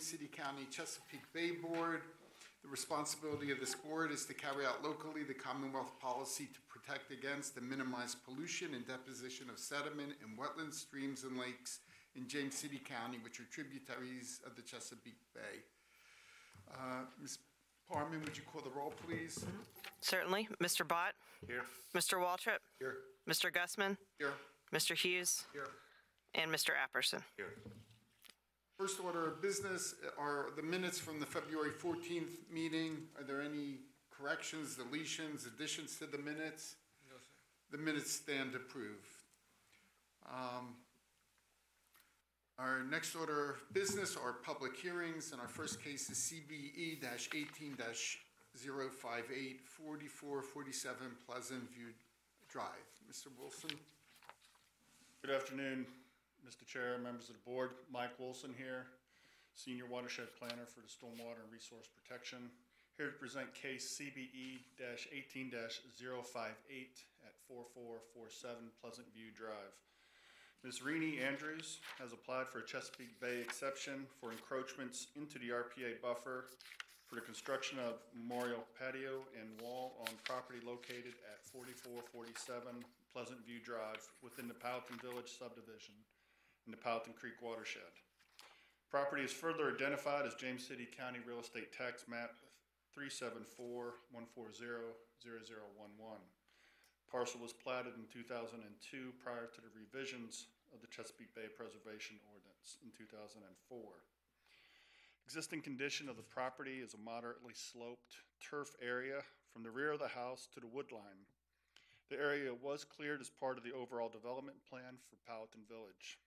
City County Chesapeake Bay Board. The responsibility of this board is to carry out locally the Commonwealth policy to protect against and minimize pollution and deposition of sediment in wetlands, streams, and lakes in James City County, which are tributaries of the Chesapeake Bay. Uh, Ms. Parman, would you call the roll, please? Certainly. Mr. Bott? Here. Mr. Waltrip? Here. Mr. Gussman? Here. Mr. Hughes? Here. And Mr. Apperson? Here. First order of business are the minutes from the February 14th meeting. Are there any corrections, deletions, additions to the minutes? No, sir. The minutes stand approved. Um, Our next order of business are public hearings, and our first case is CBE eighteen 58 4447 Pleasant View Drive. Mr. Wilson? Good afternoon, Mr. Chair, members of the board. Mike Wilson here, Senior Watershed Planner for the Stormwater and Resource Protection. Here to present case CBE eighteen 58 at four four four seven Pleasant View Drive. Ms. Rini Andrews has applied for a Chesapeake Bay exception for encroachments into the RPA buffer for the construction of memorial patio and wall on property located at forty-four forty-seven Pleasant View Drive within the Powhatan Village subdivision in the Powhatan Creek watershed. Property is further identified as James City County Real Estate Tax Map three seven four one four zero zero zero one one. Parcel was platted in two thousand and two prior to the revisions of the Chesapeake Bay Preservation Ordinance in two thousand and four. Existing condition of the property is a moderately sloped turf area from the rear of the house to the wood line. The area was cleared as part of the overall development plan for Powhatan Village.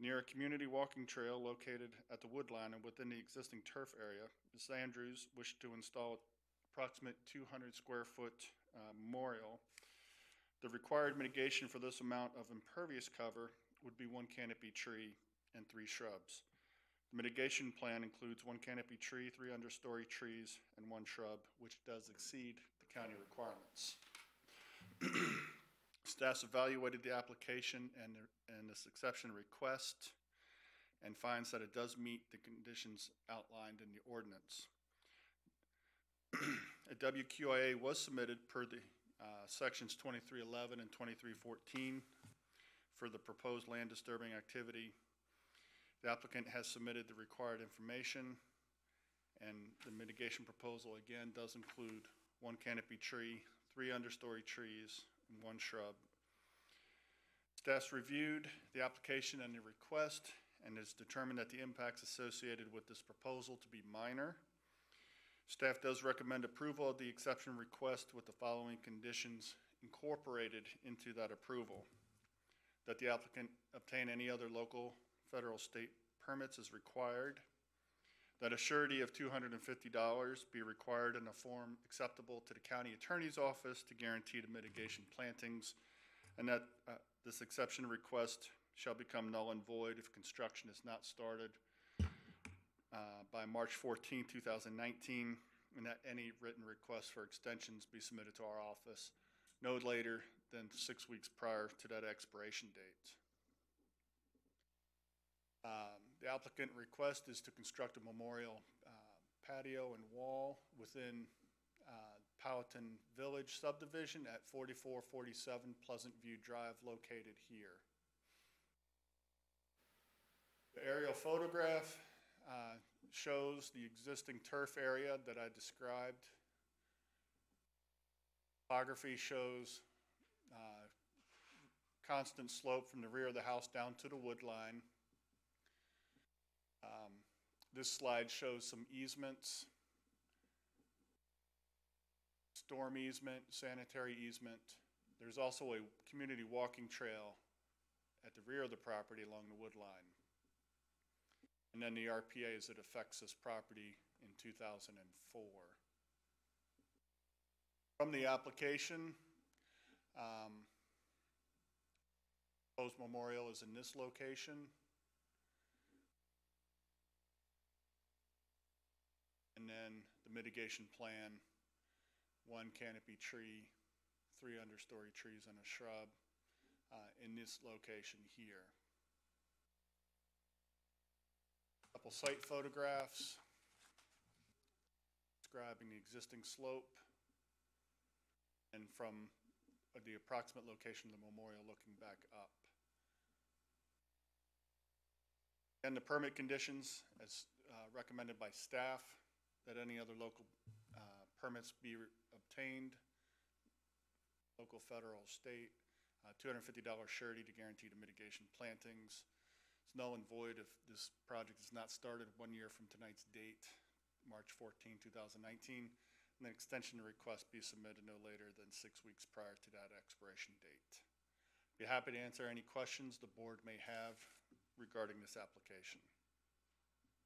Near a community walking trail located at the wood line and within the existing turf area, Ms. Andrews wished to install approximate two hundred square foot uh, memorial. The required mitigation for this amount of impervious cover would be one canopy tree and three shrubs. The mitigation plan includes one canopy tree, three understory trees, and one shrub, which does exceed the county requirements. Staff's evaluated the application and, and this exception request and finds that it does meet the conditions outlined in the ordinance. A WQIA was submitted per the uh, sections 2311 and 2314 for the proposed land disturbing activity. The applicant has submitted the required information, and the mitigation proposal again does include one canopy tree, three understory trees, one shrub. Staff's reviewed the application and the request and has determined that the impacts associated with this proposal to be minor. Staff does recommend approval of the exception request with the following conditions incorporated into that approval. That the applicant obtain any other local, federal, state permits as required. That a surety of two hundred and fifty dollars be required in a form acceptable to the county attorney's office to guarantee the mitigation plantings. And that, uh, this exception request shall become null and void if construction is not started uh, by March 14, 2019, and that any written requests for extensions be submitted to our office no later than six weeks prior to that expiration date. Um, The applicant request is to construct a memorial uh, patio and wall within uh, Powhatan Village subdivision at 4447 Pleasant View Drive located here. The aerial photograph uh, shows the existing turf area that I described. Topography shows uh, constant slope from the rear of the house down to the wood line. Um, This slide shows some easements. Storm easement, sanitary easement. There's also a community walking trail at the rear of the property along the wood line. And then the RPA as it affects this property in 2004. From the application, um, proposed memorial is in this location. And then the mitigation plan, one canopy tree, three understory trees and a shrub uh, in this location here. couple site photographs describing the existing slope and from the approximate location of the memorial looking back up. And the permit conditions as uh, recommended by staff, that any other local uh, permits be obtained, local, federal, state, uh, $250 surety to guarantee the mitigation plantings. It's null and void if this project is not started one year from tonight's date, March 14, 2019, and the extension request be submitted no later than six weeks prior to that expiration date. Be happy to answer any questions the board may have regarding this application.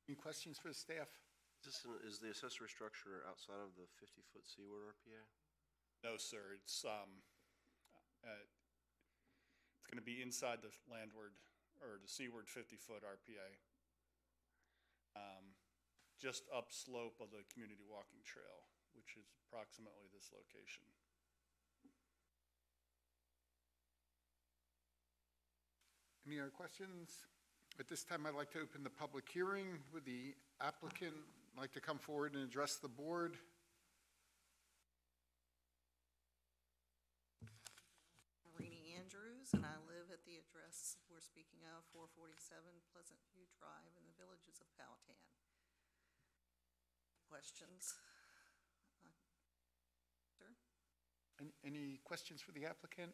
Any questions for the staff? Is this, an- is the accessory structure outside of the fifty-foot seaward RPA? No, sir, it's, um, uh, it's gonna be inside the landward, or the seaward fifty-foot RPA. Um, just upslope of the community walking trail, which is approximately this location. Any other questions? At this time, I'd like to open the public hearing. Would the applicant like to come forward and address the board? Marini Andrews, and I live at the address we're speaking of, 447 Pleasant View Drive in the villages of Powhatan. Questions? Uh, Sir? Any- Any questions for the applicant?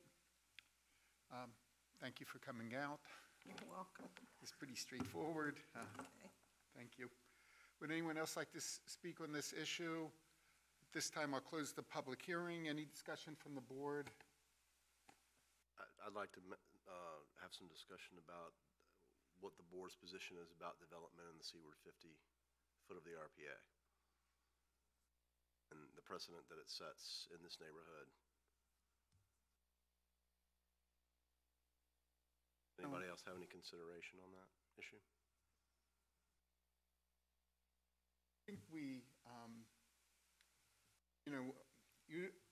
Um, Thank you for coming out. You're welcome. It's pretty straightforward. Uh, Okay. Thank you. Would anyone else like to speak on this issue? At this time, I'll close the public hearing. Any discussion from the board? I'd like to, uh, have some discussion about what the board's position is about development in the seaward fifty foot of the RPA. And the precedent that it sets in this neighborhood. Anybody else have any consideration on that issue? Think we, um, you know,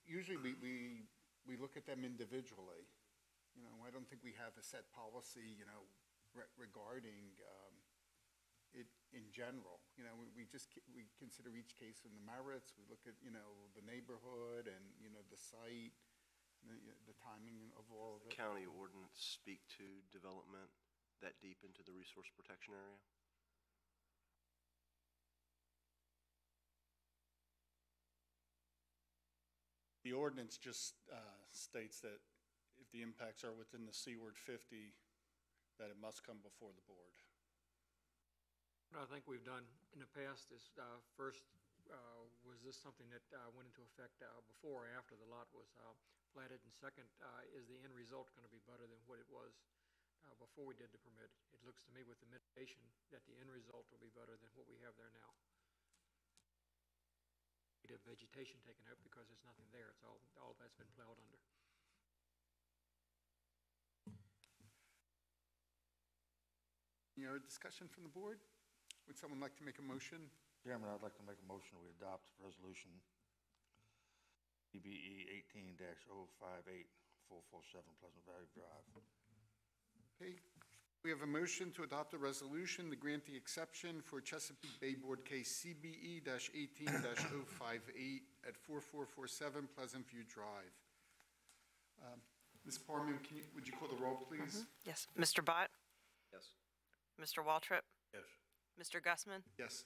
usually we, we, we look at them individually. You know, I don't think we have a set policy, you know, re- regarding, um, it in general. You know, we, we just, we consider each case in the merits, we look at, you know, the neighborhood and, you know, the site, the, the timing of all of it. County ordinance speak to development that deep into the resource protection area? The ordinance just, uh, states that if the impacts are within the seaward fifty, that it must come before the board. What I think we've done in the past is, uh, first, uh, was this something that uh, went into effect uh, before or after the lot was uh, platted? And second, uh, is the end result going to be better than what it was uh, before we did the permit? It looks to me with the mitigation that the end result will be better than what we have there now. We vegetation taken out because there's nothing there. It's all, all that's been plowed under. Any other discussion from the board? Would someone like to make a motion? Chairman, I'd like to make a motion, we adopt resolution CBE eighteen 58 447 Pleasant Valley Drive. Okay, we have a motion to adopt a resolution to grant the exception for Chesapeake Bay Board Case CBE eighteen 58 at four four four seven Pleasant View Drive. Um, Ms. Parman, can you, would you call the roll, please? Yes. Mr. Bott? Yes. Mr. Waltrip? Yes. Mr. Gusman? Yes.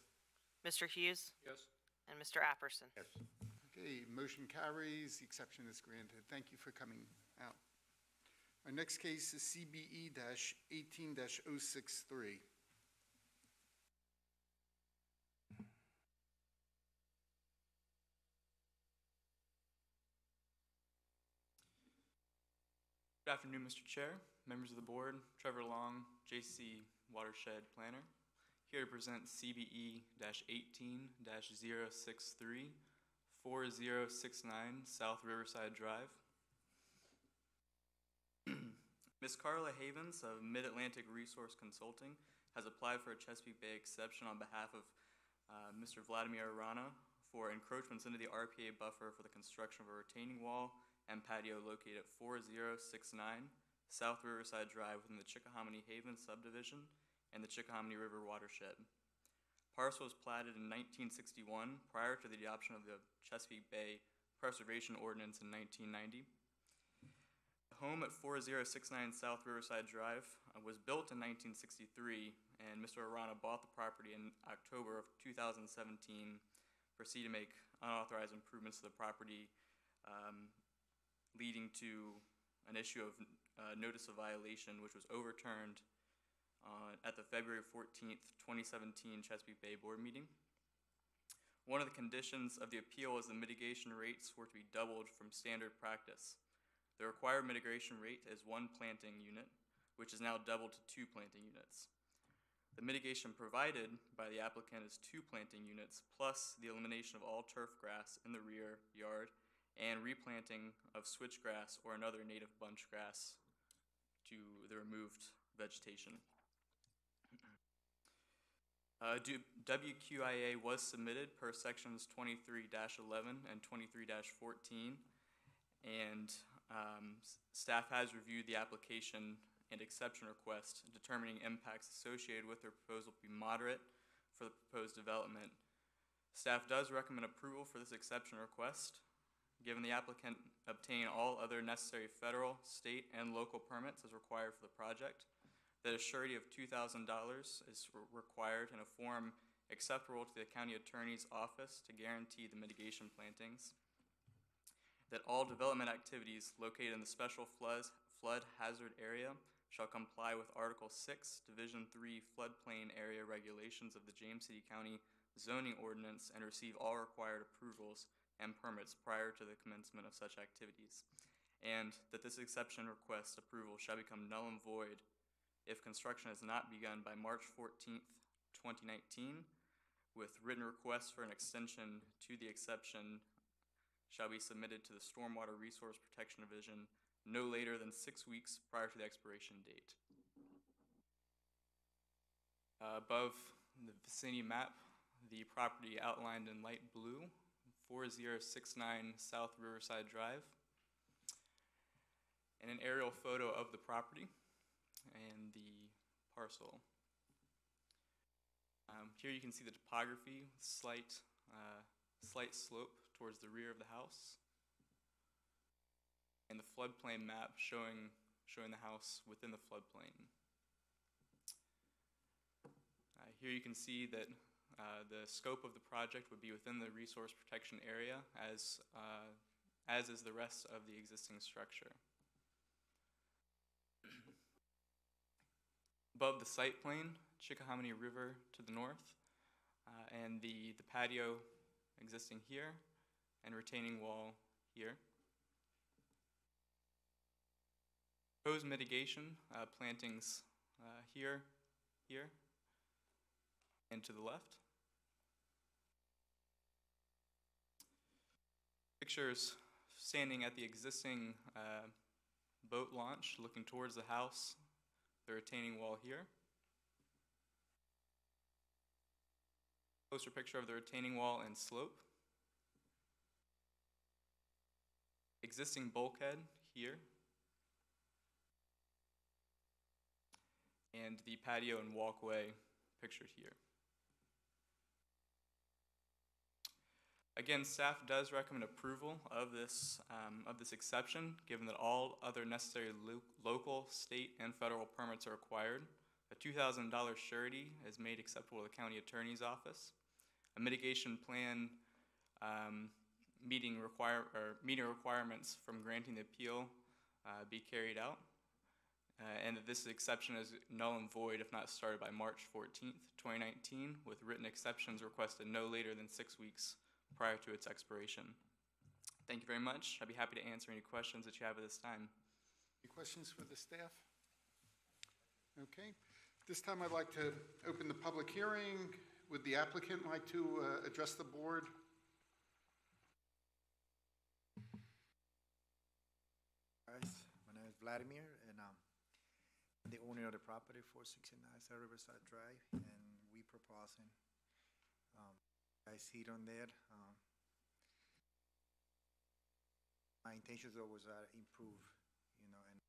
Mr. Hughes? Yes. And Mr. Apperson? Yes. Okay, motion carries, the exception is granted. Thank you for coming out. Our next case is CBE eighteen 63 Good afternoon, Mr. Chair, members of the board, Trevor Long, JC Watershed Planner, here to present CBE eighteen 63 4069 South Riverside Drive. Ms. Carla Havens of Mid-Atlantic Resource Consulting has applied for a Chesapeake Bay exception on behalf of uh, Mr. Vladimir Arana for encroachments into the RPA buffer for the construction of a retaining wall and patio located at 4069 South Riverside Drive within the Chickahominy Haven subdivision and the Chickahominy River watershed. parcel was platted in 1961 prior to the adoption of the Chesapeake Bay Preservation Ordinance in 1990. The home at 4069 South Riverside Drive uh, was built in 1963, and Mr. Arana bought the property in October of 2017, proceeded to make unauthorized improvements to the property, um, leading to an issue of uh, notice of violation, which was overturned uh, at the February 14th, 2017 Chesapeake Bay Board meeting. One of the conditions of the appeal is the mitigation rates were to be doubled from standard practice. The required mitigation rate is one planting unit, which is now doubled to two planting units. The mitigation provided by the applicant is two planting units plus the elimination of all turf grass in the rear yard and replanting of switchgrass or another native bunch grass to the removed vegetation. Uh, WQIA was submitted per sections twenty-three eleven and twenty-three fourteen. And, um, staff has reviewed the application and exception request, determining impacts associated with the proposal to be moderate for the proposed development. Staff does recommend approval for this exception request, given the applicant obtain all other necessary federal, state, and local permits as required for the project that a surety of two thousand dollars is re- required in a form acceptable to the county attorney's office to guarantee the mitigation plantings. That all development activities located in the special flood, flood hazard area shall comply with Article Six, Division Three floodplain area regulations of the James City County zoning ordinance and receive all required approvals and permits prior to the commencement of such activities. And that this exception request approval shall become null and void if construction is not begun by March fourteenth, twenty nineteen, with written requests for an extension to the exception shall be submitted to the Stormwater Resource Protection Division no later than six weeks prior to the expiration date. Uh, above the vicinity map, the property outlined in light blue, four zero six nine South Riverside Drive. And an aerial photo of the property and the parcel. Um, here you can see the topography, slight, uh, slight slope towards the rear of the house. And the floodplain map showing, showing the house within the floodplain. Uh, here you can see that uh, the scope of the project would be within the resource protection area as, uh, as is the rest of the existing structure. Above the site plane, Chickahominy River to the north, uh, and the, the patio existing here, and retaining wall here. Proposed mitigation, uh, plantings uh, here, here, and to the left. Pictures standing at the existing uh, boat launch, looking towards the house, the retaining wall here. Closer picture of the retaining wall and slope. Existing bulkhead here. And the patio and walkway pictured here. Again, staff does recommend approval of this, um, of this exception, given that all other necessary lo- local, state, and federal permits are required. A two thousand dollar surety is made acceptable to the county attorney's office. A mitigation plan, um, meeting require, or meeting requirements from granting the appeal, uh, be carried out. Uh, and that this exception is null and void if not started by March fourteenth, twenty nineteen, with written exceptions requested no later than six weeks prior to its expiration. Thank you very much. I'd be happy to answer any questions that you have at this time. Any questions for the staff? Okay. This time I'd like to open the public hearing. Would the applicant like to uh, address the board? Guys, my name is Vladimir, and um, I'm the owner of the property, 469 South Riverside Drive, and we proposing, um, I see it on there. um, My intentions always are improve, you know, and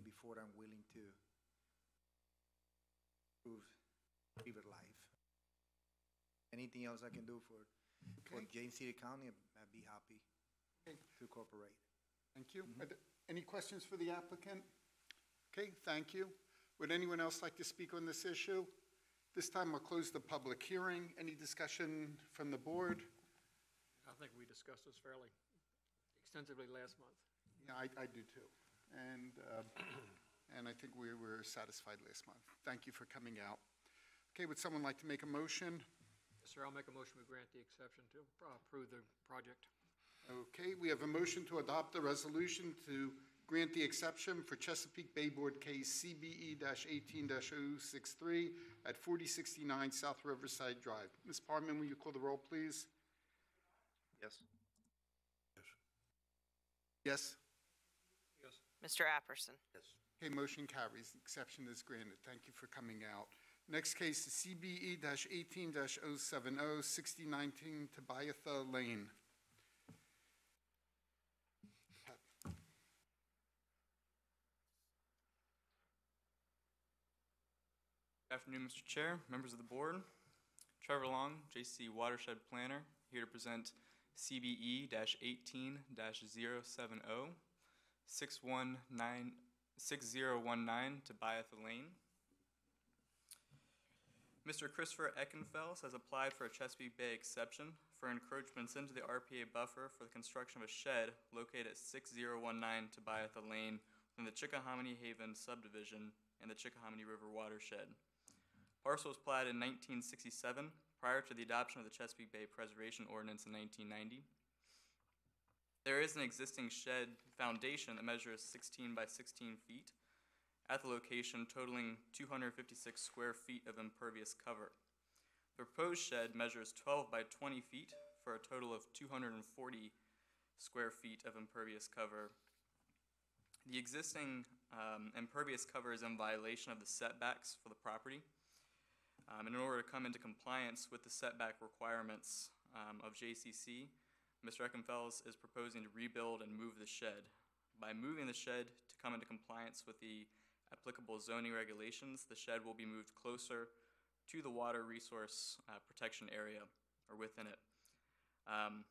before I'm willing to improve it live. Anything else I can do for, for Okay. James City County, I'd I'd be happy Okay. to cooperate. Thank you. Are there any questions for the applicant? Okay, thank you. Would anyone else like to speak on this issue? This time we'll close the public hearing. Any discussion from the board? I think we discussed this fairly extensively last month. Yeah, I, I do too. And, uh, and I think we were satisfied last month. Thank you for coming out. Okay, would someone like to make a motion? Yes, sir, I'll make a motion to grant the exception to uh, approve the project. Okay, we have a motion to adopt the resolution to grant the exception for Chesapeake Bay Board Case CBE eighteen 63 at forty sixty-nine South Riverside Drive. Ms. Parman, will you call the roll, please? Yes? Yes? Yes. Mr. Apperson. Yes. Okay, motion carries. The Exception is granted. Thank you for coming out. Next case is CBE eighteen 70 6019 Tobiatha Lane. Afternoon, Mr. Chair, members of the board. Trevor Long, JC Watershed Planner, here to present CBE eighteen 70 619 6019 Tobiatha Lane. Mr. Christopher Eckenfels has applied for a Chesapeake Bay exception for encroachments into the RPA buffer for the construction of a shed located at 6019 Tobiatha Lane within the Chickahominy Haven subdivision and the Chickahominy River watershed. Parcel was platted in 1967 prior to the adoption of the Chesapeake Bay Preservation Ordinance in 1990. There is an existing shed foundation that measures 16 by 16 feet at the location totaling 256 square feet of impervious cover. The proposed shed measures 12 by 20 feet for a total of 240 square feet of impervious cover. The existing um, impervious cover is in violation of the setbacks for the property. Um, in order to come into compliance with the setback requirements um, of JCC, Mr. Eckenfels is proposing to rebuild and move the shed. By moving the shed to come into compliance with the applicable zoning regulations, the shed will be moved closer to the water resource uh, protection area or within it. Um,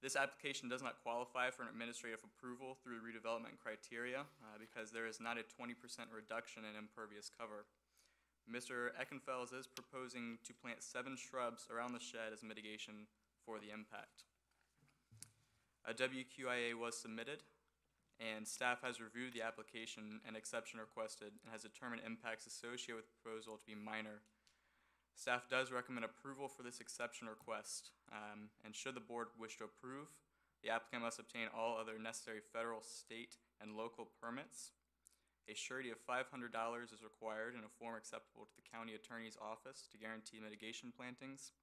this application does not qualify for an administrative approval through redevelopment criteria uh, because there is not a 20% reduction in impervious cover. Mr. Eckenfels is proposing to plant seven shrubs around the shed as mitigation for the impact. A WQIA was submitted, and staff has reviewed the application and exception requested and has determined impacts associated with the proposal to be minor. Staff does recommend approval for this exception request, um, and should the board wish to approve, the applicant must obtain all other necessary federal, state, and local permits. A surety of $500 is required in a form acceptable to the county attorney's office to guarantee mitigation plantings.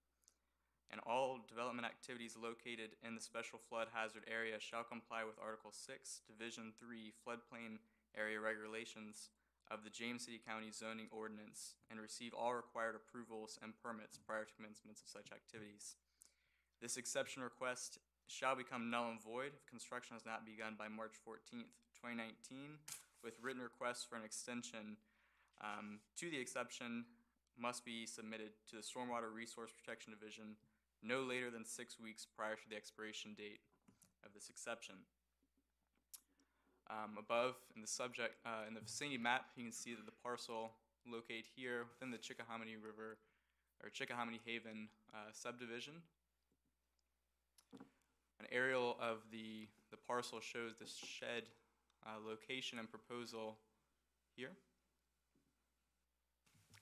And all development activities located in the special flood hazard area shall comply with Article 6, Division 3 floodplain area regulations of the James City County zoning ordinance and receive all required approvals and permits prior to commencement of such activities. This exception request shall become null and void if construction has not begun by March 14th, 2019, with written requests for an extension um, to the exception must be submitted to the Stormwater Resource Protection Division no later than six weeks prior to the expiration date of this exception. Um, above in the subject, uh, in the vicinity map, you can see that the parcel located here within the Chickahominy River or Chickahominy Haven uh, subdivision. An aerial of the, the parcel shows the shed uh, location and proposal here.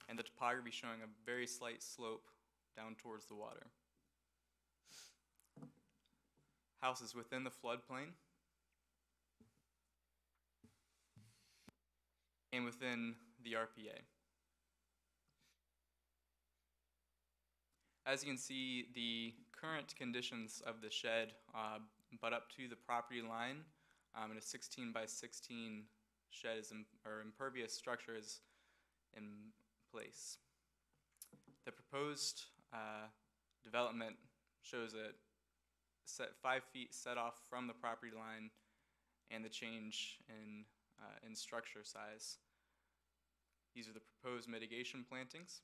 And the topography showing a very slight slope down towards the water. House is within the floodplain. And within the RPA. As you can see, the current conditions of the shed uh, butt up to the property line, um, and a 16 by 16 shed is im- or impervious structure is in place. The proposed uh, development shows a set five feet set off from the property line and the change in, uh, in structure size. These are the proposed mitigation plantings.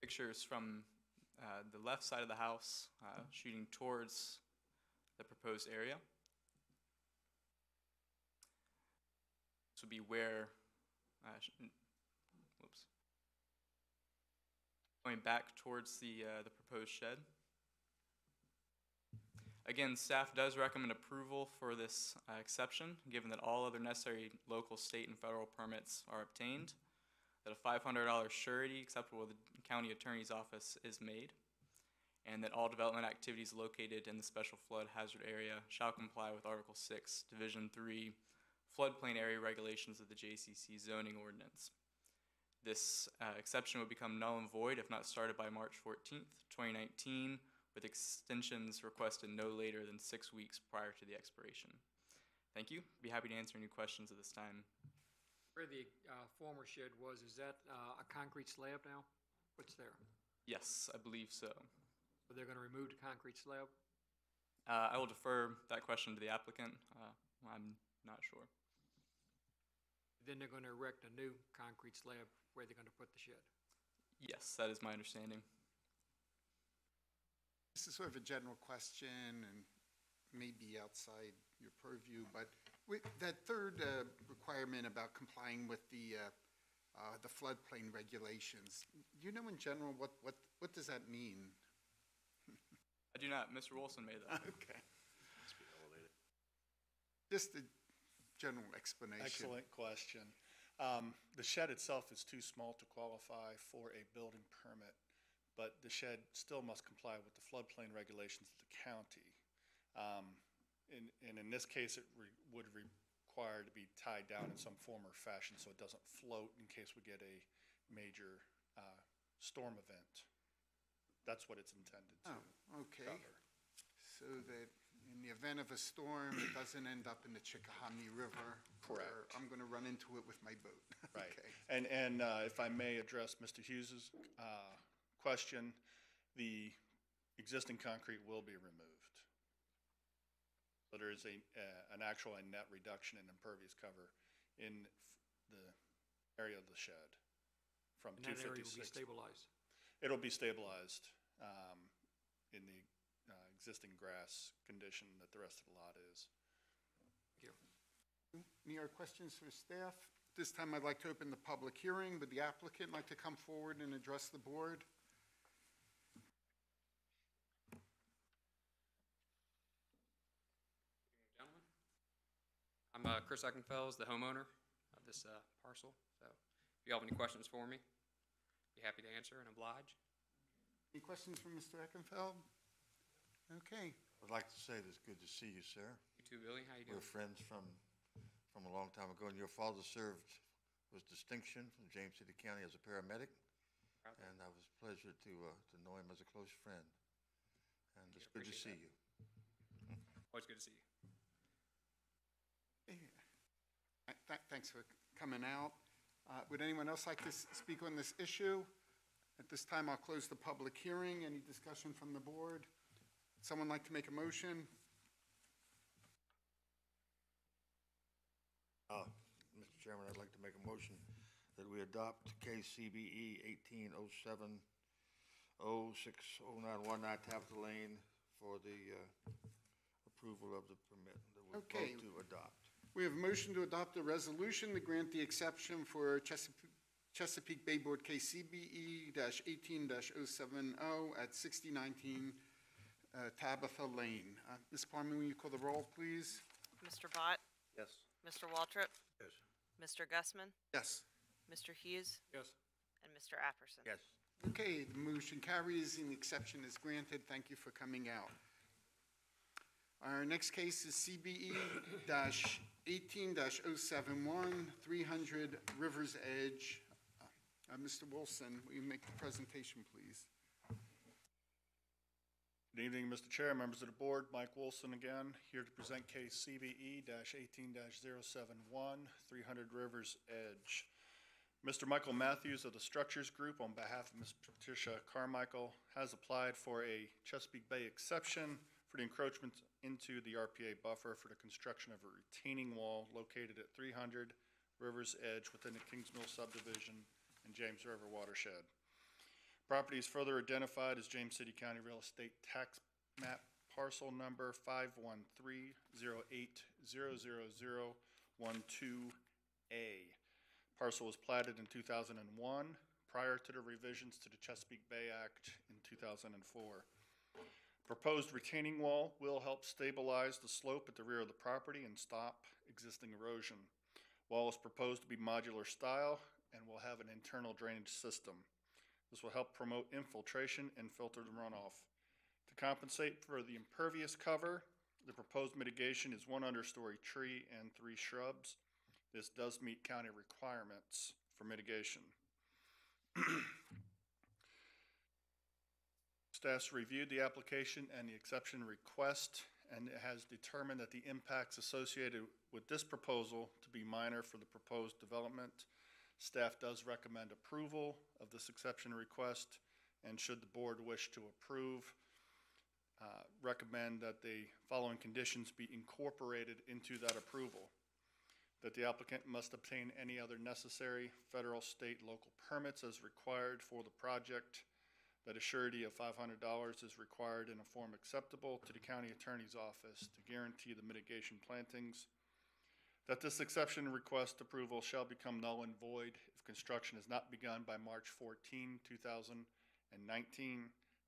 Pictures from uh, the left side of the house uh, shooting towards the proposed area. This would be where, uh, whoops. Going back towards the, uh, the proposed shed. Again, staff does recommend approval for this uh, exception, given that all other necessary local, state, and federal permits are obtained, that a $500 surety acceptable with the county attorney's office is made, and that all development activities located in the special flood hazard area shall comply with Article 6, Division 3, floodplain area regulations of the JCC zoning ordinance. This uh, exception would become null and void if not started by March 14th, 2019, with extensions requested no later than six weeks prior to the expiration. Thank you. Be happy to answer any questions at this time. Where the uh, former shed was, is that uh, a concrete slab now? What's there? Yes, I believe so. So they're going to remove the concrete slab? Uh, I will defer that question to the applicant. Uh, I'm not sure. Then they're going to erect a new concrete slab where they're going to put the shed? Yes, that is my understanding. This is sort of a general question and maybe outside your purview, but with that third uh, requirement about complying with the, uh, uh, the floodplain regulations, do you know in general, what, what, what does that mean? I do not. Mr. Wilson made that. Okay, Must be elevated. just a general explanation. Excellent question. Um, The shed itself is too small to qualify for a building permit, but the shed still must comply with the floodplain regulations of the county. Um, And and in this case, it re- would require to be tied down in some form or fashion so it doesn't float in case we get a major uh, storm event. That's what it's intended to Oh, okay. cover. So that in the event of a storm, it doesn't end up in the Chickahominy River? Or Correct. I'm going to run into it with my boat? Right. Okay. And, and uh, if I may address Mr. Hughes's uh, question, the existing concrete will be removed. So there is a, uh, an actual and net reduction in impervious cover in f- the area of the shed from And that area will be 256. stabilized? It'll be stabilized um, in the uh, existing grass condition that the rest of the lot is. Thank you. Any other questions for staff? This time, I'd like to open the public hearing. Would the applicant like to come forward and address the board? Gentlemen, I'm uh, Chris Eckenfels, the homeowner of this uh, parcel. So if you have any questions for me, be happy to answer and oblige. Any questions from Mr. Eckenfeld? Okay, I'd like to say that it's good to see you, sir. You too, Billy. How you doing? We're friends from, from a long time ago, and your father served with distinction from James City County as a paramedic, Proud and I was pleasure to, uh, to know him as a close friend. And it's good to see appreciate you. Always good to see you. Th- th- thanks for coming out. Uh, Would anyone else like to s- speak on this issue? At this time, I'll close the public hearing. Any discussion from the board? Someone like to make a motion? Uh, Mr. Chairman, I'd like to make a motion that we adopt KCBE eighteen oh seven oh six oh nine one nine Tabitha Lane for the, uh, approval of the permit that we Okay. vote to adopt. We have a motion to adopt a resolution to grant the exception for Chesapeake Chesapeake Bay Board KCBE eighteen 70 at sixty nineteen uh, Tabitha Lane. Uh, Ms. Parman, will you call the roll, please? Mr. Bott, Yes. Mr. Waltrip, Yes. Mr. Gussman, Yes. Mr. Hughes, Yes. and Mr. Apperson. Yes. Okay, the motion carries and the exception is granted. Thank you for coming out. Our next case is CBE eighteen 71 300 Rivers Edge. Uh, Mr. Wilson, will you make the presentation, please? Good evening, Mr. Chair, members of the board. Mike Wilson again, here to present case CBE eighteen 71 300 Rivers Edge. Mr. Michael Matthews of the Structures Group, on behalf of Ms. Patricia Carmichael, has applied for a Chesapeake Bay exception for the encroachment into the RPA buffer for the construction of a retaining wall located at three hundred River's Edge within the Kingsmill subdivision James River watershed. Property is further identified as James City County Real Estate Tax Map Parcel Number 513-0800012A. Parcel was platted in 2001 prior to the revisions to the Chesapeake Bay Act in 2004. Proposed retaining wall will help stabilize the slope at the rear of the property and stop existing erosion. Wall is proposed to be modular style and will have an internal drainage system. This will help promote infiltration and filtered runoff. To compensate for the impervious cover, the proposed mitigation is one understory tree and three shrubs. This does meet county requirements for mitigation. Staff reviewed the application and the exception request and it has determined that the impacts associated with this proposal to be minor for the proposed development. Staff does recommend approval of this exception request, and should the board wish to approve, uh, recommend that the following conditions be incorporated into that approval. That the applicant must obtain any other necessary federal, state, local permits as required for the project. That a surety of five hundred dollars is required in a form acceptable to the county attorney's office to guarantee the mitigation plantings. That this exception request approval shall become null and void if construction is not begun by March 14, 2019,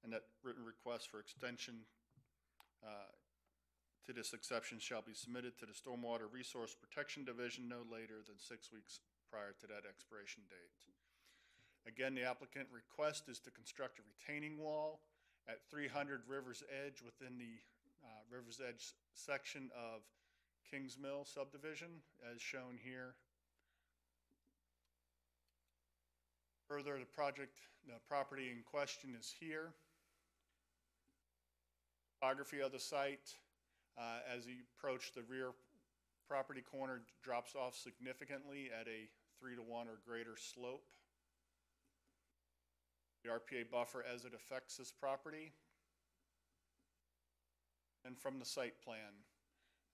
and that written requests for extension uh, to this exception shall be submitted to the Stormwater Resource Protection Division no later than six weeks prior to that expiration date. Again, the applicant request is to construct a retaining wall at 300 Rivers Edge within the uh, Rivers Edge section of Kingsmill subdivision, as shown here. Further, the project, the property in question is here. Topography of the site, uh, as you approach the rear property corner, drops off significantly at a three to one or greater slope. The RPA buffer as it affects this property. And from the site plan,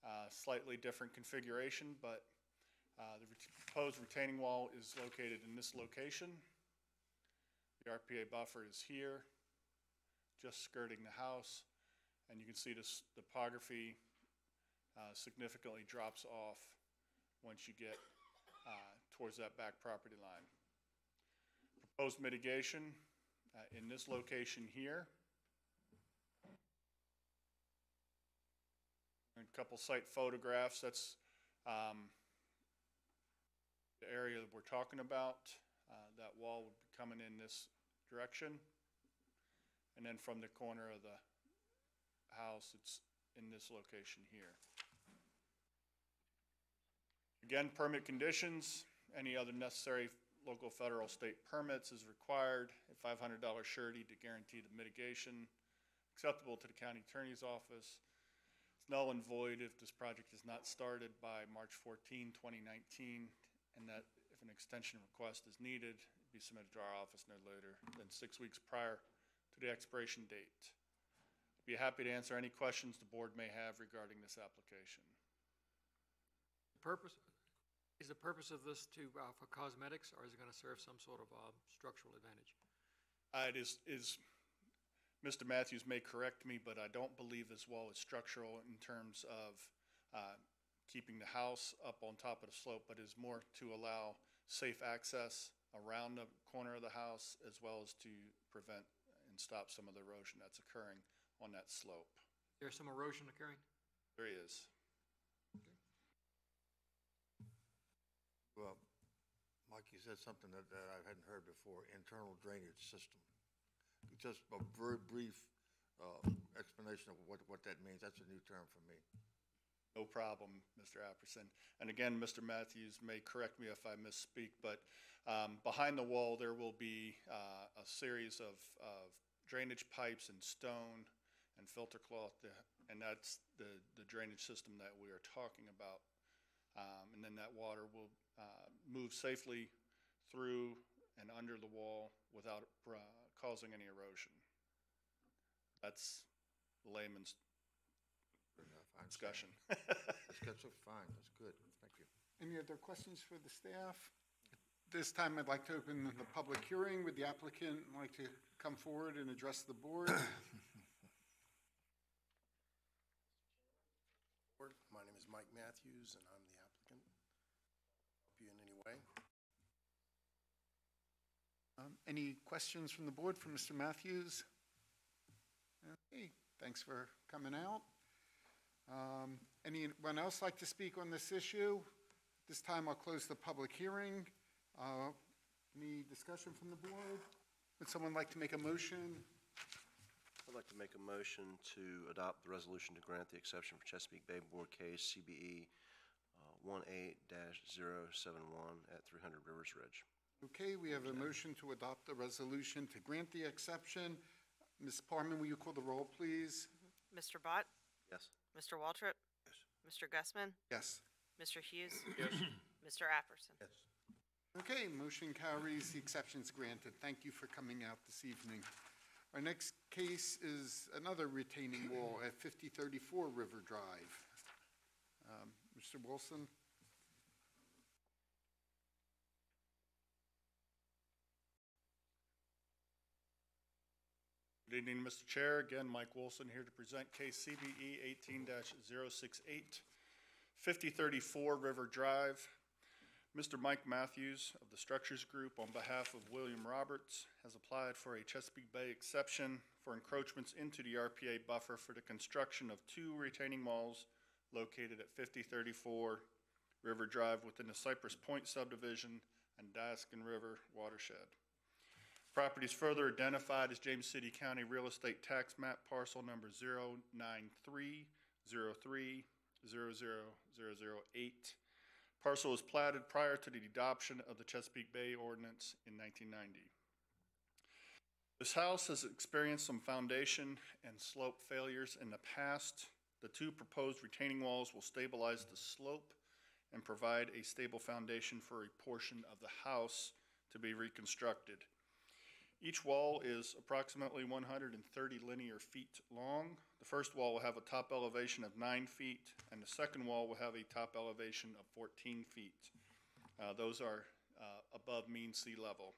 uh, slightly different configuration, but uh, the ret- proposed retaining wall is located in this location. The RPA buffer is here, just skirting the house, and you can see this topography uh, significantly drops off once you get uh, towards that back property line. Proposed mitigation uh, in this location here. A couple site photographs, that's um, the area that we're talking about. Uh, That wall would be coming in this direction. And then from the corner of the house, it's in this location here. Again, permit conditions, any other necessary local, federal, state permits is required. A five hundred dollar surety to guarantee the mitigation acceptable to the county attorney's office. It's null and void if this project is not started by March 14, 2019, and that if an extension request is needed, it'd be submitted to our office no later than six weeks prior to the expiration date. I'd Be happy to answer any questions the board may have regarding this application. Purpose, is the purpose of this to, uh, for cosmetics, or is it gonna serve some sort of, uh, structural advantage? Uh, it is, is, Mr. Matthews may correct me, but I don't believe this wall is structural in terms of, uh, keeping the house up on top of the slope, but is more to allow safe access around the corner of the house as well as to prevent and stop some of the erosion that's occurring on that slope. There's some erosion occurring? There is. Well, Mike, you said something that, that I hadn't heard before, internal drainage system. Just a very brief, uh, explanation of what, what that means. That's a new term for me. No problem, Mr. Apperson. And again, Mr. Matthews may correct me if I misspeak, but um, behind the wall, there will be uh, a series of of drainage pipes and stone and filter cloth, to- and that's the the drainage system that we are talking about. Um, And then that water will uh, move safely through and under the wall without uh, causing any erosion. That's layman's Fair enough. I understand. discussion. That's, that's fine. That's good. Thank you. Any other questions for the staff? This time, I'd like to open the public hearing. Would the applicant like to come forward and address the board? Board. My name is Mike Matthews, and I'm the applicant. Help you in any way? Um, Any questions from the board for Mr. Matthews? Okay, thanks for coming out. Um, Anyone else like to speak on this issue? This time, I'll close the public hearing. Uh, Any discussion from the board? Would someone like to make a motion? I'd like to make a motion to adopt the resolution to grant the exception for Chesapeake Bay Board Case CBE uh, 18-071 at 300 Rivers Ridge. Okay, we have a motion to adopt the resolution to grant the exception. Ms. Parman, will you call the roll, please? Mr. Bott? Yes. Mr. Waltrip? Yes. Mr. Gusman? Yes. Mr. Hughes? Yes. Mr. Apperson? Yes. Okay, motion carries, the exception's granted. Thank you for coming out this evening. Our next case is another retaining wall at 5034 River Drive. Um, Mr. Wilson? Good evening, Mr. Chair. Again, Mike Wilson here to present case CBE 18-068, 5034 River Drive. Mr. Mike Matthews of the Structures Group, on behalf of William Roberts, has applied for a Chesapeake Bay exception for encroachments into the RPA buffer for the construction of two retaining walls located at 5034 River Drive within the Cypress Point subdivision and Diaskin River watershed. Property is further identified as James City County Real Estate Tax Map Parcel Number 09303000008. Parcel was platted prior to the adoption of the Chesapeake Bay Ordinance in 1990. This house has experienced some foundation and slope failures in the past. The two proposed retaining walls will stabilize the slope and provide a stable foundation for a portion of the house to be reconstructed. Each wall is approximately 130 linear feet long. The first wall will have a top elevation of nine feet, and the second wall will have a top elevation of 14 feet. Uh, Those are uh, above mean sea level.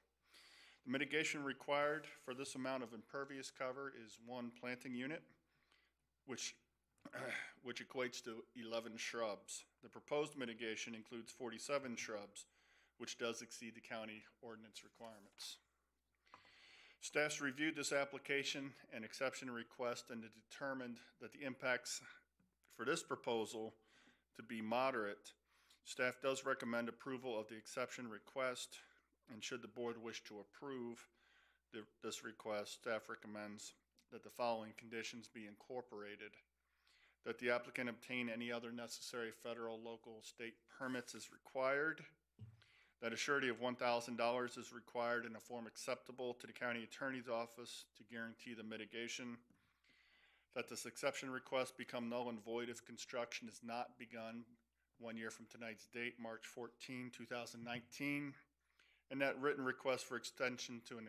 The mitigation required for this amount of impervious cover is one planting unit, which, which equates to 11 shrubs. The proposed mitigation includes 47 shrubs, which does exceed the county ordinance requirements. Staff's reviewed this application and exception request and determined that the impacts for this proposal to be moderate. Staff does recommend approval of the exception request, and should the board wish to approve the- this request, staff recommends that the following conditions be incorporated. That the applicant obtain any other necessary federal, local, state permits as required that a surety of one thousand dollars is required in a form acceptable to the county attorney's office to guarantee the mitigation. That this exception request become null and void if construction is not begun one year from tonight's date, March 14, 2019, And that written request for extension to an,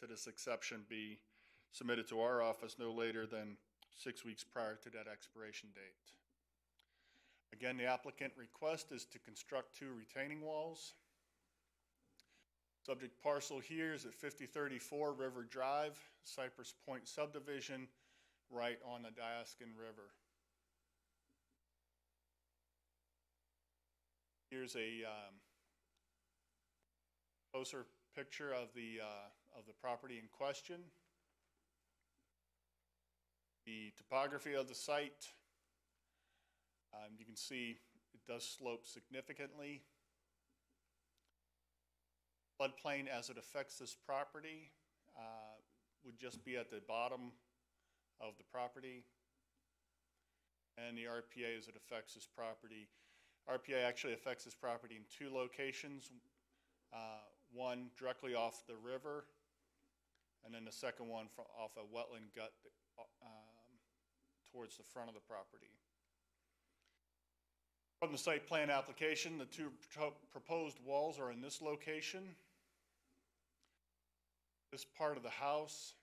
to this exception be submitted to our office no later than six weeks prior to that expiration date. Again, the applicant request is to construct two retaining walls. Subject parcel here is at 5034 River Drive, Cypress Point subdivision, right on the Diaskin River. Here's a um, closer picture of the, uh, of the property in question. The topography of the site, um, you can see it does slope significantly. Floodplain as it affects this property uh, would just be at the bottom of the property. And the RPA as it affects this property. RPA actually affects this property in two locations. Uh, One directly off the river, and then the second one off a wetland gut uh, um, towards the front of the property. From the site plan application, the two pro- proposed walls are in this location. This part of the house,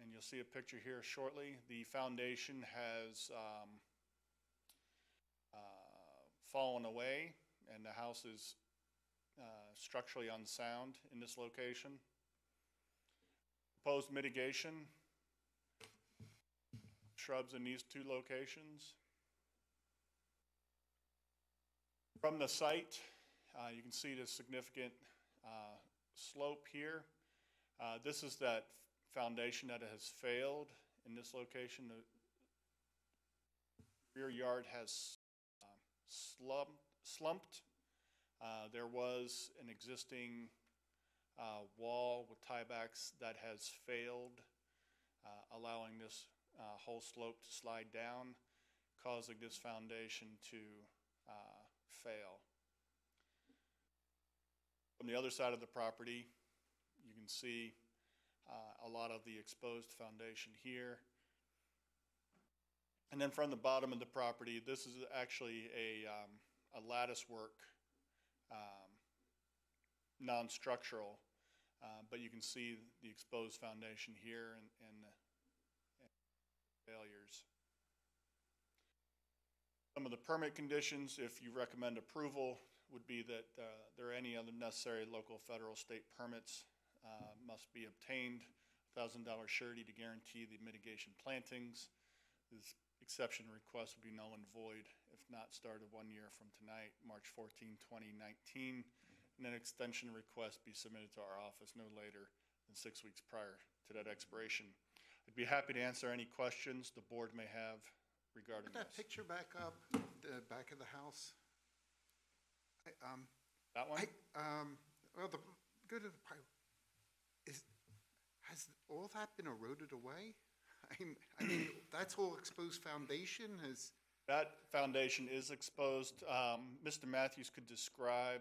and you'll see a picture here shortly, the foundation has um, uh, fallen away and the house is uh, structurally unsound in this location. Proposed mitigation, shrubs in these two locations. From the site, uh, you can see the significant uh, slope here. Uh, This is that foundation that has failed in this location. The rear yard has uh, slumped, slumped. Uh, There was an existing uh, wall with tiebacks that has failed, allowing this whole slope to slide down, causing this foundation to fail. From the other side of the property, you can see uh, a lot of the exposed foundation here. And then from the bottom of the property, this is actually a, um, a lattice work, um, non-structural, uh, but you can see the exposed foundation here and, and and failures. Some of the permit conditions, if you recommend approval, would be that uh, there are any other necessary local, federal, state permits uh, must be obtained, $1,000 surety to guarantee the mitigation plantings. This exception request would be null and void if not started one year from tonight, March 14, 2019. And an extension request be submitted to our office no later than six weeks prior to that expiration. I'd be happy to answer any questions the board may have regarding Put that this. picture back up, the back of the house. I, um, That one? I, um, well, the, go to the, pi- is, has all that been eroded away? I, m- I mean, that's all exposed foundation has, That foundation is exposed. Um, Mr. Matthews could describe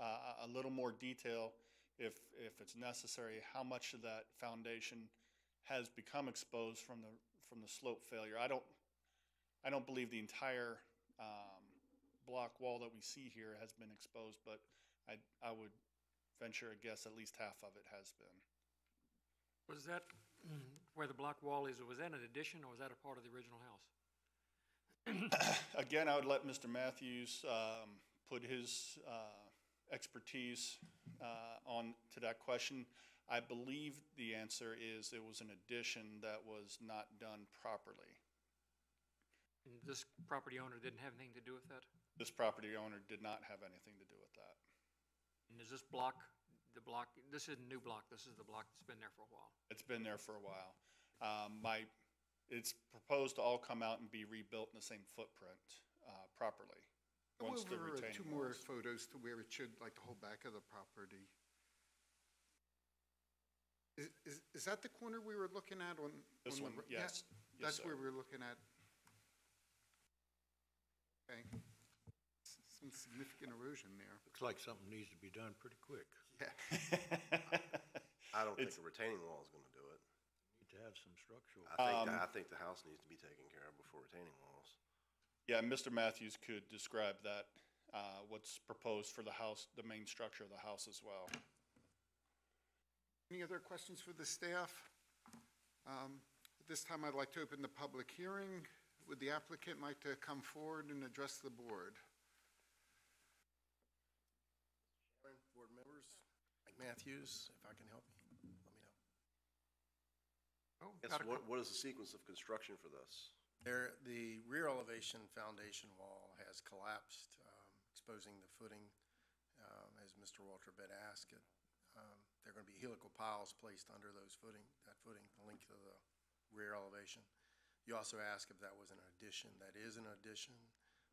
uh, a little more detail, if, if it's necessary, how much of that foundation has become exposed from the, from the slope failure. I don't, I don't believe the entire um, block wall that we see here has been exposed, but I, I would venture a guess at least half of it has been. Was that, where the block wall is, was that an addition or was that a part of the original house? Again, I would let Mr. Matthews um, put his uh, expertise uh, on to that question. I believe the answer is it was an addition that was not done properly. And this property owner didn't have anything to do with that? This property owner did not have anything to do with that. And is this block, the block, this is a new block, this is the block that's been there for a while? It's been there for a while. Um, My, it's proposed to all come out and be rebuilt in the same footprint uh, properly. go once the over uh, retaining two more walls- photos to where it should, like the whole back of the property. Is, is, is that the corner we were looking at on? This on the one, r- yeah, yes. Yes, That's sir. where we're looking at. Okay. Some significant erosion there. Looks like something needs to be done pretty quick. Yeah. I don't think It's- a retaining wall is gonna do it. Need to have some structural. I think, Um, I think the house needs to be taken care of before retaining walls. Yeah, Mr. Matthews could describe that, uh, what's proposed for the house, the main structure of the house as well. Any other questions for the staff? Um, At this time, I'd like to open the public hearing. Would the applicant like to come forward and address the board? Sharon, Board members, Mike Matthews, if I can help you, let me know. Oh, Yes, got a what, what is the sequence of construction for this? There, the rear elevation foundation wall has collapsed, um, exposing the footing, um, as Mr. Walter had asked. It, um, There are going to be helical piles placed under those footing, that footing, the length of the rear elevation. You also asked if that was an addition. That is an addition.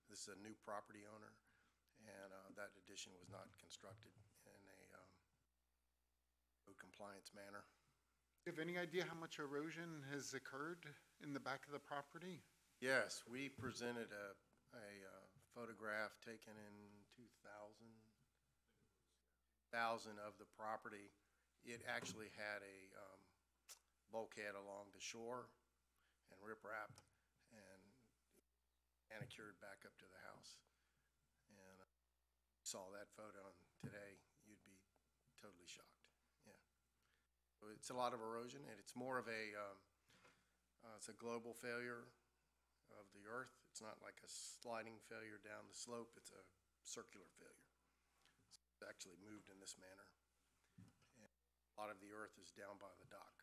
This is a new property owner, and uh, that addition was not constructed in a um, code compliance manner. Do you have any idea how much erosion has occurred in the back of the property? Yes, we presented a, a uh, photograph taken in 2000, 1000 of the property. It actually had a um, bulkhead along the shore and riprap and manicured back up to the house. And uh, saw that photo and today, you'd be totally shocked, yeah. It's a lot of erosion and it's more of a, um, uh, it's a global failure of the earth. It's not like a sliding failure down the slope. It's a circular failure. It's actually moved in this manner. And A lot of the earth is down by the dock.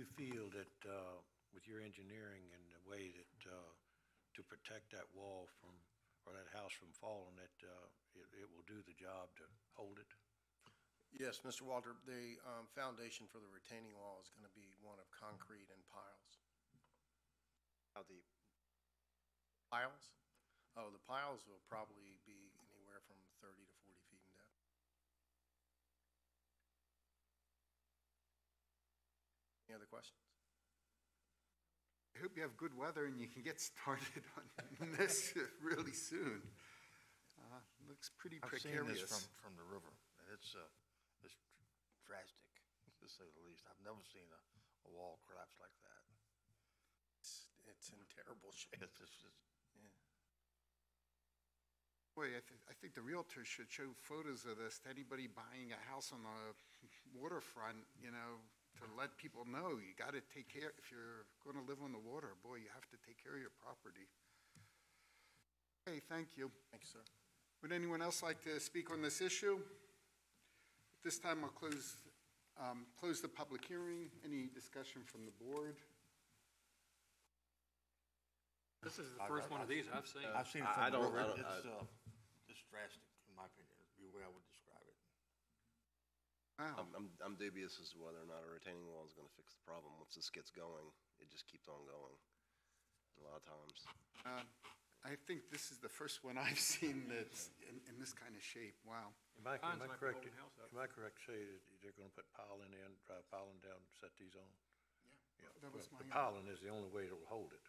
You feel that, uh, with your engineering and the way that, uh, to protect that wall from, or that house from falling, that, uh, it, it will do the job to hold it? Yes, Mr. Walter, the um, foundation for the retaining wall is going to be one of concrete and piles. How deep? Piles? Oh, the piles will probably be anywhere from 30 to 40 feet in depth. Any other questions? I hope you have good weather and you can get started on this really soon. Uh, Looks pretty I've seen this precarious. from, from the river, and it's, uh, it's drastic, to say the least. I've never seen a, a wall collapse like that. It's, it's in terrible shape. It's, it's, it's, Boy, I, thi- I think the realtor should show photos of this to anybody buying a house on the waterfront, you know, to let people know, you gotta take care, if you're gonna live on the water, boy, you have to take care of your property. Okay, thank you. Thank you, sir. Would anyone else like to speak on this issue? At This time, I'll close, um, close the public hearing. Any discussion from the board? This is the first one of these I've seen. I've seen it I- I from the don't- I river. don't- It's, uh, it's drastic, in my opinion, would be the way I would describe it. Wow, I'm, I'm, I'm dubious as to whether or not a retaining wall is gonna fix the problem. Once this gets going, it just keeps on going. A lot of times. uh, I think this is the first one I've seen that's in, in this kind of shape. Wow. Am I, am Mine's I like a correct, golden house up. am I correct to say that they're gonna put piling in, drive piling down, set these on? Yeah. That was well, The my- piling is the only way it'll hold it.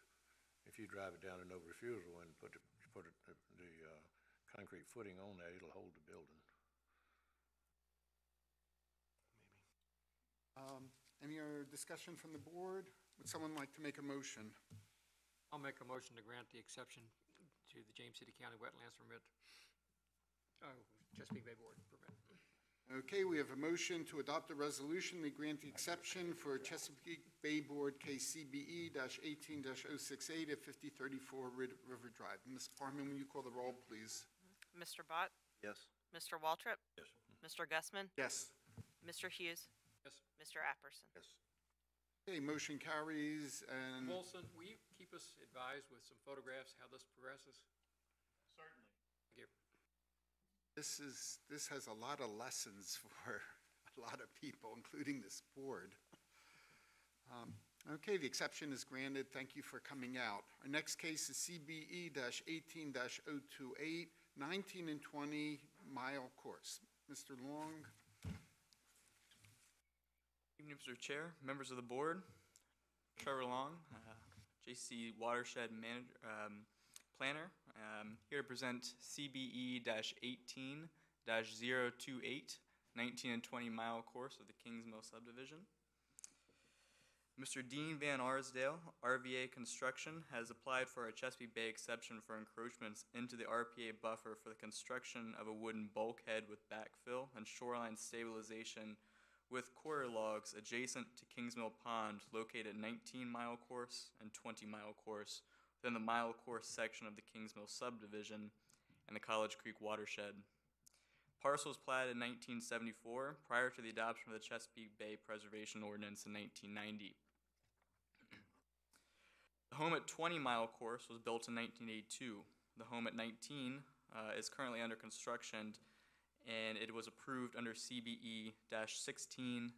If you drive it down to no refusal and put, the- put it, the, the, uh, concrete footing on there, it'll hold the building. Um, Any other discussion from the board? Would someone like to make a motion? I'll make a motion to grant the exception to the James City County Wetlands permit. Oh, Chesapeake Bay Board permit. Okay, we have a motion to adopt a resolution to grant the exception for Chesapeake Bay Board case CBE eighteen 68 at fifty thirty-four River Drive. Ms. Parman, will you call the roll, please? Mr. Bott? Yes? Mr. Waltrip? Yes. Mr. Gusman? Yes. Mr. Hughes? Yes. Mr. Apperson? Yes. Okay, motion carries and, Wilson, will you keep us advised with some photographs how this progresses? Certainly. Thank you. this is, this has a lot of lessons for a lot of people, including this board. Um, Okay, the exception is granted. Thank you for coming out. Our next case is CBE eighteen 28 19 and twenty mile course. Mr. Long? Evening, Mr. Chair, members of the board. Trevor Long, uh, JC Watershed Manager, um, Planner, um, here to present CBE eighteen 28 19 and twenty mile course of the Kingsmill subdivision. Mr. Dean Van Arsdale, RVA Construction, has applied for a Chesapeake Bay exception for encroachments into the RPA buffer for the construction of a wooden bulkhead with backfill and shoreline stabilization with coir logs adjacent to Kingsmill Pond located at 19 Mile Course and 20 Mile Course within the Mile Course section of the Kingsmill subdivision and the College Creek watershed. Parcels platted in 1974 prior to the adoption of the Chesapeake Bay Preservation Ordinance in 1990. The home at 20 Mile Course was built in 1982. The home at 19 uh, is currently under construction and it was approved under CBE 16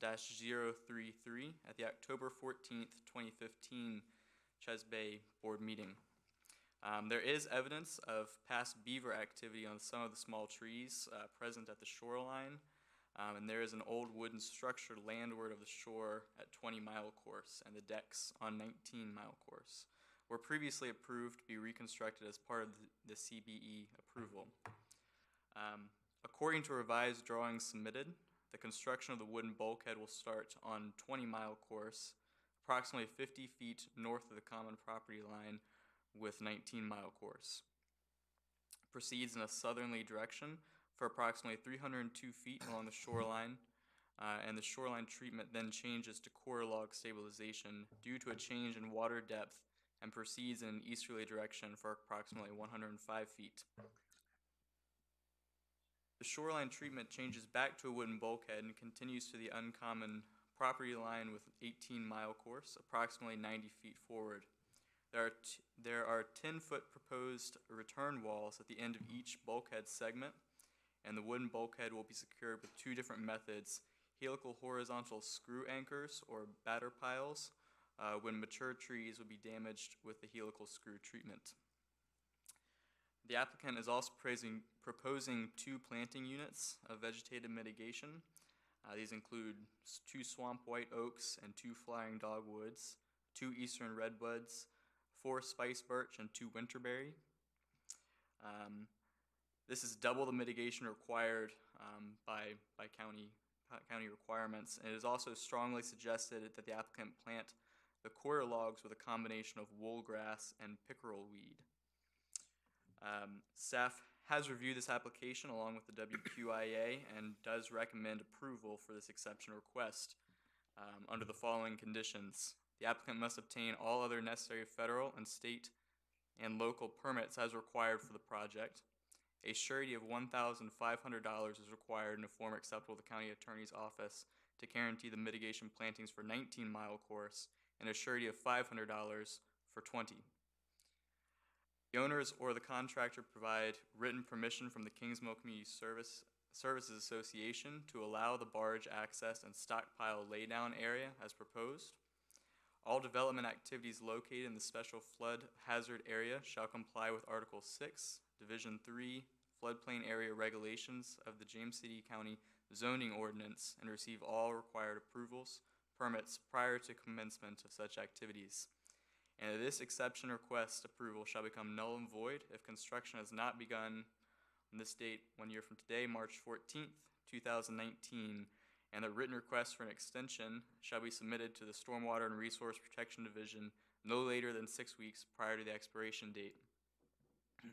033 at the October 14th, 2015 Ches Bay Board meeting. Um, there is evidence of past beaver activity on some of the small trees uh, present at the shoreline, um, and there is an old wooden structure landward of the shore at 20 Mile Course, and the decks on 19 Mile Course were previously approved to be reconstructed as part of the, the CBE approval. Um, according to revised drawings submitted, the construction of the wooden bulkhead will start on 20 Mile Course, approximately 50 feet north of the common property line with 19 mile course. Proceeds in a southerly direction for approximately 302 feet along the shoreline, uh, and the shoreline treatment then changes to coir log stabilization due to a change in water depth and proceeds in an easterly direction for approximately 105 feet. The shoreline treatment changes back to a wooden bulkhead and continues to the uncommon property line with an 18 mile course, approximately 90 feet forward. There are, there are 10 foot proposed return walls at the end of each bulkhead segment, and the wooden bulkhead will be secured with two different methods helical horizontal screw anchors or batter piles uh, when mature trees would be damaged with the helical screw treatment. The applicant is also praising, proposing two planting units of vegetative mitigation. Uh, these include two swamp white oaks and two flowering dogwoods, two eastern redbuds, four spicebush, and two winterberry. Um, this is double the mitigation required um, by, by county, county requirements. And it is also strongly suggested that the applicant plant the coir logs with a combination of wool grass and pickerel weed. Um, staff has reviewed this application along with the WQIA and does recommend approval for this exception request um, under the following conditions. The applicant must obtain all other necessary federal and state and local permits as required for the project. A surety of $1,500 is required in a form acceptable to the county attorney's office to guarantee the mitigation plantings for 19 mile course and a surety of $500 for 20. The owners or the contractor provide written permission from the Kingsmill Community Service Services Association to allow the barge access and stockpile laydown area as proposed. All development activities located in the special flood hazard area shall comply with Article 6, Division 3, floodplain area regulations of the James City County zoning ordinance and receive all required approvals, permits prior to commencement of such activities. And this exception request approval shall become null and void if construction has not begun on this date one year from today, March 14th, 2019, and the written request for an extension shall be submitted to the Stormwater and Resource Protection Division no later than six weeks prior to the expiration date.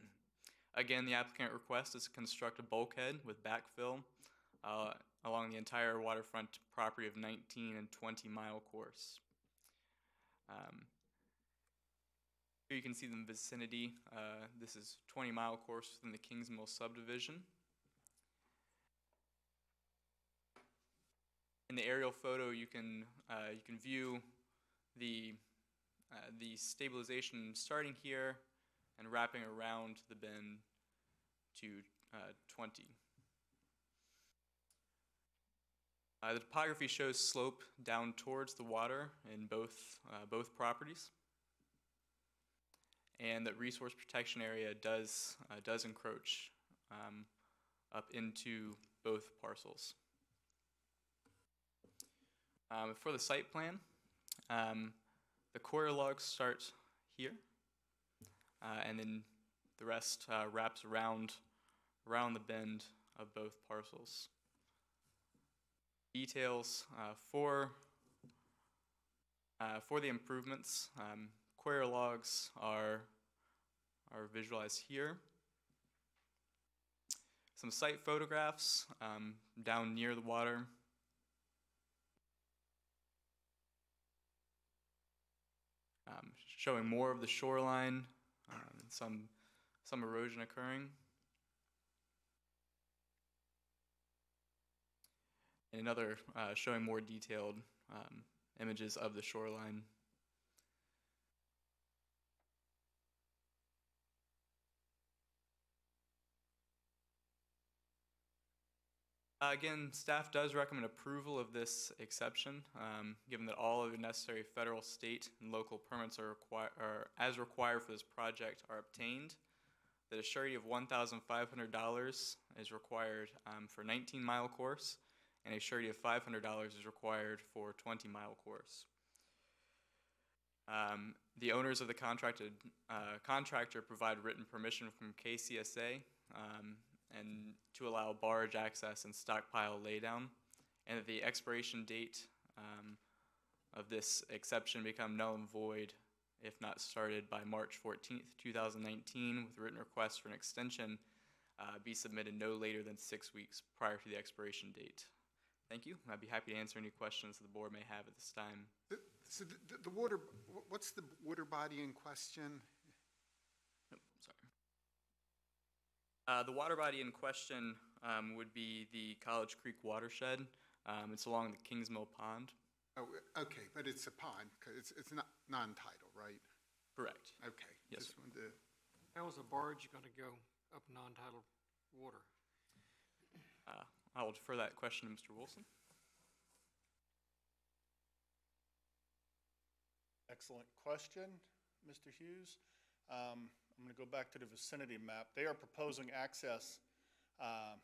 Again, the applicant request is to construct a bulkhead with backfill uh, along the entire waterfront property of 19 and 20 mile course. Um, here you can see the vicinity. Uh, this is 20 mile course within the Kingsmill subdivision. In the aerial photo, you can uh, you can view the uh, the stabilization starting here and wrapping around the bend to uh, 20. Uh, the topography shows slope down towards the water in both uh, both properties, and that resource protection area does uh, does encroach um, up into both parcels. Um, for the site plan, um, the coir logs start here, uh, and then the rest uh, wraps around around the bend of both parcels. Details uh, for uh, for the improvements, coir logs are are visualized here. Some site photographs um, down near the water. Um, showing more of the shoreline, um, some some erosion occurring. And another uh, showing more detailed um, images of the shoreline. Uh, Again, staff does recommend approval of this exception, um, given that all of the necessary federal, state, and local permits are required, are, as required for this project are obtained. That a surety of one thousand five hundred dollars is required, um, for nineteen mile course, and a surety of five hundred dollars is required for twenty mile course. Um, the owners of the contracted, uh, contractor provide written permission from KCSA, um, and to allow barge access and stockpile laydown, and that the expiration date um, of this exception become null and void if not started by March 14th, 2019, with written requests for an extension uh, be submitted no later than six weeks prior to the expiration date. Thank you. I'd be happy to answer any questions the board may have at this time. The- So the- the water, what's the water body in question? Nope, sorry. Uh, the water body in question um, would be the College Creek watershed. Um, it's along the Kingsmill Pond. Oh, okay, but it's a pond, 'cause it's, it's not, non-tidal, right? Correct. Okay. Yes, just wanted to- How is a barge gonna go up non-tidal water? Uh, I will defer that question to Mr. Wilson. Excellent question, Mr. Hughes. Um, I'm going to go back to the vicinity map. They are proposing access uh,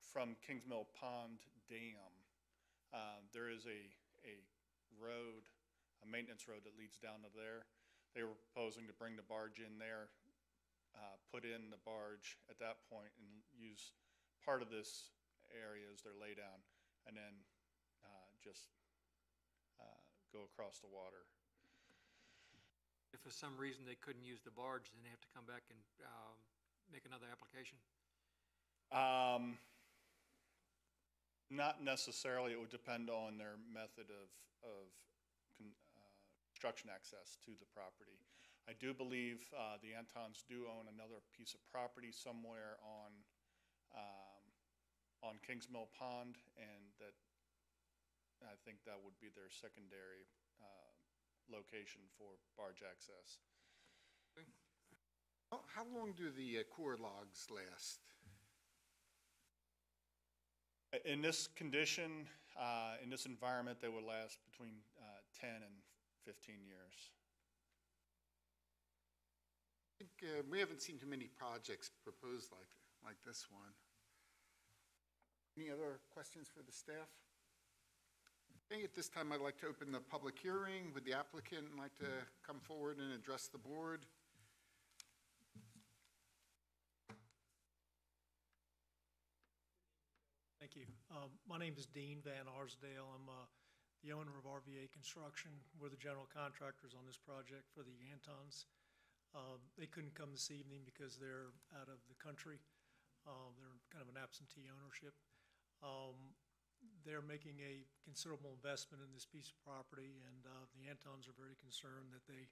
from Kingsmill Pond Dam. Um, There is a, a road, a maintenance road that leads down to there. They were proposing to bring the barge in there, uh, put in the barge at that point and use part of this area as their laydown, and then uh, just uh, go across the water. If for some reason they couldn't use the barge, then they have to come back and, um, make another application? Um, not necessarily. It would depend on their method of, of con- uh, construction access to the property. I do believe, uh, the Antons do own another piece of property somewhere on, um, on Kingsmill Pond, and that, I think that would be their secondary, location for barge access. How- How long do the uh, coir logs last? In this condition, uh, in this environment, they would last between uh, 10 and 15 years. I think, uh, we haven't seen too many projects proposed like, like this one. Any other questions for the staff? At this time, I'd like to open the public hearing. Would the applicant like to come forward and address the board? Thank you. Um, My name is Dean Van Arsdale. I'm uh, the owner of RVA Construction. We're the general contractors on this project for the Antons. Um, They couldn't come this evening because they're out of the country. Uh, They're kind of an absentee ownership. Um, They're making a considerable investment in this piece of property, and uh, the Antons are very concerned that they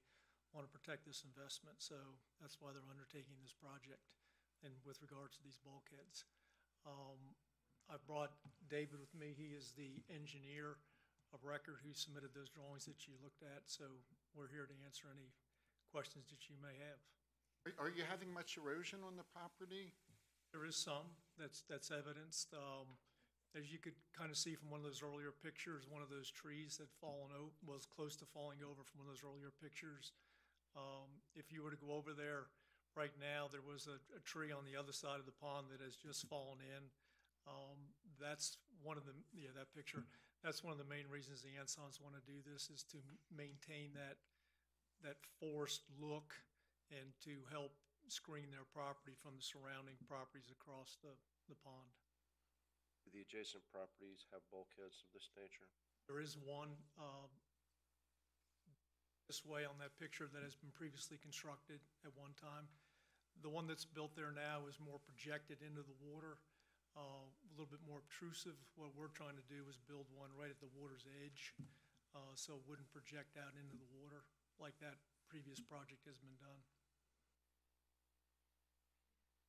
want to protect this investment. So that's why they're undertaking this project and with regards to these bulkheads. Um, I brought David with me. He is the engineer of record who submitted those drawings that you looked at, so we're here to answer any questions that you may have. Are- Are you having much erosion on the property? There is some that's, that's evidenced. Um, as you could kind of see from one of those earlier pictures, one of those trees had fallen o- was close to falling over from one of those earlier pictures. Um, if you were to go over there right now, there was a, a tree on the other side of the pond that has just fallen in. Um, that's one of the, yeah, that picture, that's one of the main reasons the Ansons want to do this is to maintain that, that forest look and to help screen their property from the surrounding properties across the, the pond. Do the adjacent properties have bulkheads of this nature? There is one, um, this way on that picture that has been previously constructed at one time. The one that's built there now is more projected into the water, uh, a little bit more obtrusive. What we're trying to do is build one right at the water's edge, uh, so it wouldn't project out into the water like that previous project has been done.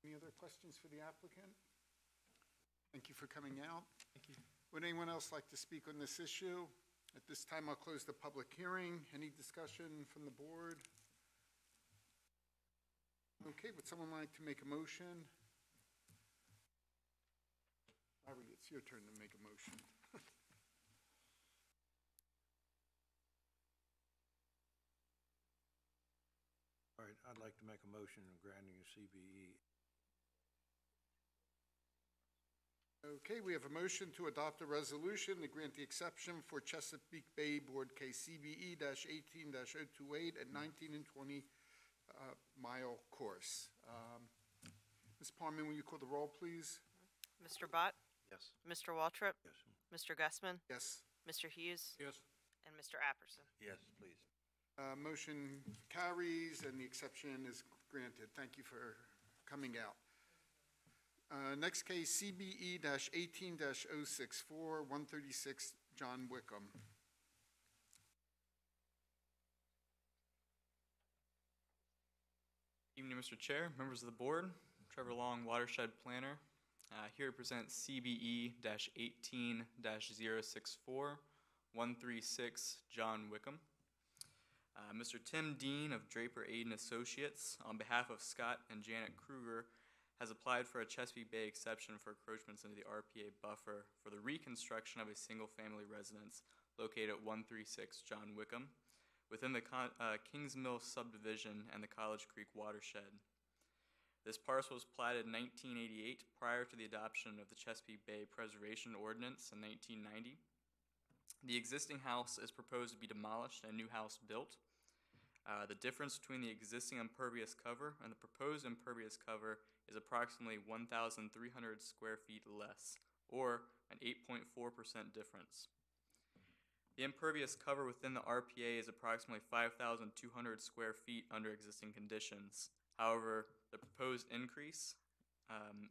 Any other questions for the applicant? Thank you for coming out. Thank you. Would anyone else like to speak on this issue? At this time, I'll close the public hearing. Any discussion from the board? Okay, would someone like to make a motion? Larry, it's your turn to make a motion. All right, I'd like to make a motion of granting a CBE. Okay, we have a motion to adopt a resolution to grant the exception for Chesapeake Bay Board Case CBE eighteen 28 at nineteen and twenty uh, mile course. Um, Ms. Parman, will you call the roll, please? Mr. Bott? Yes. Mr. Waltrip? Yes. Mr. Gusman? Yes. Mr. Hughes? Yes. And Mr. Apperson? Yes, please. Uh, Motion carries and the exception is granted. Thank you for coming out. Uh, Next case, CBE eighteen 64 one thirty-six John Wickham. Evening, Mr. Chair, members of the board. Trevor Long, Watershed Planner, uh, here to present CBE eighteen 64 136 John Wickham. Uh, Mr. Tim Dean of Draper Aden Associates, on behalf of Scott and Janet Kruger, has applied for a Chesapeake Bay exception for encroachments into the RPA buffer for the reconstruction of a single-family residence located at 136 John Wickham within the uh, Kingsmill subdivision and the College Creek watershed. This parcel was platted in 1988 prior to the adoption of the Chesapeake Bay Preservation Ordinance in 1990. The existing house is proposed to be demolished and a new house built. Uh, the difference between the existing impervious cover and the proposed impervious cover is approximately 1,300 square feet less, or an 8.4% difference. The impervious cover within the RPA is approximately 5,200 square feet under existing conditions. However, the proposed increase, um,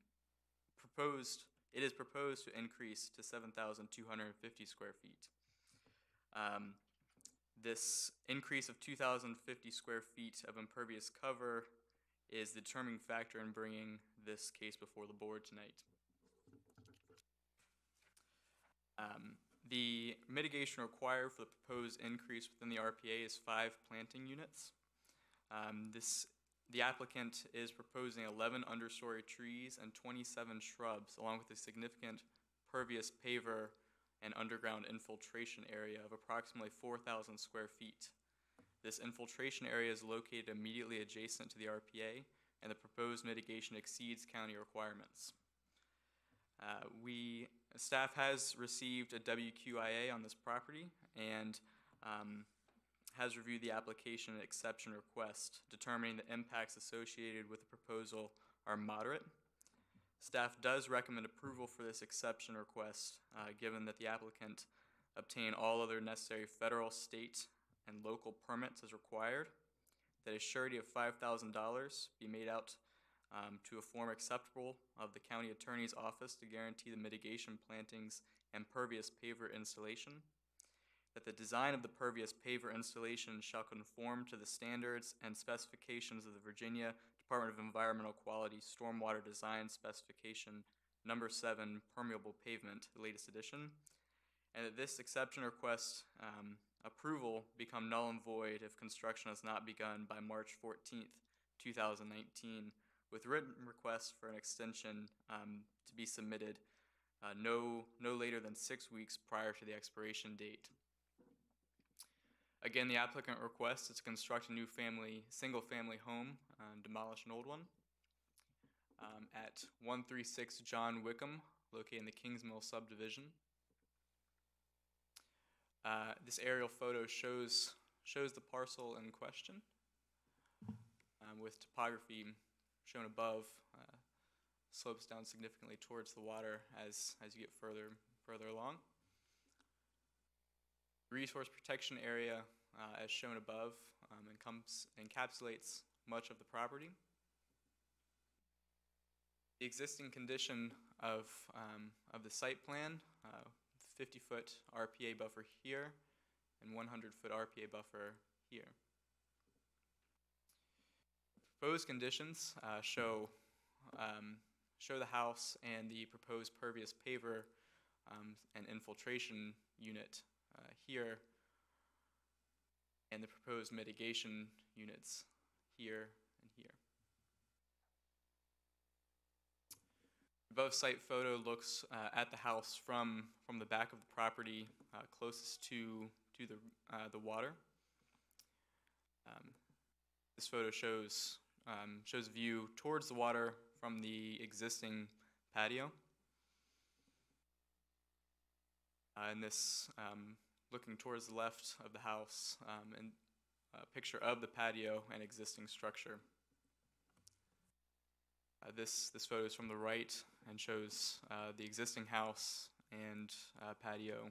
proposed, it is proposed to increase to 7,250 square feet. Um, this increase of 2,050 square feet of impervious cover is the determining factor in bringing this case before the board tonight. Um, the mitigation required for the proposed increase within the RPA is five planting units. Um, this, the applicant is proposing 11 understory trees and 27 shrubs, along with a significant pervious paver and underground infiltration area of approximately 4,000 square feet. This infiltration area is located immediately adjacent to the RPA, and the proposed mitigation exceeds county requirements. Uh, we, staff has received a WQIA on this property and um, has reviewed the application and exception request, determining the impacts associated with the proposal are moderate. Staff does recommend approval for this exception request, uh, given that the applicant obtain all other necessary federal, state, and local permits as required, that a surety of $5,000 be made out um, to a form acceptable of the county attorney's office to guarantee the mitigation plantings and pervious paver installation, that the design of the pervious paver installation shall conform to the standards and specifications of the Virginia Department of Environmental Quality Stormwater Design Specification Number 7 Permeable Pavement, the latest edition, and that this exception request um, approval become null and void if construction has not begun by March 14th, 2019, with written requests for an extension um, to be submitted uh, no, no later than six weeks prior to the expiration date. Again, the applicant requests is to construct a new family, single-family home, um, demolish an old one, um, at 136 John Wickham, located in the Kingsmill subdivision. Uh, this aerial photo shows shows the parcel in question, um, with topography shown above. Uh, slopes down significantly towards the water as as you get further further along. Resource protection area, uh, as shown above, um, encompass, encapsulates much of the property. The existing condition of, um, of the site plan, 50-foot RPA buffer here and 100-foot RPA buffer here. Proposed conditions uh, show, um, show the house and the proposed pervious paver um, and infiltration unit uh, here and the proposed mitigation units here and here. Above site photo looks uh, at the house from, from the back of the property uh, closest to, to the, uh, the water. Um, this photo shows, um, shows a view towards the water from the existing patio. Uh, and this um, looking towards the left of the house um, and a picture of the patio and existing structure. Uh, this, this photo is from the right and shows uh, the existing house and uh, patio.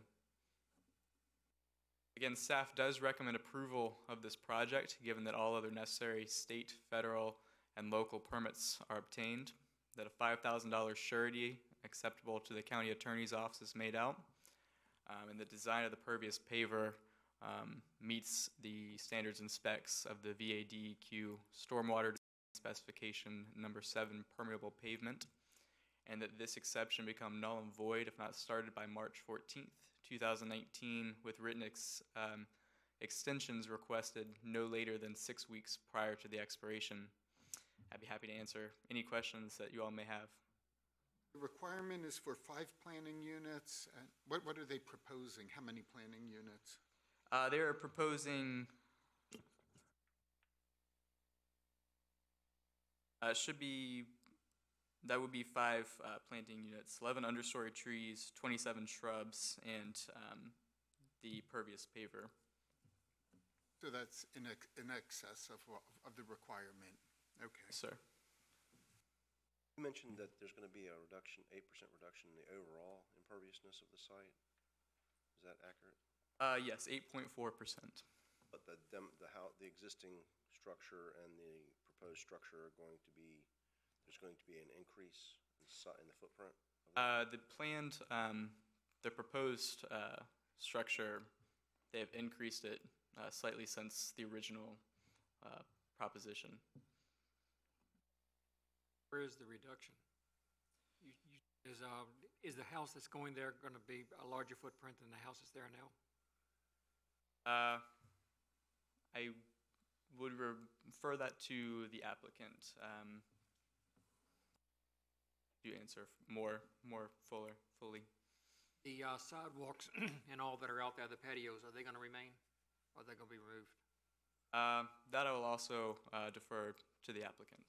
Again, staff does recommend approval of this project given that all other necessary state, federal, and local permits are obtained. that a $5,000 surety acceptable to the county attorney's office is made out. Um, and the design of the pervious paver um, meets the standards and specs of the VADQ stormwater specification number seven permeable pavement, and that this exception become null and void if not started by March 14th, 2019, with written ex, um, extensions requested no later than six weeks prior to the expiration. I'd be happy to answer any questions that you all may have. The requirement is for five planning units. What, what are they proposing? How many planning units? Uh, they're proposing. Uh, should be, that would be five uh, planting units, 11 understory trees, 27 shrubs, and um, the pervious paver. So that's in, ex- in excess of, of the requirement. Okay. Yes, sir. You mentioned that there's going to be a reduction, 8% reduction in the overall imperviousness of the site. Is that accurate? Uh, yes, 8.4%. But the, dem- the how, the existing structure and the proposed structure are going to be, there's going to be an increase in si- in the footprint? the- Uh, the planned, um, the proposed uh, structure, they have increased it uh, slightly since the original uh, proposition. Where is the reduction? You, you, is, uh, is the house that's going there gonna be a larger footprint than the house that's there now? Uh, I would refer that to the applicant um, to answer more, more fuller, fully. The uh, sidewalks and all that are out there, the patios, are they gonna remain? Or are they gonna be removed? Uh, that I will also uh, defer to the applicant.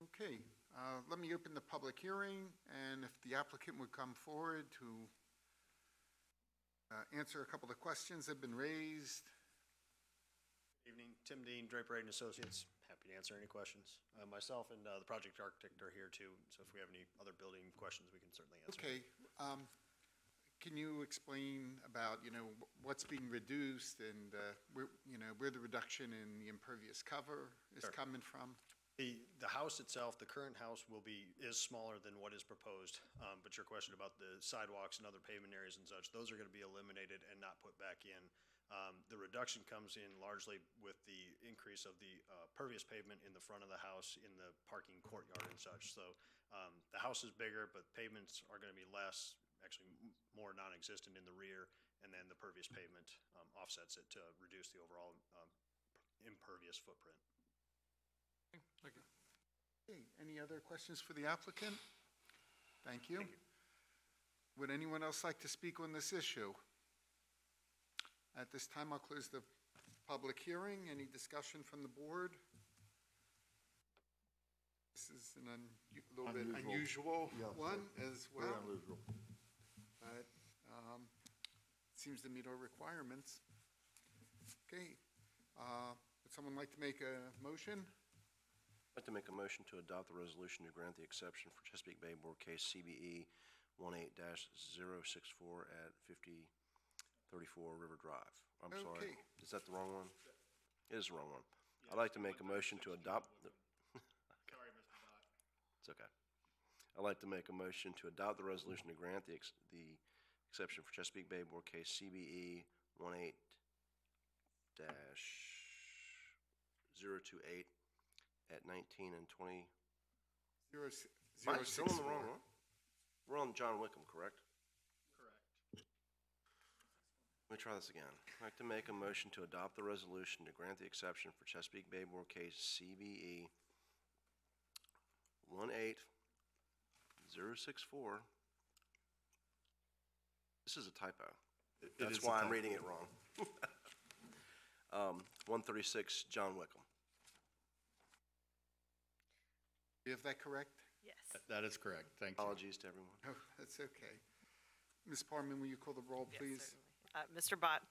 Okay, uh, let me open the public hearing, and if the applicant would come forward to uh, answer a couple of questions that have been raised. Evening, Tim Dean, Draper Aden Associates. To answer any questions. Uh, Myself and uh, the project architect are here too, so if we have any other building questions, we can certainly answer. Okay, um, can you explain about, you know, what's being reduced and, uh, where, you know, where the reduction in the impervious cover is Sure. coming from? The, the house itself, the current house will be, is smaller than what is proposed. Um, But your question about the sidewalks and other pavement areas and such, those are going to be eliminated and not put back in. Um, The reduction comes in largely with the increase of the uh, pervious pavement in the front of the house, in the parking courtyard and such. So um, the house is bigger, but pavements are going to be less, actually m- more non-existent in the rear, and then the pervious pavement um, offsets it to reduce the overall um, impervious footprint. Thank you. Okay, any other questions for the applicant? Thank you. Would anyone else like to speak on this issue? At this time, I'll close the public hearing. Any discussion from the board? This is an un, little bit unusual Yes. one as Very well, unusual. but, um, seems to meet our requirements. Okay, uh, would someone like to make a motion? I'd like to make a motion to adopt the resolution to grant the exception for Chesapeake Bay Board Case CBE 18-064 at 5034 River Drive. I'm sorry. Okay. Is that the wrong one? It is the wrong one. I'd like to make a motion to adopt the... Sorry, Mr. Bott. It's okay. I'd like to make a motion to adopt the resolution to grant the, ex- the exception for Chesapeake Bay Board Case CBE 18 dash 028 at 19 and 20. Zero, s- Am zero I still on the wrong four. one? We're on John Wickham, correct? Correct. Let me try this again. I'd like to make a motion to adopt the resolution to grant the exception for Chesapeake Bay Board Case CBE 18064. This is a typo. It- it That's is a why I'm typo. reading it wrong. Um, 136 John Wickham. Do you have that correct? Yes. That is correct. Thank you. Apologies to everyone. Oh, that's okay. Ms. Parman, will you call the roll, Yes, please? certainly. Uh, Mr. Bott,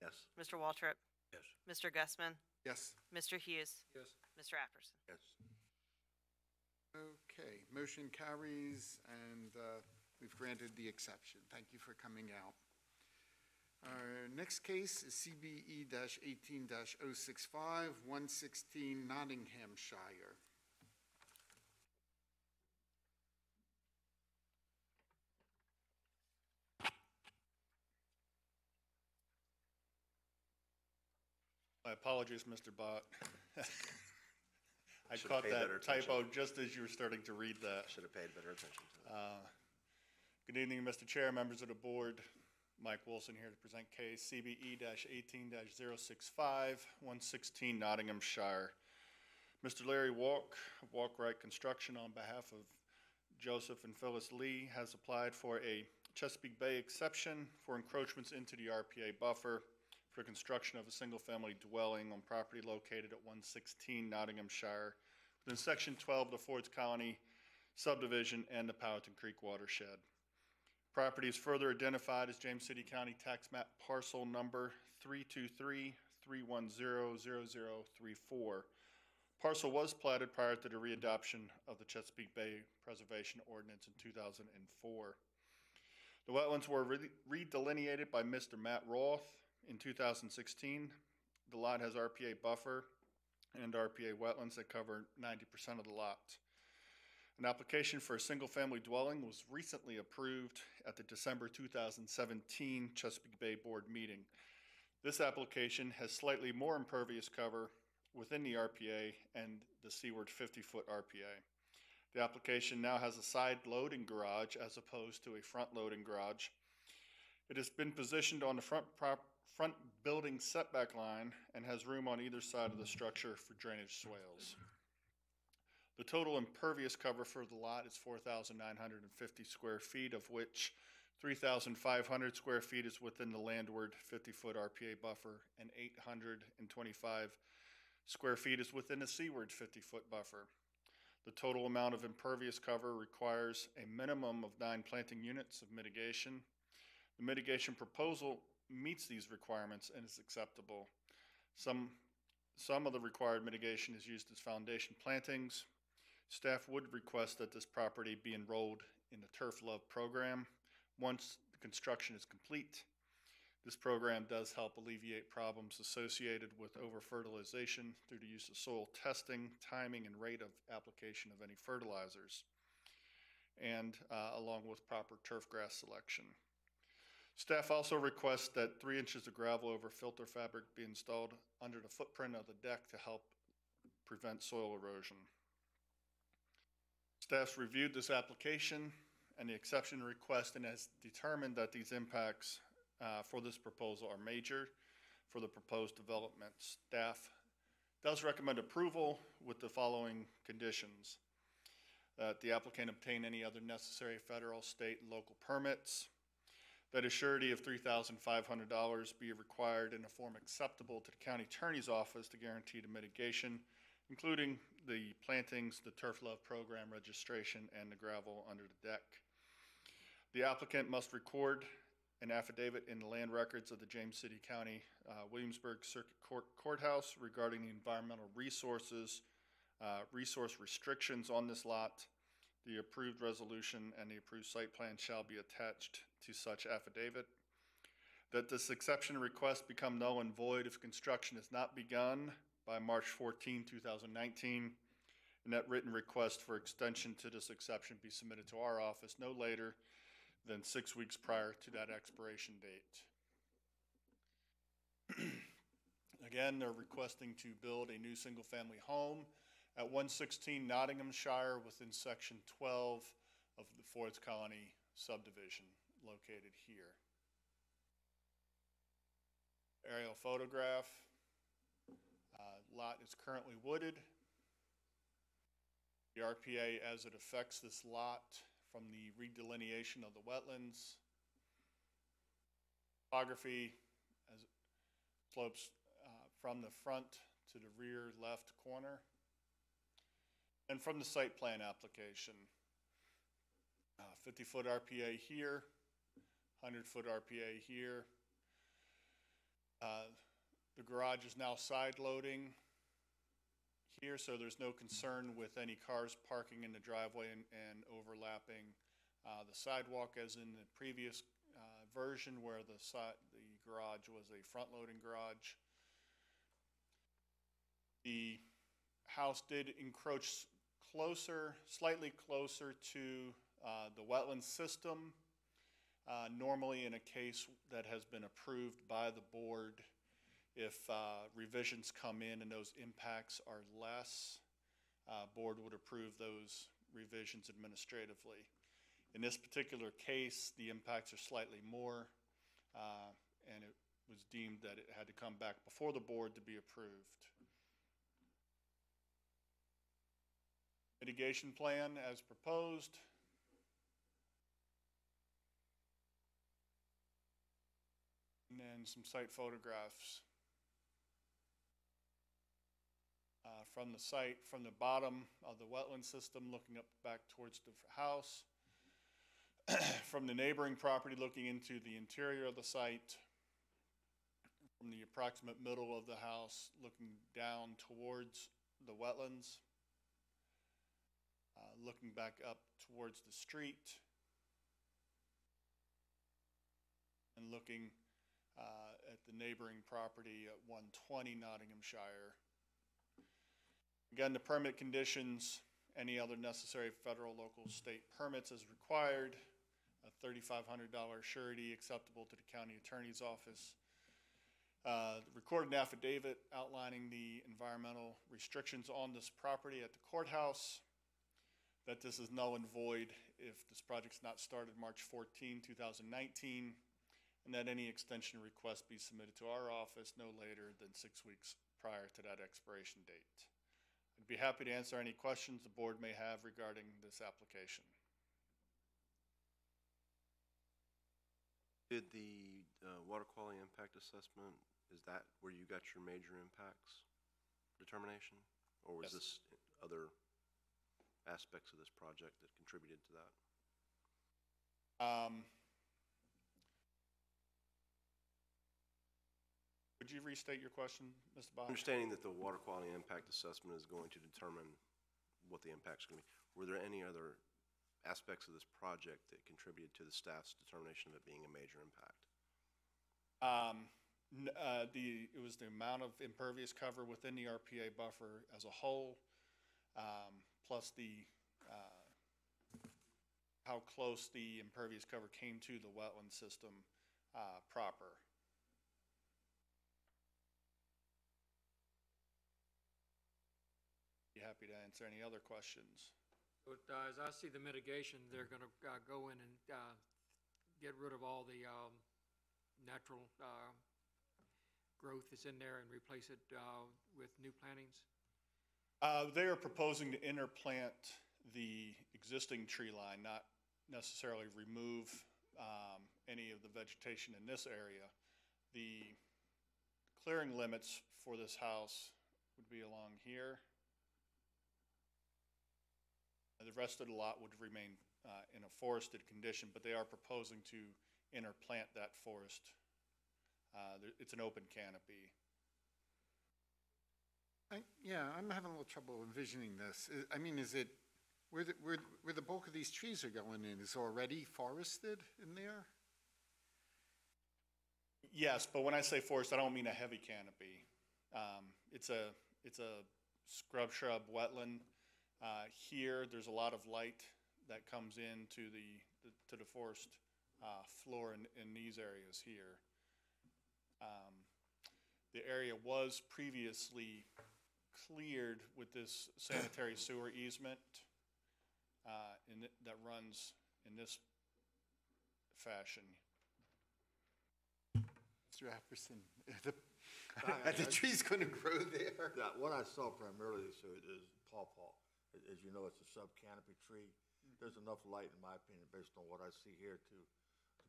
Yes. Mr. Waltrip, Yes. Mr. Gusman, Yes. Mr. Hughes, Yes. Mr. Apperson. Yes. Okay, motion carries, and uh, we've granted the exception. Thank you for coming out. Our next case is CBE eighteen 65 one sixteen Nottinghamshire. My apologies, Mr. Bott. I Should've caught paid better that attention. typo just as you were starting to read that. Should have paid better attention to it. Uh, Good evening, Mr. Chair, members of the board. Mike Wilson here to present case CBE eighteen 65 116 Nottinghamshire. Mr. Larry Walk of Walkwright Construction on behalf of Joseph and Phyllis Lee has applied for a Chesapeake Bay exception for encroachments into the RPA buffer for construction of a single-family dwelling on property located at one sixteen Nottinghamshire within section twelve of the Fords Colony subdivision and the Powhatan Creek watershed. Property is further identified as James City County Tax Map Parcel Number 323-310-0034. Parcel was platted prior to the readoption of the Chesapeake Bay Preservation Ordinance in 2004. The wetlands were re- redelineated by Mr. Matt Roth in 2016. The lot has RPA buffer and RPA wetlands that cover 90% of the lot. An application for a single-family dwelling was recently approved at the December 2017 Chesapeake Bay Board meeting. This application has slightly more impervious cover within the RPA and the seaward 50-foot RPA. The application now has a side loading garage as opposed to a front loading garage. It has been positioned on the front prop, front building setback line and has room on either side of the structure for drainage swales. The total impervious cover for the lot is four thousand nine hundred and fifty square feet, of which three thousand five hundred square feet is within the landward fifty-foot RPA buffer, and eight hundred and twenty-five square feet is within a seaward fifty-foot buffer. The total amount of impervious cover requires a minimum of nine planting units of mitigation. The mitigation proposal meets these requirements and is acceptable. Some, some of the required mitigation is used as foundation plantings. Staff would request that this property be enrolled in the Turf Love program once the construction is complete. This program does help alleviate problems associated with over-fertilization through the use of soil testing, timing, and rate of application of any fertilizers, and uh, along with proper turf grass selection. Staff also requests that three inches of gravel over filter fabric be installed under the footprint of the deck to help prevent soil erosion. Staff's reviewed this application and the exception request and has determined that these impacts uh, for this proposal are major for the proposed development. Staff does recommend approval with the following conditions. That the applicant obtain any other necessary federal, state, and local permits. That a surety of three thousand five hundred dollars be required in a form acceptable to the county attorney's office to guarantee the mitigation, including the plantings, the turf love program registration, and the gravel under the deck. The applicant must record an affidavit in the land records of the James City County, uh, Williamsburg Circuit Court Courthouse regarding the environmental resources, uh, resource restrictions on this lot. The approved resolution and the approved site plan shall be attached to such affidavit. That this exception request become null and void if construction is not begun by March 14, 2019, and that written request for extension to this exception be submitted to our office no later than six weeks prior to that expiration date. Again, they're requesting to build a new single-family home at 116 Nottinghamshire within Section 12 of the Fords Colony subdivision located here. Aerial photograph. Uh, Lot is currently wooded. The RPA as it affects this lot from the redelineation of the wetlands. Topography as slopes uh, from the front to the rear left corner. And from the site plan application. Uh, 50-foot RPA here, 100-foot RPA here. Uh, The garage is now side loading here, so there's no concern with any cars parking in the driveway and, and overlapping uh, the sidewalk as in the previous uh, version where the side, the garage was a front-loading garage. The house did encroach closer, slightly closer to uh, the wetland system. Uh, Normally, in a case that has been approved by the board, If uh, revisions come in and those impacts are less, uh, board would approve those revisions administratively. In this particular case, the impacts are slightly more, uh, and it was deemed that it had to come back before the board to be approved. Mitigation plan as proposed. And some site photographs. Uh, from the site, from the bottom of the wetland system, looking up back towards the house. From the neighboring property, looking into the interior of the site. From the approximate middle of the house, looking down towards the wetlands. Uh, looking back up towards the street. And looking uh, at the neighboring property at 120 Nottinghamshire. Again, the permit conditions, any other necessary federal, local, state permits as required, a $3,500 surety acceptable to the county attorney's office. Uh, Recorded affidavit outlining the environmental restrictions on this property at the courthouse, that this is null and void if this project's not started March 14, 2019, and that any extension request be submitted to our office no later than six weeks prior to that expiration date. I'd be happy to answer any questions the board may have regarding this application. Did the uh, water quality impact assessment, is that where you got your major impacts determination? Or was Yes. this other aspects of this project that contributed to that? Um, Would you restate your question, Mr. Bott? Understanding that the water quality impact assessment is going to determine what the impact's going to be, were there any other aspects of this project that contributed to the staff's determination of it being a major impact? Um, uh, the, it was the amount of impervious cover within the RPA buffer as a whole, um, plus the, uh, how close the impervious cover came to the wetland system, uh, proper. Be happy to answer any other questions. But uh, as I see the mitigation, they're going to go in and uh, get rid of all the um, natural uh, growth that's in there and replace it uh, with new plantings? Uh, they are proposing to interplant the existing tree line, not necessarily remove um, any of the vegetation in this area. The clearing limits for this house would be along here. And The rest of the lot would remain uh, in a forested condition, but they are proposing to interplant that forest. Uh, there- It's an open canopy. I, yeah, I'm having a little trouble envisioning this. I- I mean, is it, where the, where, where the bulk of these trees are going in, is already forested in there? Yes, but when I say forest, I don't mean a heavy canopy. Um, it's a, it's a scrub shrub wetland. Uh, here, there's a lot of light that comes into the, the- to the forest, uh, floor in, in these areas here. Um, the area was previously cleared with this sanitary sewer easement, uh, in, th- that runs in this fashion. Mr. Apperson, the, are the trees gonna grow there? Yeah, what I saw primarily, sir, is pawpaw. As- As you know, it's a sub-canopy tree. Mm-hmm. There's enough light, in my opinion, based on what I see here, to, to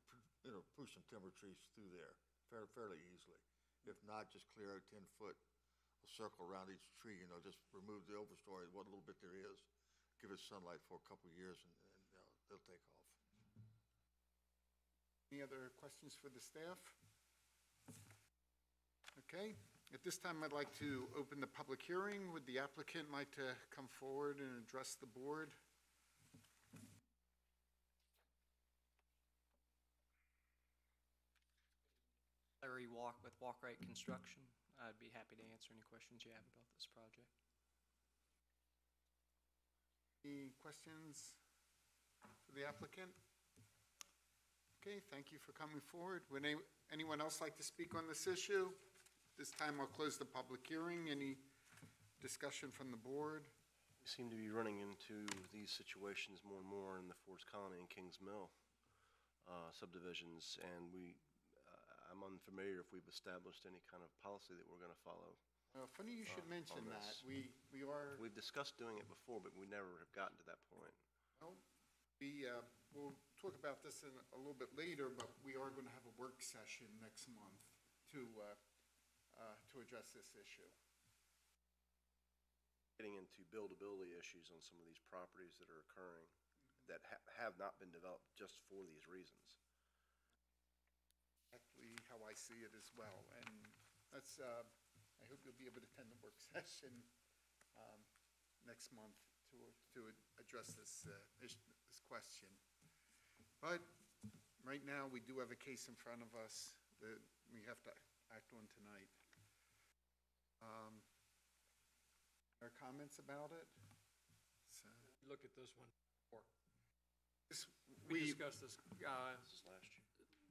you know, push some timber trees through there fair- fairly easily. If not, just clear a ten-foot circle around each tree, you know, just remove the overstory, what little bit there is, give it sunlight for a couple of years, and, and you know, they'll take off. Any other questions for the staff? Okay, at this time, I'd like to open the public hearing. Would the applicant like to come forward and address the board? Larry Walk with Walkrite Construction. I'd be happy to answer any questions you have about this project. Any questions for the applicant? Okay, thank you for coming forward. Would any- anyone else like to speak on this issue? This time I'll close the public hearing. Any discussion from the board? We seem to be running into these situations more and more in the Ford's Colony and Kingsmill uh, subdivisions, and we, uh, I'm unfamiliar if we've established any kind of policy that we're going to follow. Uh, Funny you should Uh, mention that. We, we are, We've discussed doing it before, but we never have gotten to that point. well, we, uh, we'll talk about this in a little bit later, but we are going to have a work session next month to, uh, to address this issue. Getting into buildability issues on some of these properties that are occurring that ha- have not been developed just for these reasons. Exactly how I see it as well. And that's, uh, I hope you'll be able to attend the work session um, next month to, to address this, uh, this this question. But right now, we do have a case in front of us that we have to act on tonight. Um, Our comments about it? So, Looked at this one before. this- We We, discussed this, uh, This is last year.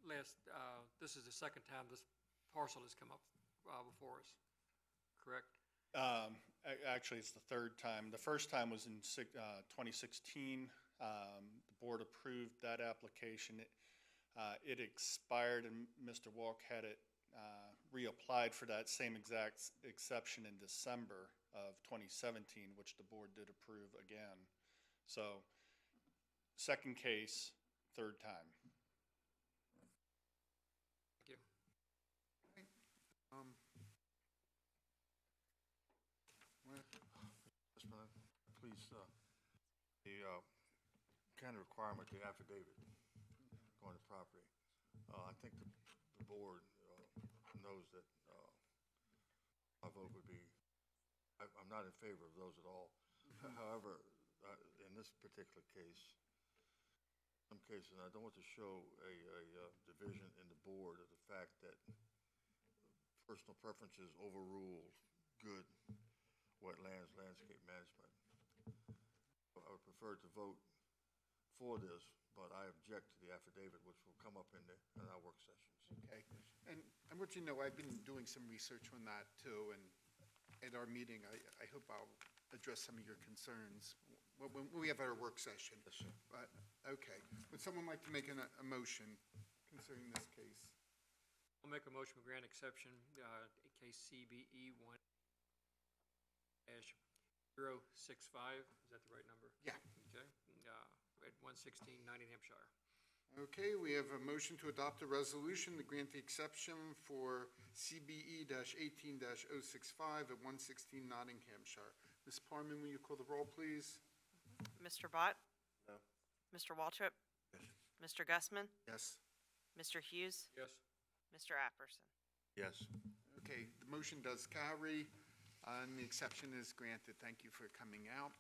last, uh, this is the second time this parcel has come up, uh, before us, correct? Um, a- actually, it's the third time. The first time was in six, uh, twenty sixteen. Um, the board approved that application. It, Uh, it expired and Mr. Walk had it, uh, reapplied for that same exact s- exception in December of twenty seventeen, which the board did approve again. So, second case, third time. Thank you. um, well, Mr. President, please, uh, the, uh, kind of requirement, the affidavit on the property. Uh, I think the, the board, knows that, uh, my vote would be, I, I'm not in favor of those at all. However, uh, in this particular case, some cases, and I don't want to show a, a, uh, division in the board of the fact that personal preferences overrule good wetlands landscape management. I would prefer to vote for this, but I object to the affidavit, which will come up in the, in our work sessions. Okay, and, and what you know, I've been doing some research on that too, and at our meeting, I, I hope I'll address some of your concerns when, when we have our work session. Yes, sir. But, okay, would someone like to make an, a motion concerning this case? I'll make a motion to grant exception, uh, case CBE one dash zero six five, is that the right number? Yeah. Okay, at one sixteen Nottinghamshire. Okay, we have a motion to adopt a resolution to grant the exception for CBE eighteen 65 at one sixteen Nottinghamshire. Ms. Parman, will you call the roll, please? Mr. Bott? No. Mr. Waltrip? Yes. Mr. Gusman? Yes. Mr. Hughes? Yes. Mr. Apperson? Yes. Okay, the motion does carry, uh, and the exception is granted. Thank you for coming out.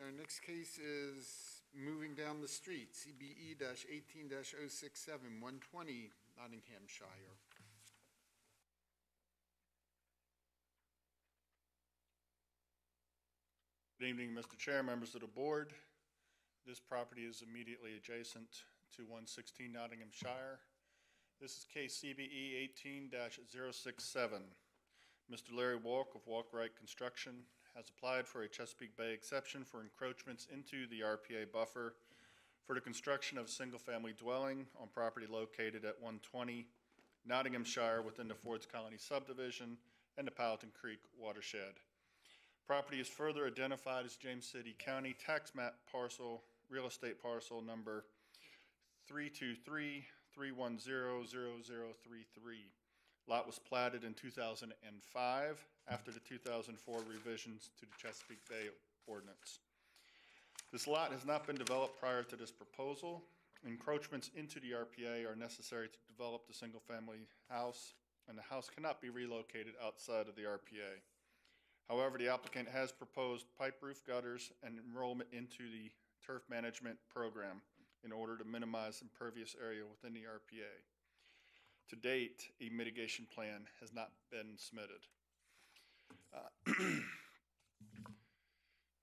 Our next case is moving down the street, CBE eighteen 67 one twenty Nottinghamshire. Good evening, Mr. Chair, members of the board. This property is immediately adjacent to 116 Nottinghamshire. This is case CBE 18-067. Mr. Larry Walk of Walkwright Construction has applied for a Chesapeake Bay exception for encroachments into the RPA buffer for the construction of a single-family dwelling on property located at 120 Nottinghamshire within the Fords Colony subdivision and the Powhatan Creek watershed. Property is further identified as James City County Tax Map Parcel, Real Estate Parcel Number 323-310-0033. Lot was platted in 2005 after the 2004 revisions to the Chesapeake Bay Ordinance. This lot has not been developed prior to this proposal. Encroachments into the RPA are necessary to develop the single-family house, and the house cannot be relocated outside of the RPA. However, the applicant has proposed pipe roof gutters and enrollment into the turf management program in order to minimize impervious area within the RPA. To date, a mitigation plan has not been submitted. Uh,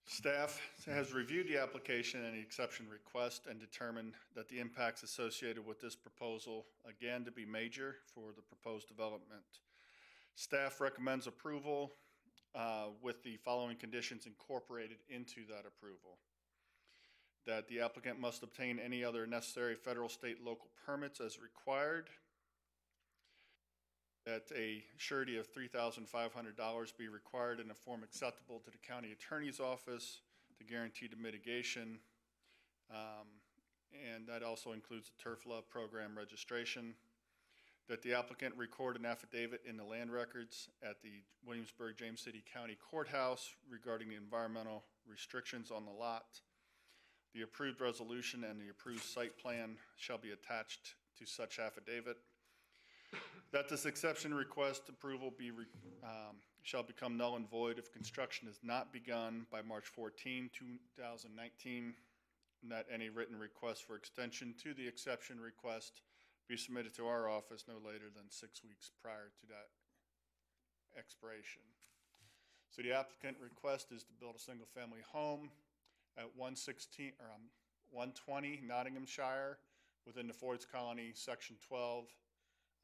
Staff has reviewed the application and the exception request and determined that the impacts associated with this proposal, again, to be major for the proposed development. Staff recommends approval uh, with the following conditions incorporated into that approval. That the applicant must obtain any other necessary federal, state, local permits as required. That a surety of three thousand five hundred dollars be required in a form acceptable to the county attorney's office to guarantee the mitigation. Um, And that also includes the turf love program registration. That the applicant record an affidavit in the land records at the Williamsburg, James City County Courthouse regarding the environmental restrictions on the lot. The approved resolution and the approved site plan shall be attached to such affidavit. That this exception request approval be, re- um, shall become null and void if construction is not begun by March 14, 2019. And that any written request for extension to the exception request be submitted to our office no later than six weeks prior to that expiration. So the applicant request is to build a single-family home at 116, or um, 120 Nottinghamshire within the Ford's Colony, Section 12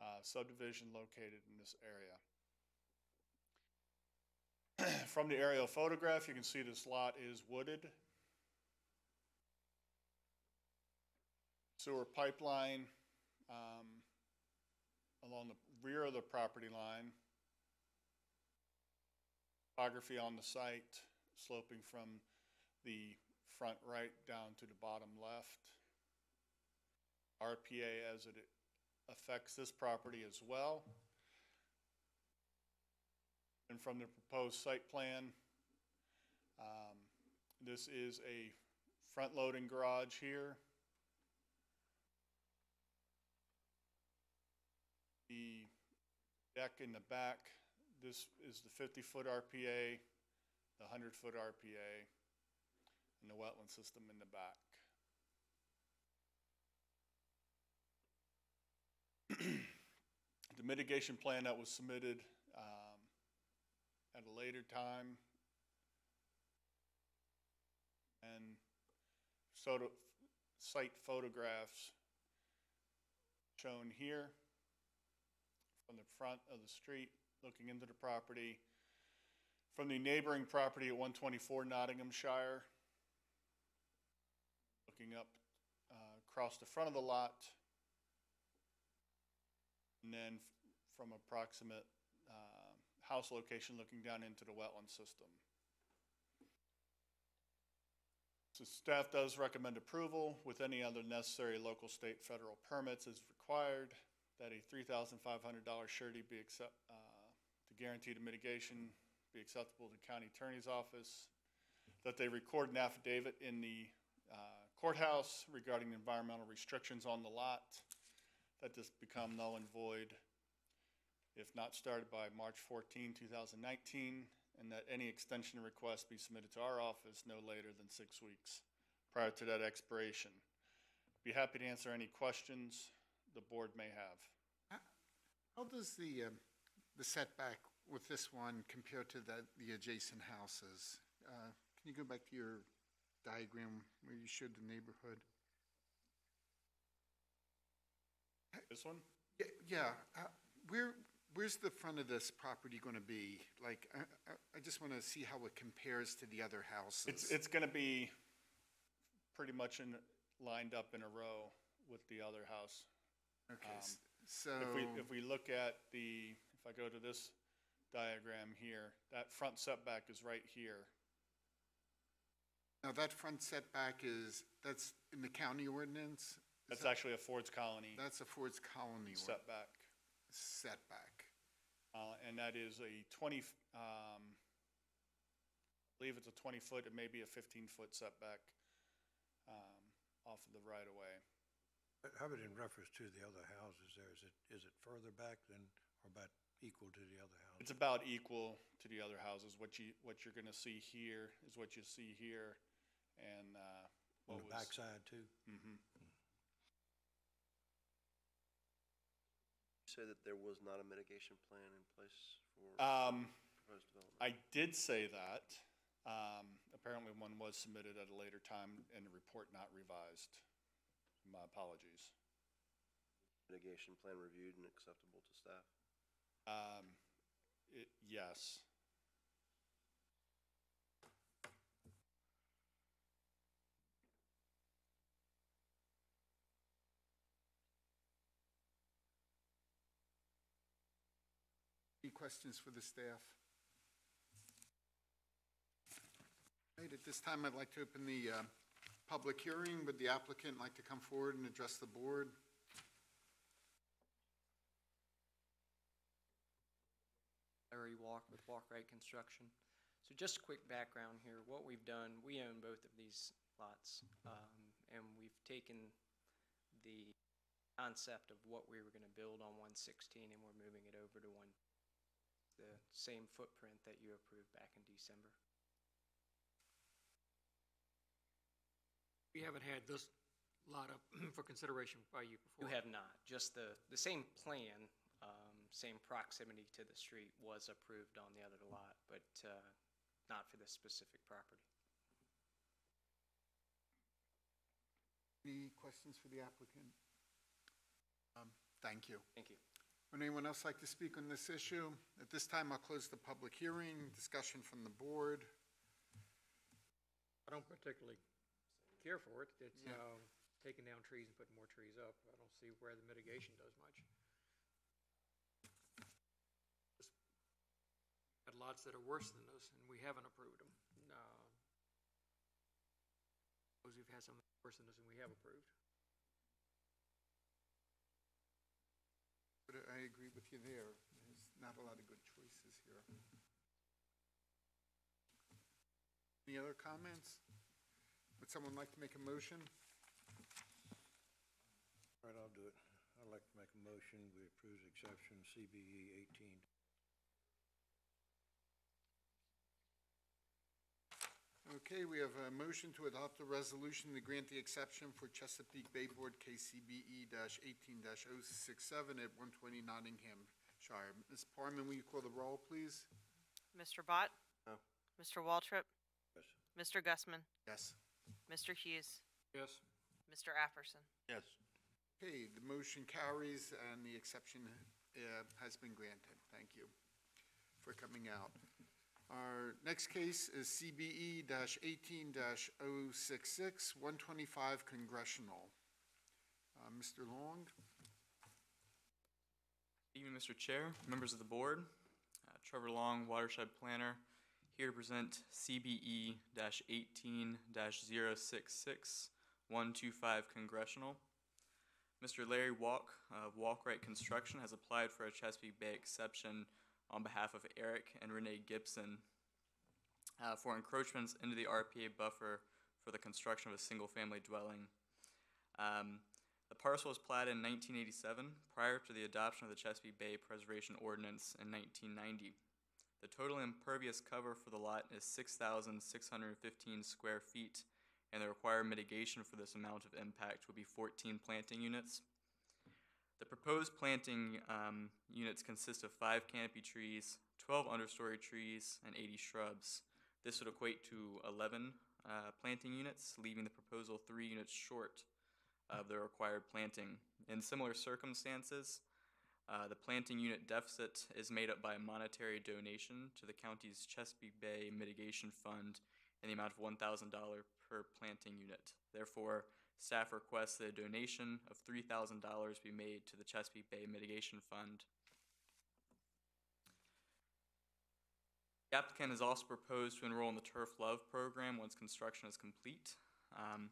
uh, subdivision located in this area. From the aerial photograph, you can see this lot is wooded. Sewer pipeline um, along the rear of the property line. Topography on the site sloping from the front right down to the bottom left. RPA as it affects this property as well. And from the proposed site plan, um, this is a front-loading garage here. The deck in the back, this is the fifty-foot RPA, the hundred-foot RPA, and the wetland system in the back. The mitigation plan that was submitted um, at a later time. And photo, site photographs shown here from the front of the street, looking into the property, from the neighboring property at 124 Nottinghamshire, looking up uh, across the front of the lot, and then f- from approximate uh, house location looking down into the wetland system. So staff does recommend approval with any other necessary local, state, federal permits as required, that a $3,500 surety be accept, uh, to guarantee the mitigation be acceptable to county attorney's office, that they record an affidavit in the uh, courthouse regarding environmental restrictions on the lot, that this become null and void if not started by March 14, 2019, and that any extension request be submitted to our office no later than six weeks prior to that expiration. Be happy to answer any questions the board may have. How does the, um, the setback with this one compare to the, the adjacent houses? Uh, Can you go back to your diagram where you showed the neighborhood? This one? Yeah, Yeah, uh, where, where's the front of this property going to be? Like, I, I, I just want to see how it compares to the other houses. It's, it's gonna be pretty much in, lined up in a row with the other house. Okay, um, s- so, If we, if we look at the, if I go to this diagram here, that front setback is right here. now that front setback is, that's in the county ordinance? Is That's that- actually a Ford's Colony That's a Ford's Colony or- setback. setback. Uh, and that is a twenty, f- um, I believe it's a twenty foot, it may be a fifteen foot setback, um, off of the right of way. How about in reference to the other houses there? Is it, is it further back than, or about equal to the other houses? It's about equal to the other houses. What you, what you're gonna see here is what you see here and, uh. On what the was- backside too? Mhm. Say that there was not a mitigation plan in place for Um, proposed development? I did say that. Um, Apparently, one was submitted at a later time and the report not revised. My apologies. Mitigation plan reviewed and acceptable to staff? Um, it- Yes. Questions for the staff? At this time, I'd like to open the uh, public hearing. Would the applicant like to come forward and address the board? Larry Walk with Walkrite Construction. So just a quick background here. What we've done, we own both of these lots, um, and we've taken the concept of what we were going to build on 116, and we're moving it over to one, the same footprint that you approved back in December. We haven't had this lot up for consideration by you before. You have not. Just the, the same plan, um, same proximity to the street was approved on the other lot, but uh, not for this specific property. Any questions for the applicant? Um, Thank you. Thank you. Would anyone else like to speak on this issue? At this time, I'll close the public hearing. Discussion from the board. I don't particularly care for it. It's Yeah. uh, taking down trees and putting more trees up. I don't see where the mitigation does much. Just Got lots that are worse than this, and we haven't approved them. Uh, Suppose we've had some worse than this and we have approved. But I agree with you there. There's not a lot of good choices here. Any other comments? Would someone like to make a motion? All right, I'll do it. I'd like to make a motion, we approve the exception CBE eighteen Okay, we have a motion to adopt a resolution to grant the exception for Chesapeake Bay Board KCBE eighteen 67 at one twenty Nottingham Shire. Ms. Parman, will you call the roll, please? Mr. Bott? No. Mr. Waltrip? Yes. Mr. Gusman? Yes. Mr. Hughes? Yes. Mr. Apperson? Yes. Okay, the motion carries and the exception uh, has been granted. Thank you for coming out. Our next case is CBE eighteen 66 one twenty-five Congressional. Uh, Mr. Long? Evening, Mr. Chair, members of the board. Uh, Trevor Long, Watershed Planner, here to present CBE eighteen 66 125 Congressional. Mr. Larry Walk of Walkrite Construction has applied for a Chesapeake Bay exception on behalf of Eric and Renee Gibson uh, for encroachments into the RPA buffer for the construction of a single-family dwelling. Um, the parcel was platted in 1987 prior to the adoption of the Chesapeake Bay Preservation Ordinance in 1990. The total impervious cover for the lot is 6,615 square feet, and the required mitigation for this amount of impact would be 14 planting units. The proposed planting um, units consist of five canopy trees, 12 understory trees, and 80 shrubs. This would equate to 11 uh, planting units, leaving the proposal three units short of the required planting. In similar circumstances, uh, the planting unit deficit is made up by a monetary donation to the county's Chesapeake Bay Mitigation Fund in the amount of $1,000 per planting unit. Therefore, staff requests that a donation of $3,000 be made to the Chesapeake Bay Mitigation Fund. The applicant has also proposed to enroll in the Turf Love program once construction is complete, um,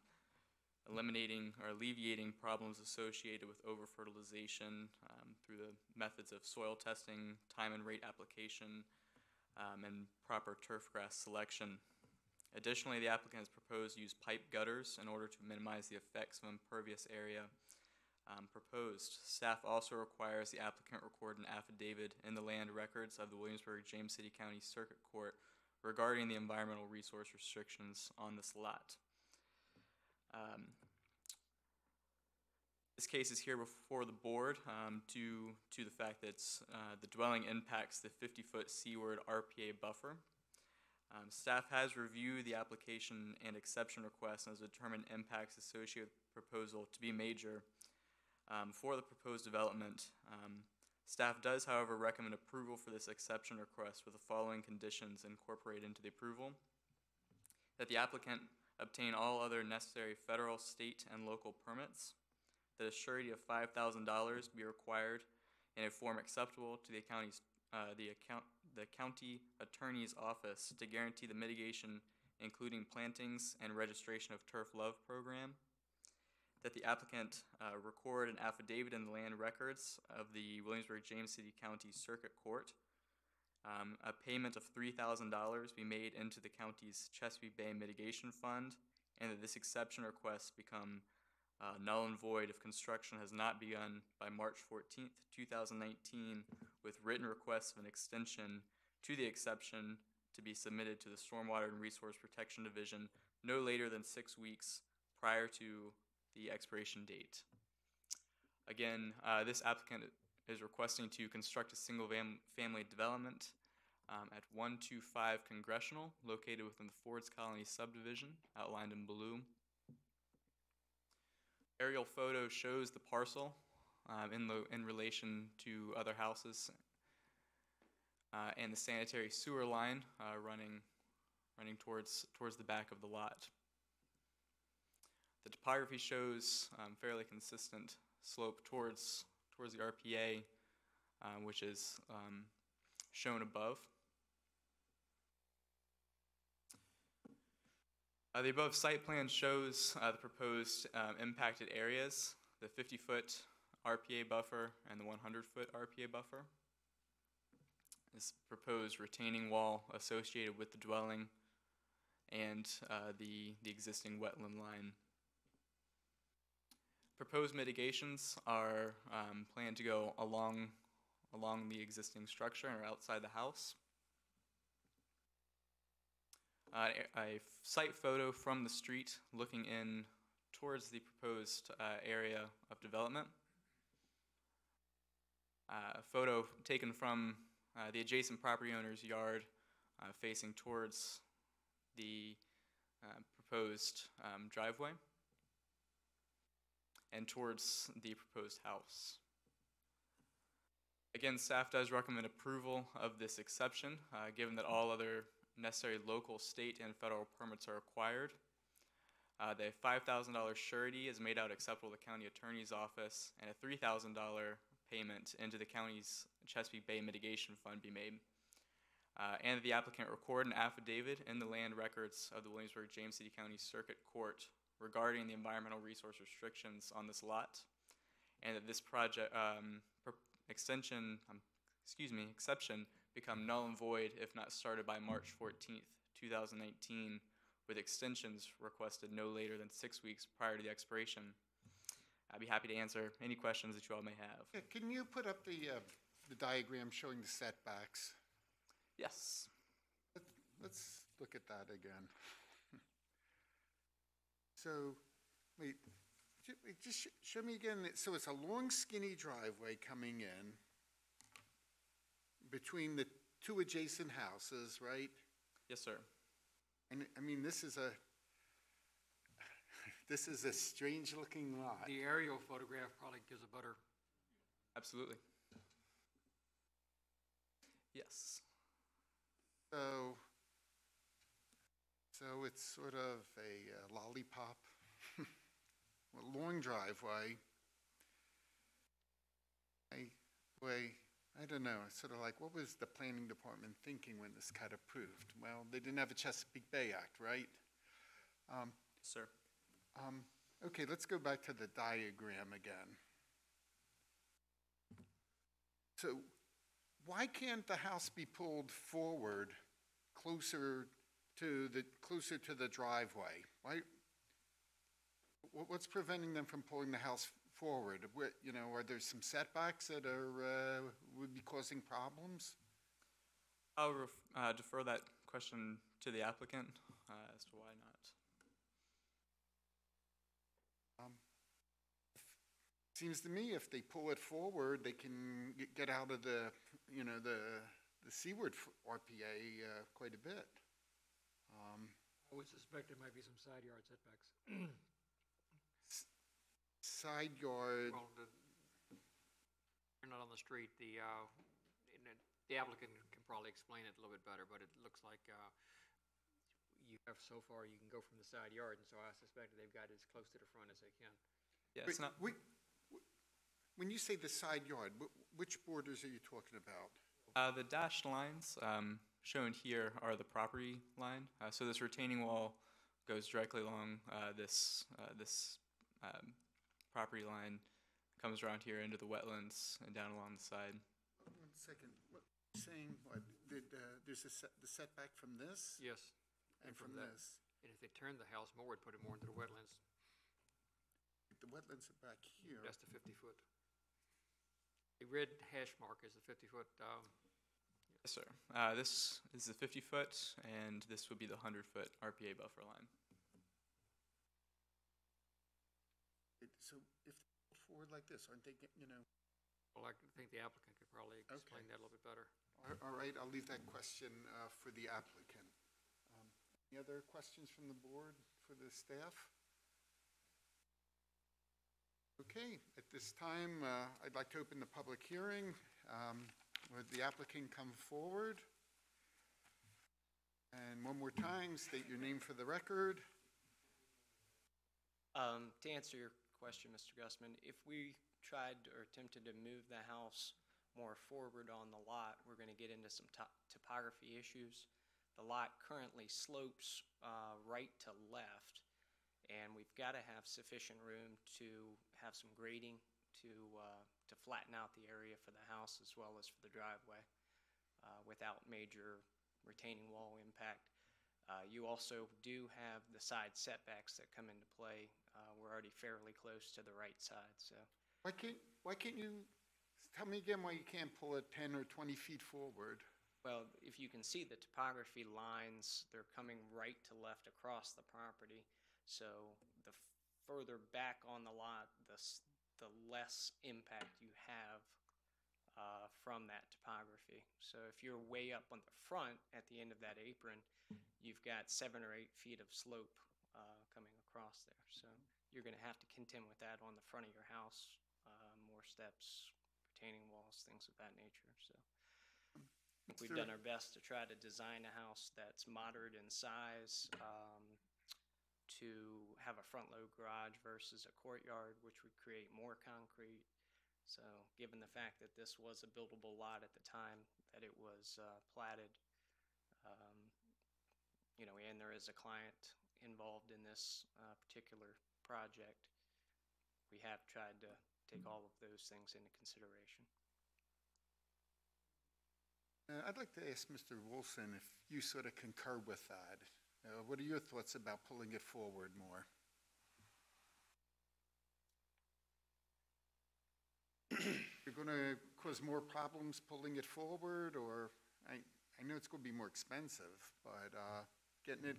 eliminating or alleviating problems associated with over-fertilization um, through the methods of soil testing, time and rate application, um, and proper turf grass selection. Additionally, the applicant has proposed to use pipe gutters in order to minimize the effects of impervious area um, proposed. Staff also requires the applicant record an affidavit in the land records of the Williamsburg James City County Circuit Court regarding the environmental resource restrictions on this lot. Um, this case is here before the board um, due to the fact that uh, the dwelling impacts the 50-foot seaward RPA buffer. Um, staff has reviewed the application and exception request and has determined impacts associated with the proposal to be major um, for the proposed development. Um, staff does, however, recommend approval for this exception request with the following conditions incorporated into the approval. That the applicant obtain all other necessary federal, state, and local permits. That a surety of five thousand dollars be required in a form acceptable to the county's, uh, the account, the county attorney's office to guarantee the mitigation, including plantings and registration of turf love program. That the applicant, uh, record an affidavit in the land records of the Williamsburg James City County Circuit Court. Um, a payment of three thousand dollars be made into the county's Chesapeake Bay Mitigation Fund, and that this exception request become uh, null and void if construction has not begun by March fourteenth, two thousand nineteen, with written requests of an extension to the exception to be submitted to the Stormwater and Resource Protection Division no later than six weeks prior to the expiration date. Again, uh, this applicant is requesting to construct a single fam- family development um, at 125 Congressional, located within the Ford's Colony subdivision, outlined in blue. Aerial photo shows the parcel um, in, in relation to other houses uh, and the sanitary sewer line uh, running, running towards, towards the back of the lot. The topography shows um, fairly consistent slope towards, towards the RPA, um, which is um, shown above. The above site plan shows uh, the proposed um, impacted areas, the 50-foot RPA buffer and the 100-foot RPA buffer. This proposed retaining wall associated with the dwelling and uh, the, the existing wetland line. Proposed mitigations are um, planned to go along, along the existing structure or outside the house. Uh, a, site photo from the street looking in towards the proposed uh, area of development. Uh, a photo taken from uh, the adjacent property owner's yard uh, facing towards the uh, proposed um, driveway and towards the proposed house. Again, staff does recommend approval of this exception, given that all other necessary local, state, and federal permits are required. Uh, the $5,000 surety is made out acceptable to the county attorney's office, and a $3,000 payment into the county's Chesapeake Bay Mitigation Fund be made. Uh, and the applicant record an affidavit in the land records of the Williamsburg James City County Circuit Court regarding the environmental resource restrictions on this lot, and that this project um, extension, um, excuse me, exception become null and void if not started by March 14th, 2019, with extensions requested no later than six weeks prior to the expiration. I'd be happy to answer any questions that you all may have. Yeah, Can you put up the, uh, the diagram showing the setbacks? Yes. Let- Let's look at that again. So, wait, ju- wait, just sh- show me again, so it's a long skinny driveway coming in between the two adjacent houses, right? Yes, sir. And, I mean, this is a, this is a strange-looking lot. The aerial photograph probably gives a better, Absolutely. Yes. So, so it's sort of a uh, lollipop, a long driveway. I, boy, I don't know, sort of like, what was the planning department thinking when this got approved? Well, they didn't have a Chesapeake Bay Act, right? Um, Sir. um, okay, let's go back to the diagram again. So why can't the house be pulled forward closer to the, closer to the driveway? Why, what's preventing them from pulling the house forward? Where- You know, are there some setbacks that are, uh, would be causing problems? I'll ref- uh, defer that question to the applicant uh, as to why not. Um, Seems to me if they pull it forward, they can get- get out of the, you know, the, the seaward RPA uh, quite a bit. Um, I would suspect there might be some side yard setbacks. Side yard, Well, the, you're not on the street, the, uh, and the- the applicant can probably explain it a little bit better, but it looks like, uh, you have so far, you can go from the side yard, and so I suspect they've got it as close to the front as they can. Yeah, Wait, it's not, wait, wh- when you say the side yard, wh- which borders are you talking about? uh, the dashed lines, um, shown here are the property line. Uh, so this retaining wall goes directly along, uh, this, uh, this, um, property line, comes around here into the wetlands and down along the side. One second, what, saying, what, did, uh, there's a set, the setback from this? Yes. And from that- this? And if they turned the house more, it'd put it more into the wetlands. The wetlands are back here. That's the fifty foot. The red hash mark is the fifty foot, um, Yes, sir. Uh, this is the 50 foot, and this would be the 100 foot RPA buffer line. It- So if they go forward like this, aren't they, get- you know, well, I think the applicant could probably explain Okay. that a little bit better. all- all right, I'll leave that question uh, for the applicant. Um, Any other questions from the board for the staff? Okay, at this time, uh, I'd like to open the public hearing. Um, Would the applicant come forward? And one more time, state your name for the record. Um, to answer your question, Mr. Gusman, if we tried or attempted to move the house more forward on the lot, we're gonna get into some to- topography issues. The lot currently slopes, uh, right to left, and we've gotta have sufficient room to have some grading to, uh, to flatten out the area for the house as well as for the driveway, uh, without major retaining wall impact. Uh, You also do have the side setbacks that come into play. Uh, We're already fairly close to the right side, so. Why can't, why can't you, tell me again why you can't pull it 10 or 20 feet forward? Well, if you can see the topography lines, they're coming right to left across the property. So the further back on the lot, the, s- the less impact you have uh, from that topography. So if you're way up on the front at the end of that apron, you've got seven or eight feet of slope uh, coming across there. So you're going to have to contend with that on the front of your house, uh, more steps, retaining walls, things of that nature. So we've done our best to try to design a house that's moderate in size, um, to have a front load garage versus a courtyard, which would create more concrete. So, given the fact that this was a buildable lot at the time that it was uh, platted, um, you know, and there is a client involved in this uh, particular project, we have tried to take all of those things into consideration. Uh, I'd like to ask Mr. Wilson if you sort of concur with that. Uh, What are your thoughts about pulling it forward more? You're going to cause more problems pulling it forward, or, I, I know it's going to be more expensive, but uh, getting it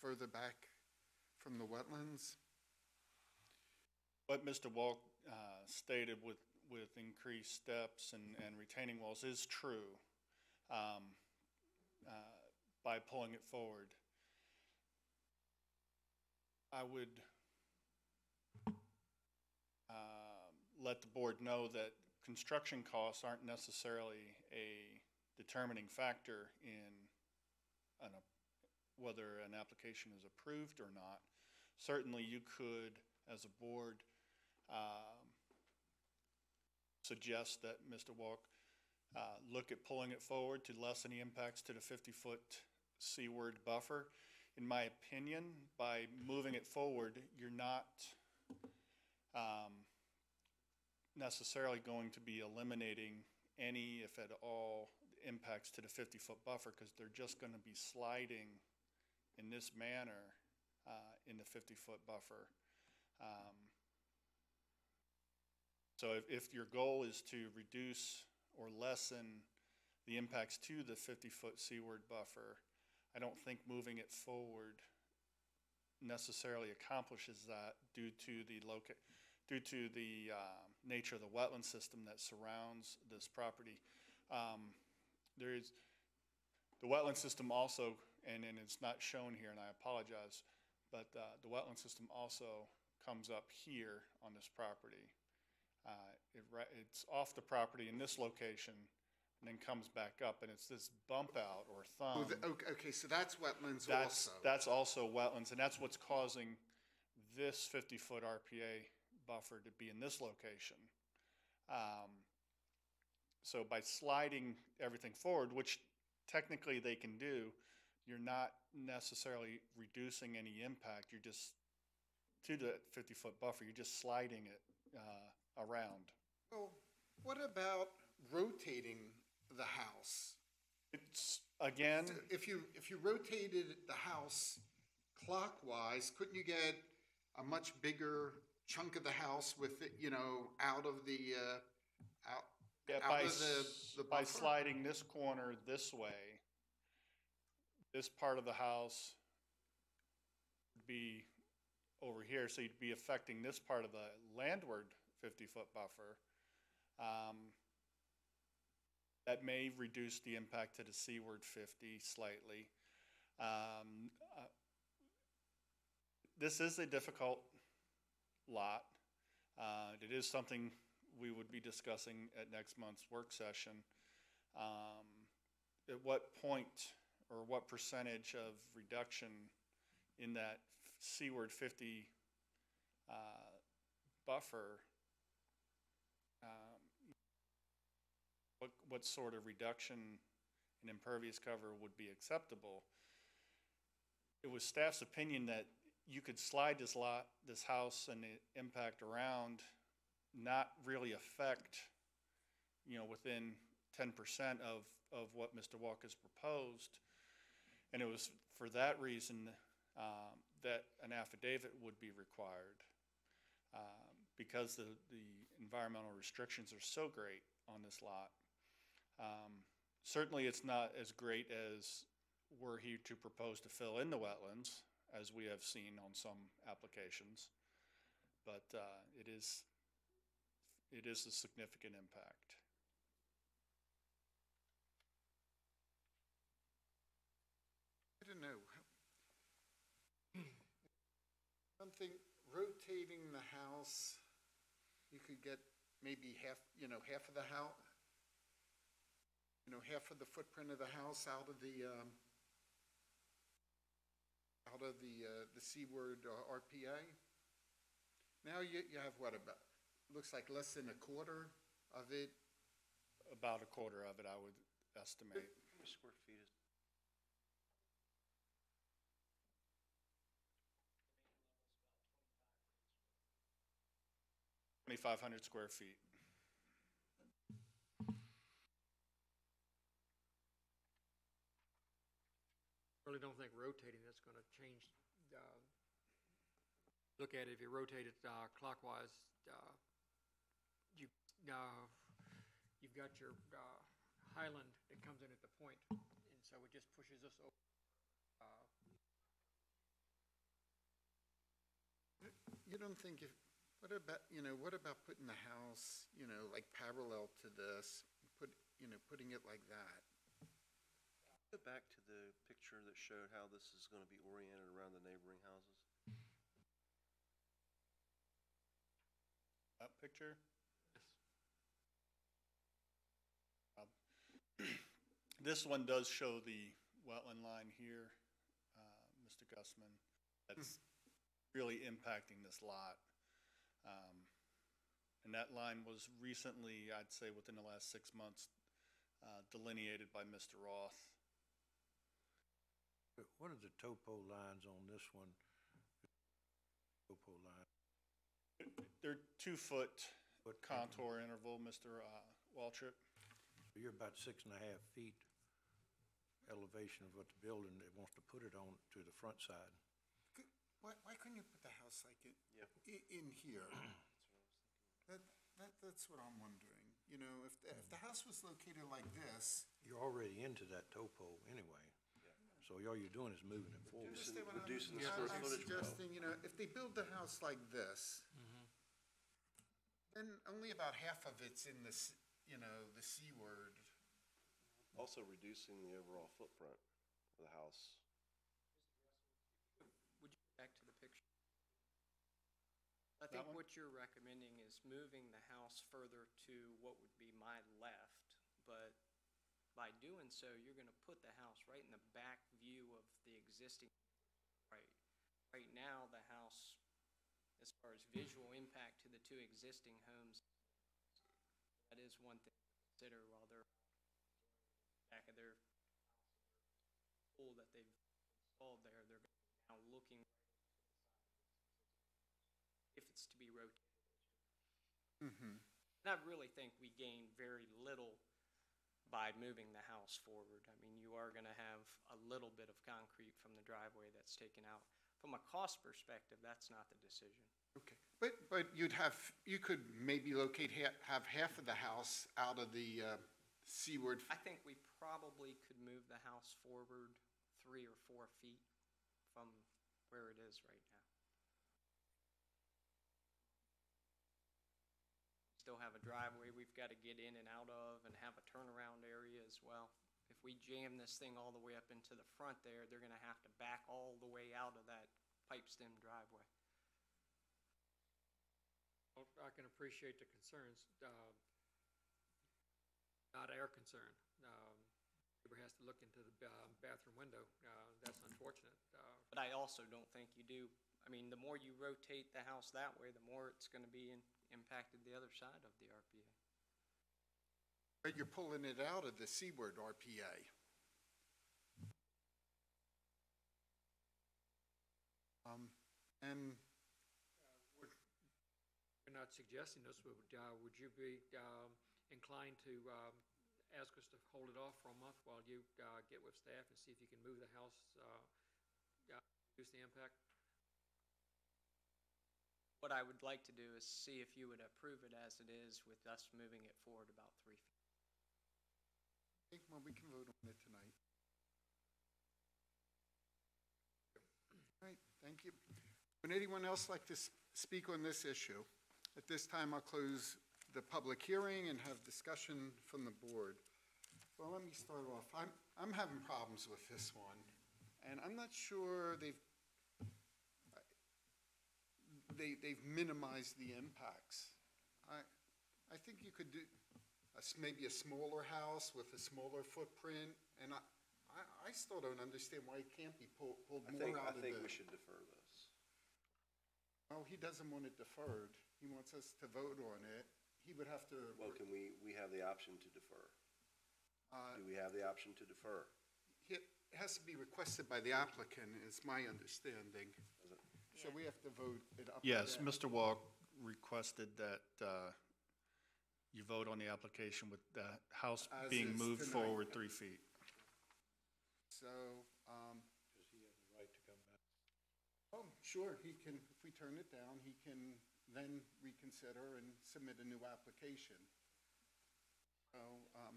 further back from the wetlands? What Mr. Walk uh, stated with, with increased steps and, and retaining walls is true um, uh, by pulling it forward. I would uh, let the board know that construction costs aren't necessarily a determining factor in an, whether an application is approved or not. Certainly, you could, as a board, um, suggest that Mr. Walk uh, look at pulling it forward to lessen the impacts to the 50-foot seaward buffer. In my opinion, by moving it forward, you're not um, necessarily going to be eliminating any, if at all, impacts to the 50-foot buffer because they're just going to be sliding in this manner uh, in the 50-foot buffer. Um, So if, if your goal is to reduce or lessen the impacts to the 50-foot seaward buffer, I don't think moving it forward necessarily accomplishes that due to the loca, due to the uh, nature of the wetland system that surrounds this property. Um, There is, the wetland system also and then it's not shown here, and I apologize, but uh, the wetland system also comes up here on this property. Uh, It, it's off the property in this location, and then comes back up, and it's this bump out or Oh, thumb. the- okay, okay, so that's wetlands That's, also. that's also wetlands, and that's what's causing this fifty-foot RPA buffer to be in this location. Um, So by sliding everything forward, which technically they can do, you're not necessarily reducing any impact, you're just, to the fifty-foot buffer, you're just sliding it, uh, around. Well, what about rotating the house? It's, again, If you, if you rotated the house clockwise, couldn't you get a much bigger chunk of the house with it, you know, out of the, uh, out, Yeah, out by, of the, the by buffer? sliding this corner this way, this part of the house would be over here, so you'd be affecting this part of the landward fifty-foot buffer. Um, That may reduce the impact to the seaward fifty slightly. Um, uh, This is a difficult lot. Uh, It is something we would be discussing at next month's work session. Um, At what point or what percentage of reduction in that seaward 50 uh, buffer, um, what, what sort of reduction in impervious cover would be acceptable? It was staff's opinion that you could slide this lot, this house and the impact around, not really affect, you know, within ten percent of, of what Mr. Walker's proposed. And it was for that reason, um, that an affidavit would be required. Um, because the, the environmental restrictions are so great on this lot. Um, certainly, it's not as great as were he to propose to fill in the wetlands, as we have seen on some applications. But uh, it is, it is a significant impact. I don't know. Something, rotating the house, you could get maybe half, you know, half of the house, you know, half of the footprint of the house out of the, um, out of the, uh, the seaward uh, RPA. Now you, you have what about, looks like less than a quarter of it. About a quarter of it, I would estimate. How many square feet is? Twenty-five hundred square feet. Really don't think rotating that's gonna change, uh, look at it, if you rotate it uh, clockwise, uh, you, uh, you've got your, uh, highland that comes in at the point, and so it just pushes us over. uh, You don't think if, what about, you know, what about putting the house, you know, like parallel to this, put, you know, putting it like that? Go back to the picture that showed how this is gonna be oriented around the neighboring houses. That picture? Um, This one does show the wetland line here, uh, Mr. Gusman. That's really impacting this lot. Um, And that line was recently, I'd say within the last six months, uh, delineated by Mr. Roth. But What are the topo lines on this one? Topo line, They're two-foot Foot contour interval, Mr. uh, Waltrip. so you're about six and a half feet elevation of what the building that wants to put it on to the front side. Could- Why, why couldn't you put the house like it, Yeah. i- in here? That, that, that's what I'm wondering, you know, if, the- if the house was located like this, You're already into that topo anyway. So all you're doing is moving it you forward. understand what I'm, reducing the I'm- square I'm footage. suggesting, you know, if they build the house like this, mm-hmm. then only about half of it's in this, you know, the seaward. Also reducing the overall footprint of the house. Think one? what you're recommending is moving the house further to what would be my left, but by doing so, you're gonna put the house right in the back view of the existing, right? Right now, the house, as far as visual impact to the two existing homes, that is one thing to consider while they're back of their pool that they've installed there, they're now looking it's to be rotated. Mm-hmm. And I really think we gain very little by moving the house forward. I mean, you are gonna have a little bit of concrete from the driveway that's taken out. From a cost perspective, that's not the decision. Okay, but, but you'd have, you could maybe locate, ha- have half of the house out of the uh, seaward. I think we probably could move the house forward three or four feet from where it is right now. Still have a driveway we've got to get in and out of and have a turnaround area as well. If we jam this thing all the way up into the front there, they're gonna have to back all the way out of that pipe stem driveway. Well, I can appreciate the concerns, uh, not our concern. Um, Neighbor has to look into the ba- bathroom window, uh, that's unfortunate. Uh, But I also don't think you do, I mean, the more you rotate the house that way, the more it's gonna be in, impacted the other side of the RPA. But you're pulling it out of the seaward RPA. Um, and We're not suggesting this, but uh, would you be um, inclined to um, ask us to hold it off for a month while you uh, get with staff and see if you can move the house, uh, uh, reduce the impact? What I would like to do is see if you would approve it as it is with us moving it forward about three feet. Okay, well, we can vote on it tonight. All right, thank you. Would anyone else like to speak on this issue? At this time, I'll close the public hearing and have discussion from the board. Well, let me start off. I'm, I'm having problems with this one, and I'm not sure they've, they, they've minimized the impacts. I, I think you could do, a maybe a smaller house with a smaller footprint, and I, I, I still don't understand why it can't be pulled, pulled I think, more I out of think the. we should defer this. Oh, he doesn't want it deferred. He wants us to vote on it. He would have to, Well, can we, we have the option to defer? uh, Do we have the option to defer? it has to be requested by the applicant, is my understanding. So we have to vote it up. or Yes, down. Mr. Walk requested that uh, you vote on the application with the house As being is moved tonight. forward three feet. So, um, Does he have the right to come back? oh, sure, he can, if we turn it down, he can then reconsider and submit a new application. So, um,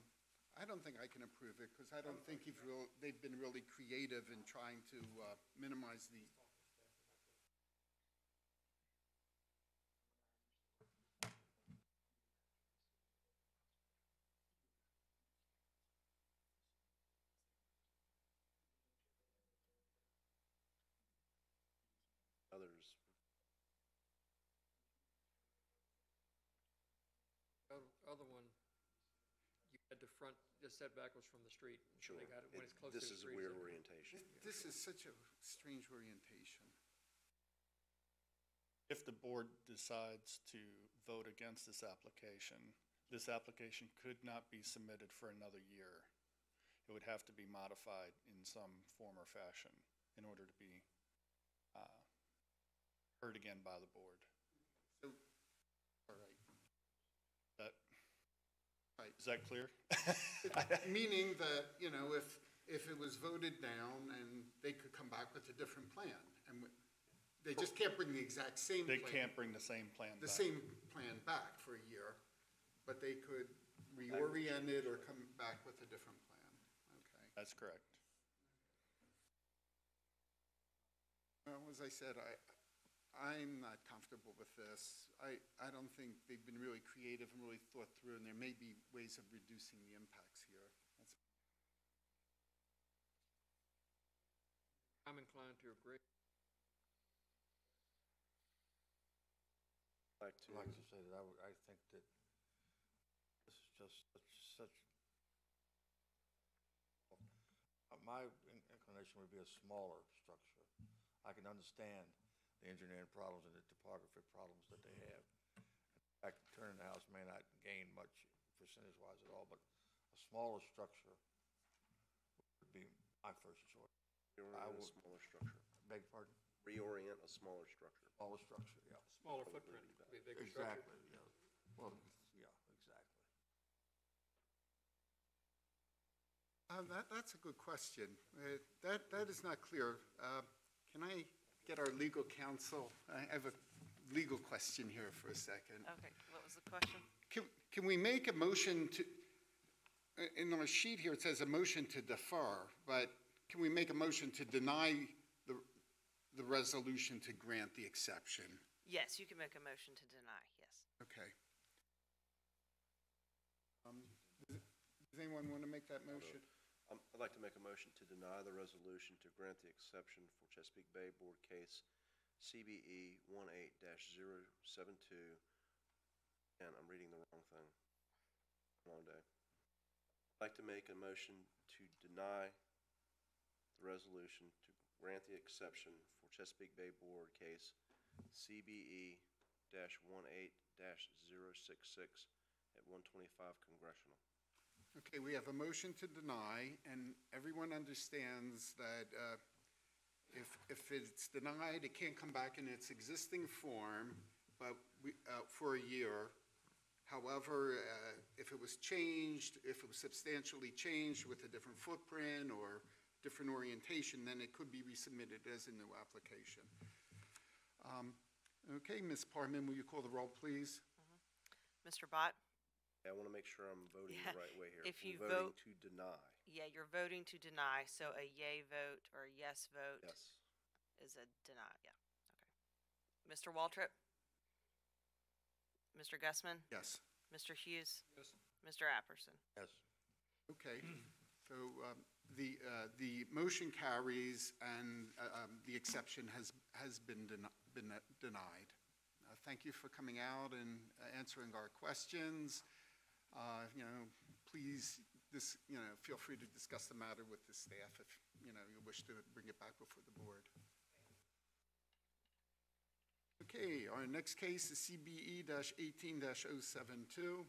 I don't think I can approve it, because I don't think he's real, they've been really creative in trying to, uh, minimize the. Front, the setback was from the street. so sure. They got it when It- it's close to the This is a weird so- orientation. This is such a strange orientation. If the board decides to vote against this application, this application could not be submitted for another year. It would have to be modified in some form or fashion in order to be uh, heard again by the board. So, all right. That, Right. Is that clear? Meaning that, you know, if, if it was voted down and they could come back with a different plan, and w- they just can't bring the exact same They plan. can't bring the same plan The back. same plan back for a year, but they could reorient it or come back with a different plan. Okay. That's correct. Well, as I said, I, I'm not comfortable with this. I, I don't think they've been really creative and really thought through, and there may be ways of reducing the impacts here. That's I'm inclined to agree. back to, I'd like to say that I would, I think that this is just such, such, uh, my in- inclination would be a smaller structure. I can understand the engineering problems and the topographic problems that they have. In fact, turning the house may not gain much percentage-wise at all, but a smaller structure would be my first choice. reorient a would- smaller structure. Beg your pardon? Reorient a smaller structure. Smaller structure, yeah. Smaller footprint, be a bigger structure. Exactly, yeah. Well, yeah, exactly. Uh, that, that's a good question. Uh, that, that is not clear. Uh, can I get our legal counsel? I have a legal question here for a second. Okay, what was the question? Can, can we make a motion to, uh, in our sheet here, it says a motion to defer, but can we make a motion to deny the, the resolution to grant the exception? Yes, you can make a motion to deny, yes. Okay. Um, Does does anyone want to make that motion? Um, I'd like to make a motion to deny the resolution to grant the exception for Chesapeake Bay Board Case CBE 18-072. And I'm reading the wrong thing. Long day. I'd like to make a motion to deny the resolution to grant the exception for Chesapeake Bay Board Case CBE 18-066 at 125 Congressional. Okay, we have a motion to deny, and everyone understands that uh, if, if it's denied, it can't come back in its existing form, but we, uh, for a year. However, uh, if it was changed, if it was substantially changed with a different footprint or different orientation, then it could be resubmitted as a new application. Um, Okay, Ms. Parman, will you call the roll, please? Mr. Bott? I want to make sure I'm voting Yeah, the right way here. if We're you voting vote- to deny. Yeah, you're voting to deny, so a yay vote or a yes vote Yes. is a deny, yeah, okay. Mr. Waltrip? Mr. Gusman? Yes. Mr. Hughes? Yes. Mr. Apperson? Yes. Okay, so um, the, uh, the motion carries and uh, um, the exception has, has been deni- been denied. Uh, Thank you for coming out and uh, answering our questions. Uh, You know, please, this, you know, feel free to discuss the matter with the staff if, you know, you wish to bring it back before the board. Okay, our next case is CBE eighteen 72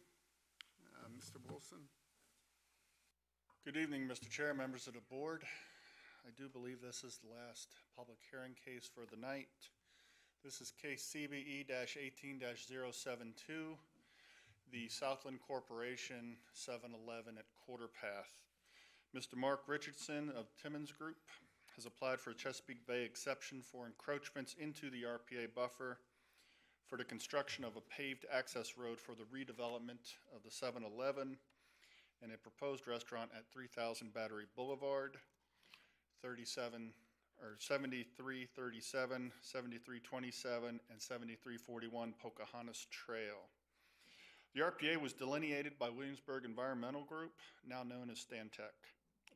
Uh, Mr. Wilson? Good evening, Mr. Chair, members of the board. I do believe this is the last public hearing case for the night. This is case CBE eighteen 72 the Southland Corporation 7-Eleven at Quarter Path. Mr. Mark Richardson of Timmons Group has applied for a Chesapeake Bay exception for encroachments into the RPA buffer for the construction of a paved access road for the redevelopment of the 7-Eleven and a proposed restaurant at 3000 Battery Boulevard, 37, or 7337, 7327, and 7341 Pocahontas Trail. The RPA was delineated by Williamsburg Environmental Group, now known as Stantec.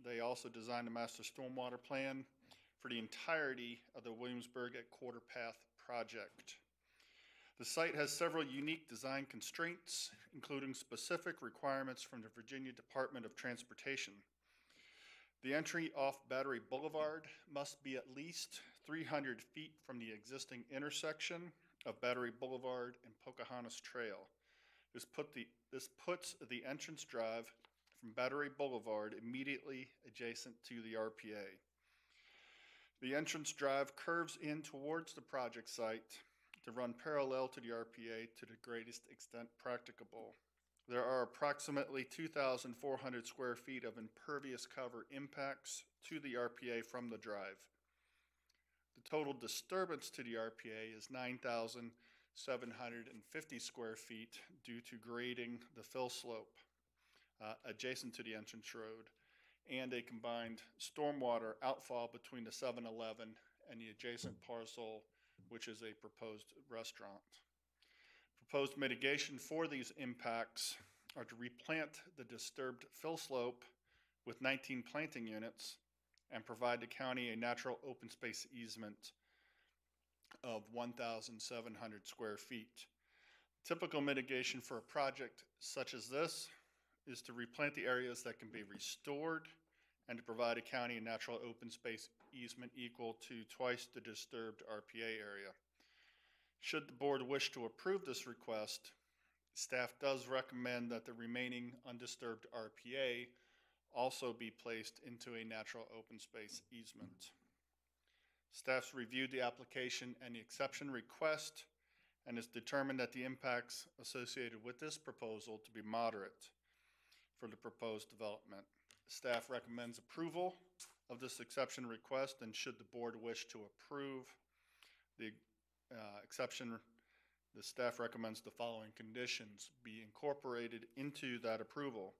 They also designed a master stormwater plan for the entirety of the Williamsburg at Quarter Path project. The site has several unique design constraints, including specific requirements from the Virginia Department of Transportation. The entry off Battery Boulevard must be at least 300 feet from the existing intersection of Battery Boulevard and Pocahontas Trail. This put the, this puts the entrance drive from Battery Boulevard immediately adjacent to the RPA. The entrance drive curves in towards the project site to run parallel to the RPA to the greatest extent practicable. There are approximately 2,400 square feet of impervious cover impacts to the RPA from the drive. The total disturbance to the RPA is 9,750 square feet due to grading the fill slope uh, adjacent to the entrance road and a combined stormwater outfall between the 7-Eleven and the adjacent parcel, which is a proposed restaurant. Proposed mitigation for these impacts are to replant the disturbed fill slope with 19 planting units and provide the county a natural open space easement of 1,700 square feet. Typical mitigation for a project such as this is to replant the areas that can be restored and to provide a county natural open space easement equal to twice the disturbed RPA area. Should the board wish to approve this request, staff does recommend that the remaining undisturbed RPA also be placed into a natural open space easement. Staff's reviewed the application and the exception request and has determined that the impacts associated with this proposal to be moderate for the proposed development. Staff recommends approval of this exception request, and should the board wish to approve the uh, exception, the staff recommends the following conditions be incorporated into that approval.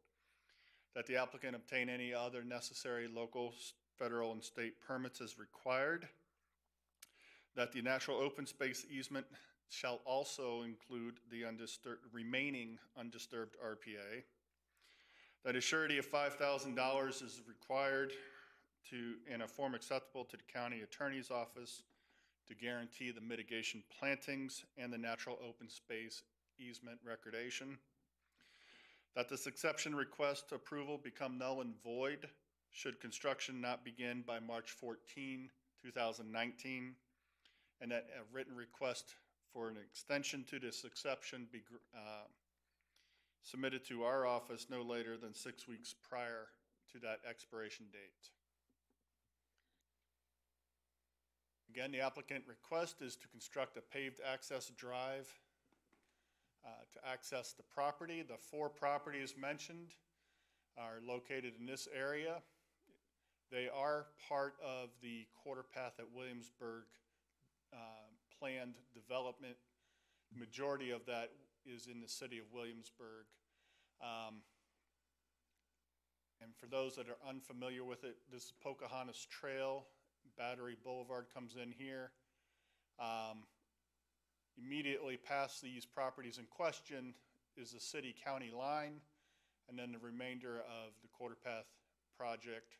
That the applicant obtain any other necessary local, federal, and state permits as required. That the natural open space easement shall also include the undisturbed, remaining undisturbed RPA. That a surety of five thousand dollars is required to, in a form acceptable to the county attorney's office to guarantee the mitigation plantings and the natural open space easement recordation. That this exception request approval become null and void should construction not begin by March 14, 2019, and that a written request for an extension to this exception be uh, submitted to our office no later than six weeks prior to that expiration date. Again, the applicant request is to construct a paved access drive uh, to access the property. The four properties mentioned are located in this area. They are part of the quarter path at Williamsburg uh, planned development. Majority of that is in the city of Williamsburg. Um, And for those that are unfamiliar with it, this is Pocahontas Trail. Battery Boulevard comes in here. Um, Immediately past these properties in question is the city-county line, and then the remainder of the quarter path project,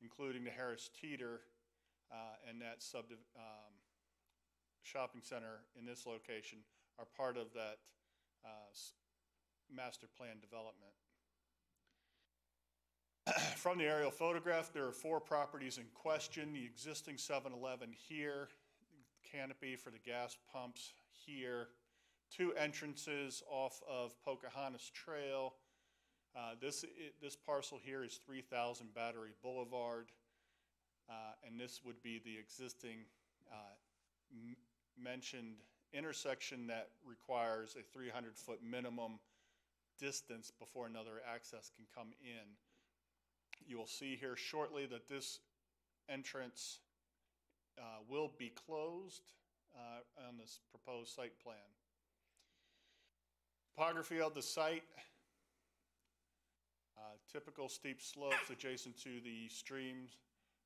including the Harris Teeter uh, and that sub, um, shopping center in this location are part of that uh, master plan development. From the aerial photograph, there are four properties in question. The existing 7-Eleven here, canopy for the gas pumps here, two entrances off of Pocahontas Trail. Uh, This, i- this parcel here is 3,000 Battery Boulevard, uh, and this would be the existing uh, mentioned intersection that requires a 300-foot minimum distance before another access can come in. You will see here shortly that this entrance uh, will be closed uh, on this proposed site plan. Topography of the site, uh, typical steep slopes adjacent to the streams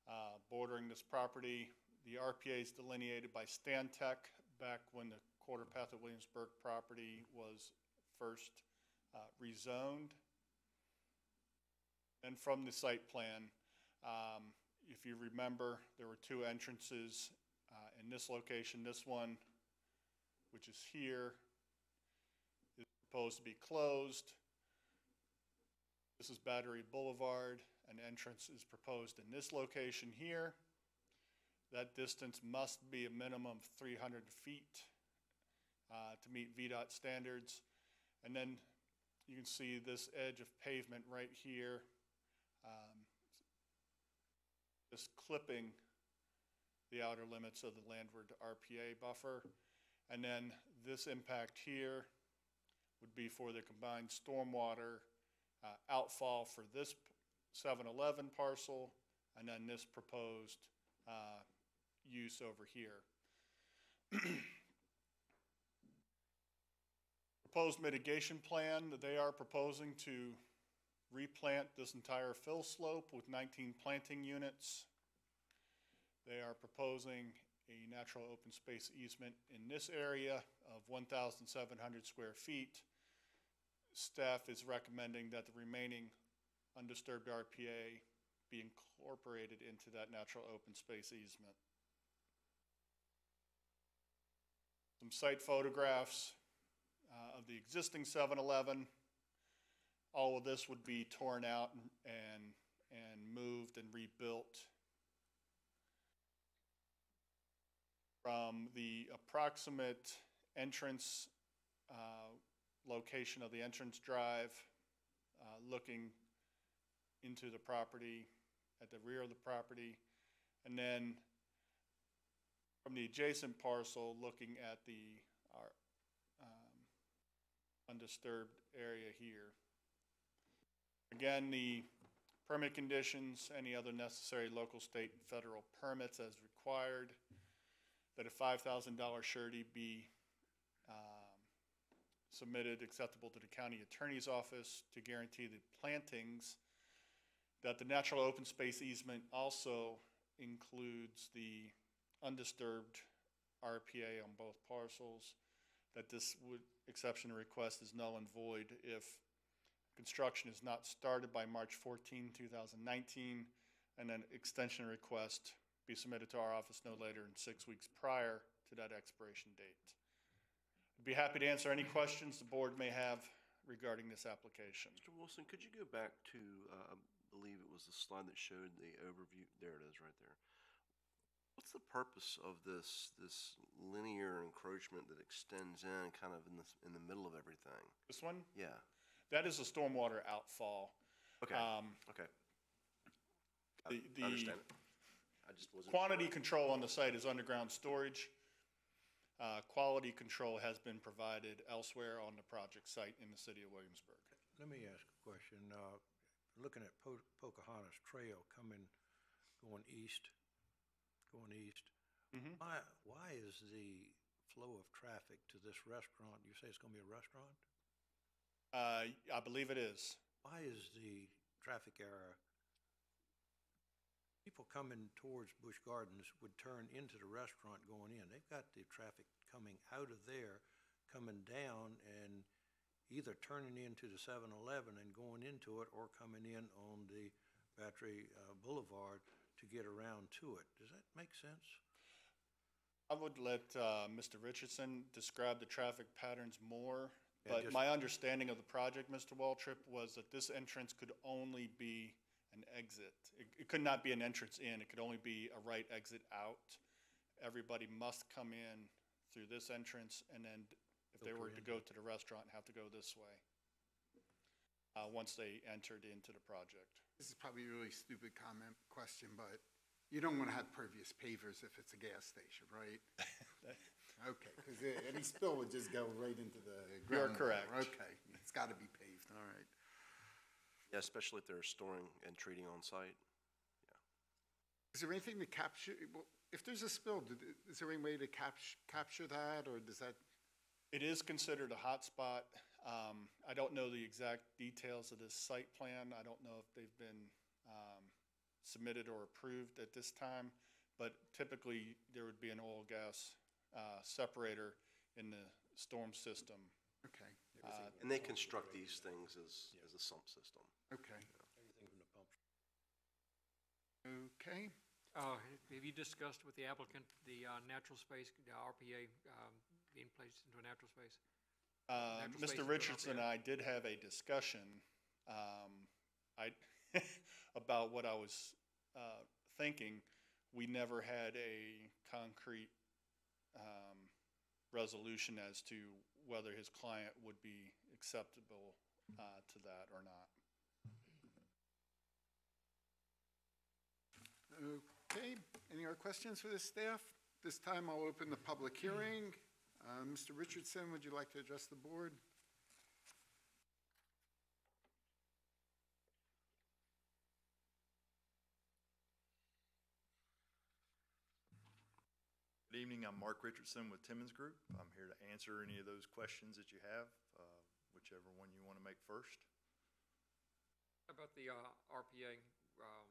uh, bordering this property. The RPA is delineated by Stantec back when the quarter path of Williamsburg property was first uh, rezoned. And from the site plan, um, if you remember, there were two entrances uh, in this location. This one, which is here, is proposed to be closed. This is Battery Boulevard. An entrance is proposed in this location here. That distance must be a minimum of 300 feet uh, to meet VDOT standards. And then you can see this edge of pavement right here, um, just clipping the outer limits of the landward RPA buffer. And then this impact here would be for the combined stormwater uh, outfall for this 7-Eleven parcel, and then this proposed uh, use over here. Proposed mitigation plan, that they are proposing to replant this entire fill slope with 19 planting units. They are proposing a natural open space easement in this area of 1,700 square feet. Staff is recommending that the remaining undisturbed RPA be incorporated into that natural open space easement. Some site photographs uh, the existing 7-Eleven. All of this would be torn out and, and, and moved and rebuilt. From the approximate entrance, uh, location of the entrance drive, uh, looking into the property, at the rear of the property, and then from the adjacent parcel, looking at the, our, um, undisturbed area here. Again, the permit conditions, any other necessary local, state, and federal permits as required, that a five thousand dollar surety be, um, submitted acceptable to the county attorney's office to guarantee the plantings, that the natural open space easement also includes the undisturbed RPA on both parcels, that this would, exception request is null and void if construction is not started by March 14, 2019, and then extension request be submitted to our office no later than six weeks prior to that expiration date. I'd be happy to answer any questions the board may have regarding this application. Mr. Wilson, could you go back to, uh, I believe it was the slide that showed the overview, there it is, right there. What's the purpose of this, this linear encroachment that extends in kind of in the, in the middle of everything? This one? Yeah, That is a stormwater outfall. okay, Um, okay. I the- I understand it. I just wasn't. Quantity sure. control on the site is underground storage. Uh, Quality control has been provided elsewhere on the project site in the city of Williamsburg. Let me ask a question. Uh, looking at Po- Pocahontas Trail coming, going east, going east, Mhm. why, why is the flow of traffic to this restaurant, you say it's gonna be a restaurant? Uh, I believe it is. Why is the traffic area, people coming towards Busch Gardens would turn into the restaurant going in. They've got the traffic coming out of there, coming down and either turning into the 7-Eleven and going into it or coming in on the Battery uh, Boulevard to get around to it. Does that make sense? I would let uh, Mr. Richardson describe the traffic patterns more, Yeah, but just- my understanding of the project, Mr. Waltrip, was that this entrance could only be an exit. It it could not be an entrance in, it could only be a right exit out. Everybody must come in through this entrance, and then if they were to go to the restaurant, have to go this way, uh, once they entered into the project. This is probably a really stupid comment, question, but you don't want to have pervious pavers if it's a gas station, right? Okay, because any spill would just go right into the ground. You're correct. Okay, it's got to be paved, all right. Yeah, especially if they're storing and treating on site. Yeah. Is there anything to capture, well, if there's a spill, did- is there any way to capture, capture that, or does that, It is considered a hotspot. Um, I don't know the exact details of this site plan. I don't know if they've been, um, submitted or approved at this time. But typically, there would be an oil gas, uh, separator in the storm system. okay, Uh, And they construct these things as, as a sump system. okay, Everything from the pumps. okay. Uh, have you discussed with the applicant the, uh, natural space, the RPA, um, being placed into a natural space? Uh, Natural space Mr. Richardson and. I did have a discussion, um, I, about what I was, uh, thinking. We never had a concrete, um, resolution as to whether his client would be acceptable, uh, to that or not. Okay, any other questions for the staff? This time I'll open the public hearing. Uh, Mr. Richardson, would you like to address the board? Good evening, I'm Mark Richardson with Timmons Group. I'm here to answer any of those questions that you have, uh, whichever one you want to make first. How About the, uh, RPA, um,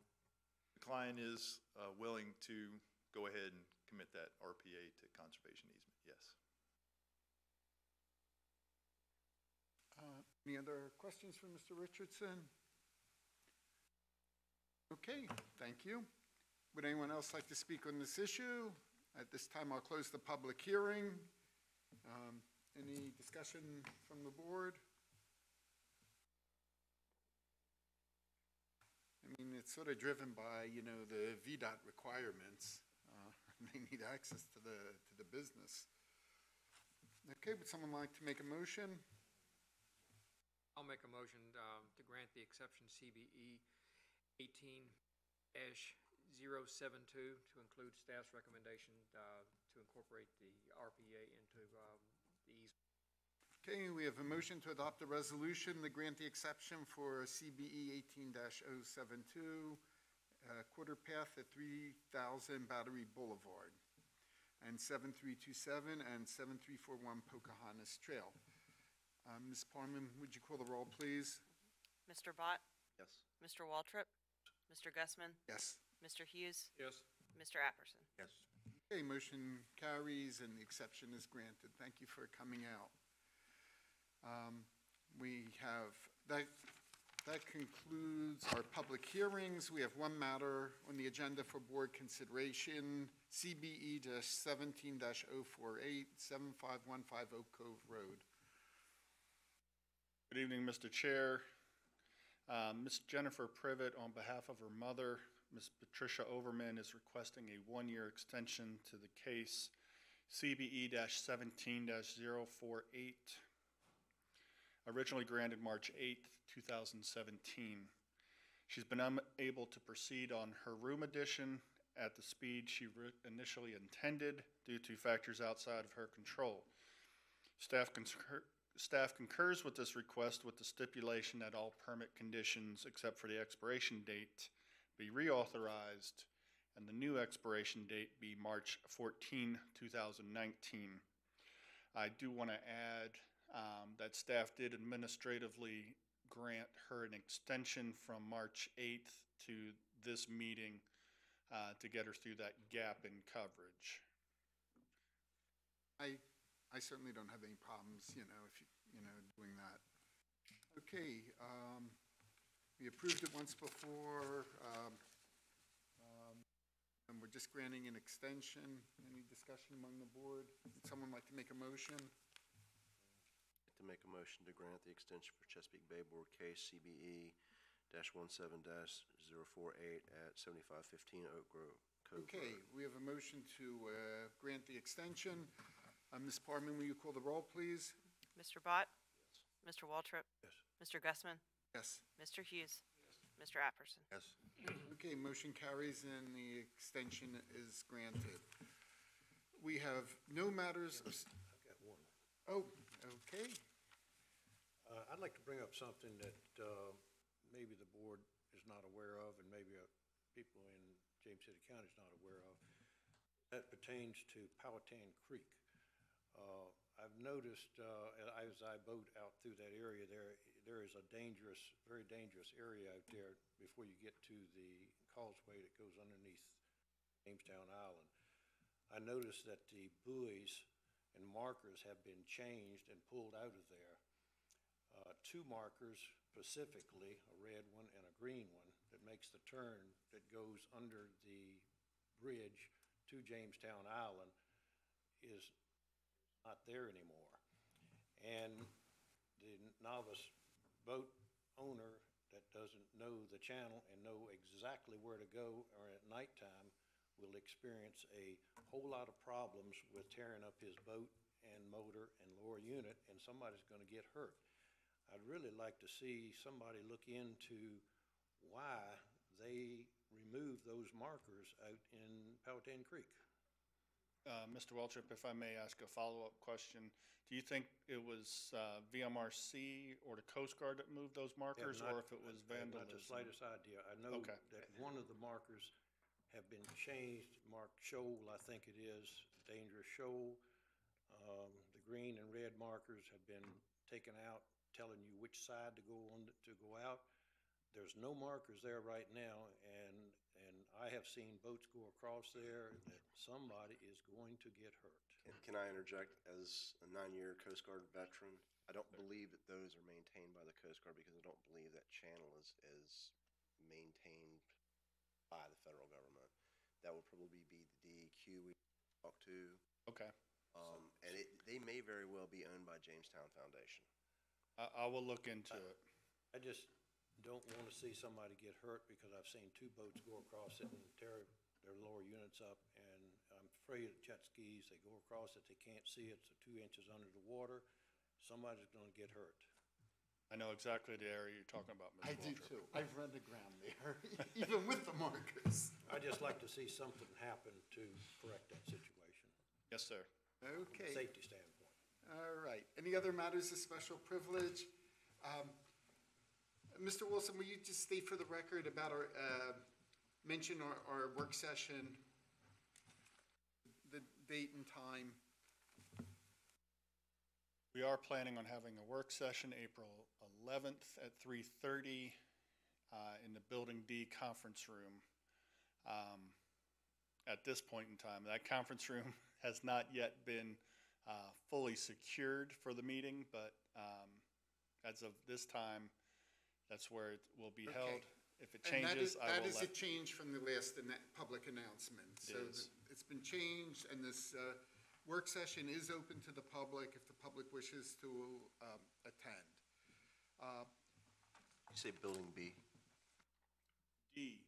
The client is uh, willing to go ahead and commit that RPA to conservation easement, yes. Any other questions for Mr. Richardson? Okay, thank you. Would anyone else like to speak on this issue? At this time, I'll close the public hearing. Um, Any discussion from the board? I mean, it's sort of driven by, you know, the VDOT requirements. uh, They need access to the, to the business. Okay, would someone like to make a motion? I'll make a motion um, to grant the exception CBE eighteen 72 to include staff's recommendation uh, to incorporate the RPA into um, the easement. Okay, we have a motion to adopt a resolution to grant the exception for CBE eighteen 72 uh, Quarterpath at three thousand Battery Boulevard, and seven three two seven and seven three four one Pocahontas Trail. Uh, Ms. Parman, would you call the roll, please? Mr. Bott? Yes. Mr. Waltrip? Mr. Gusman? Yes. Mr. Hughes? Yes. Mr. Apperson? Yes. Okay, motion carries and the exception is granted. Thank you for coming out. Um, We have, that, that concludes our public hearings. We have one matter on the agenda for board consideration, CBE seventeen 48 75150 Oak Cove Road. Good evening, Mr. Chair. Um, Ms. Jennifer Privet, on behalf of her mother, Ms. Patricia Overman, is requesting a one-year extension to the case CBE seventeen 48 originally granted March 8, two thousand seventeen. She's been unable to proceed on her room addition at the speed she initially intended due to factors outside of her control. Staff concur, staff concurs with this request with the stipulation that all permit conditions, except for the expiration date, be reauthorized and the new expiration date be March 14, 2019. I do want to add um, that staff did administratively grant her an extension from March 8th to this meeting uh, to get her through that gap in coverage. I, I certainly don't have any problems, you know, if, you you know, doing that. Okay, um, we approved it once before, um, um, and we're just granting an extension. Any discussion among the board? Would someone like to make a motion? To make a motion to grant the extension for Chesapeake Bay Board case CBE dash one seven dash zero four eight at seventy-five fifteen Oak Grove Cove Okay, Road. we have a motion to uh, grant the extension. Uh, Ms. Parman, will you call the roll, please? Mr. Bott? Mr. Waltrip? Yes. Mr. Gusman? Yes. Mr. Hughes? Mr. Apperson? Yes. Okay, motion carries and the extension is granted. We have no matters of, s- I've got one. oh, okay. Uh, I'd like to bring up something that uh, maybe the board is not aware of, and maybe uh, people in James City County is not aware of. That pertains to Powhatan Creek. Uh, I've noticed, uh, as I boat out through that area there, there is a dangerous, very dangerous area out there before you get to the causeway that goes underneath Jamestown Island. I noticed that the buoys and markers have been changed and pulled out of there uh, two markers specifically, a red one and a green one, that makes the turn that goes under the bridge to Jamestown Island is not there anymore. And the novice boat owner that doesn't know the channel and know exactly where to go or at nighttime will experience a whole lot of problems with tearing up his boat and motor and lower unit, and somebody's gonna get hurt. I'd really like to see somebody look into why they removed those markers out in Powhatan Creek. Uh, Mr. Waltrip, if I may ask a follow-up question, do you think it was uh, VMRC or the Coast Guard that moved those markers, or if it was have Not the vandalism? slightest idea. I know Okay. that one of the markers have been changed, marked shoal, I think it is, dangerous shoal. Um, the green and red markers have been taken out, telling you which side to go on, to go out. There's no markers there right now, and I have seen boats go across there that somebody is going to get hurt. And Can I interject as a nine-year Coast Guard veteran? I don't believe that those are maintained by the Coast Guard because I don't believe that channel is, is maintained by the federal government. That would probably be the DEQ we talk to. Okay. Um, and it, they may very well be owned by Jamestown Foundation. I, I will look into it. I just don't want to see somebody get hurt because I've seen two boats go across it and tear their lower units up. And I'm afraid of jet skis, they go across it, they can't see it, so two inches under the water, somebody's gonna get hurt. I know exactly the area you're talking about, Mr. I Mr. do Waltrip. too. I've run the ground there, even with the markers. I'd just like to see something happen to correct that situation, Yes, sir. Okay. safety standpoint. All right. Any other matters of special privilege? Um, Mr. Wilson, will you just state for the record about our, uh, mention our, our work session, the date and time? We are planning on having a work session April 11th at 3:30 uh, in the Building D Conference Room. Um, At this point in time, that conference room has not yet been uh, fully secured for the meeting, but um, as of this time, that's where it will be held. If it And that is- changes, I will That is a let, change from the last anna- public announcement. It So is. th- it's been changed, and this uh, work session is open to the public if the public wishes to um, attend. Uh, You say Building B? D.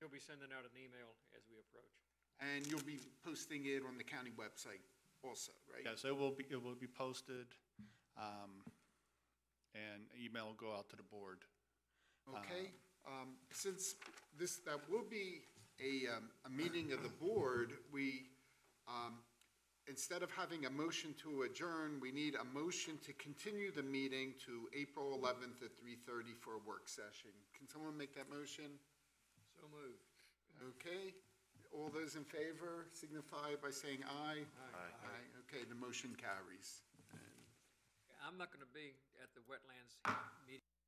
You'll be sending out an email as we approach. And you'll be posting it on the county website also, right? Yes, it will be, it will be posted, um, and email will go out to the board. Okay, um, since this, that will be a, um, a meeting of the board, we, um, instead of having a motion to adjourn, we need a motion to continue the meeting to April eleventh at three thirty for a work session. Can someone make that motion? So moved. Okay, all those in favor signify by saying aye. Aye. okay, the motion carries. I'm not gonna be at the wetlands meeting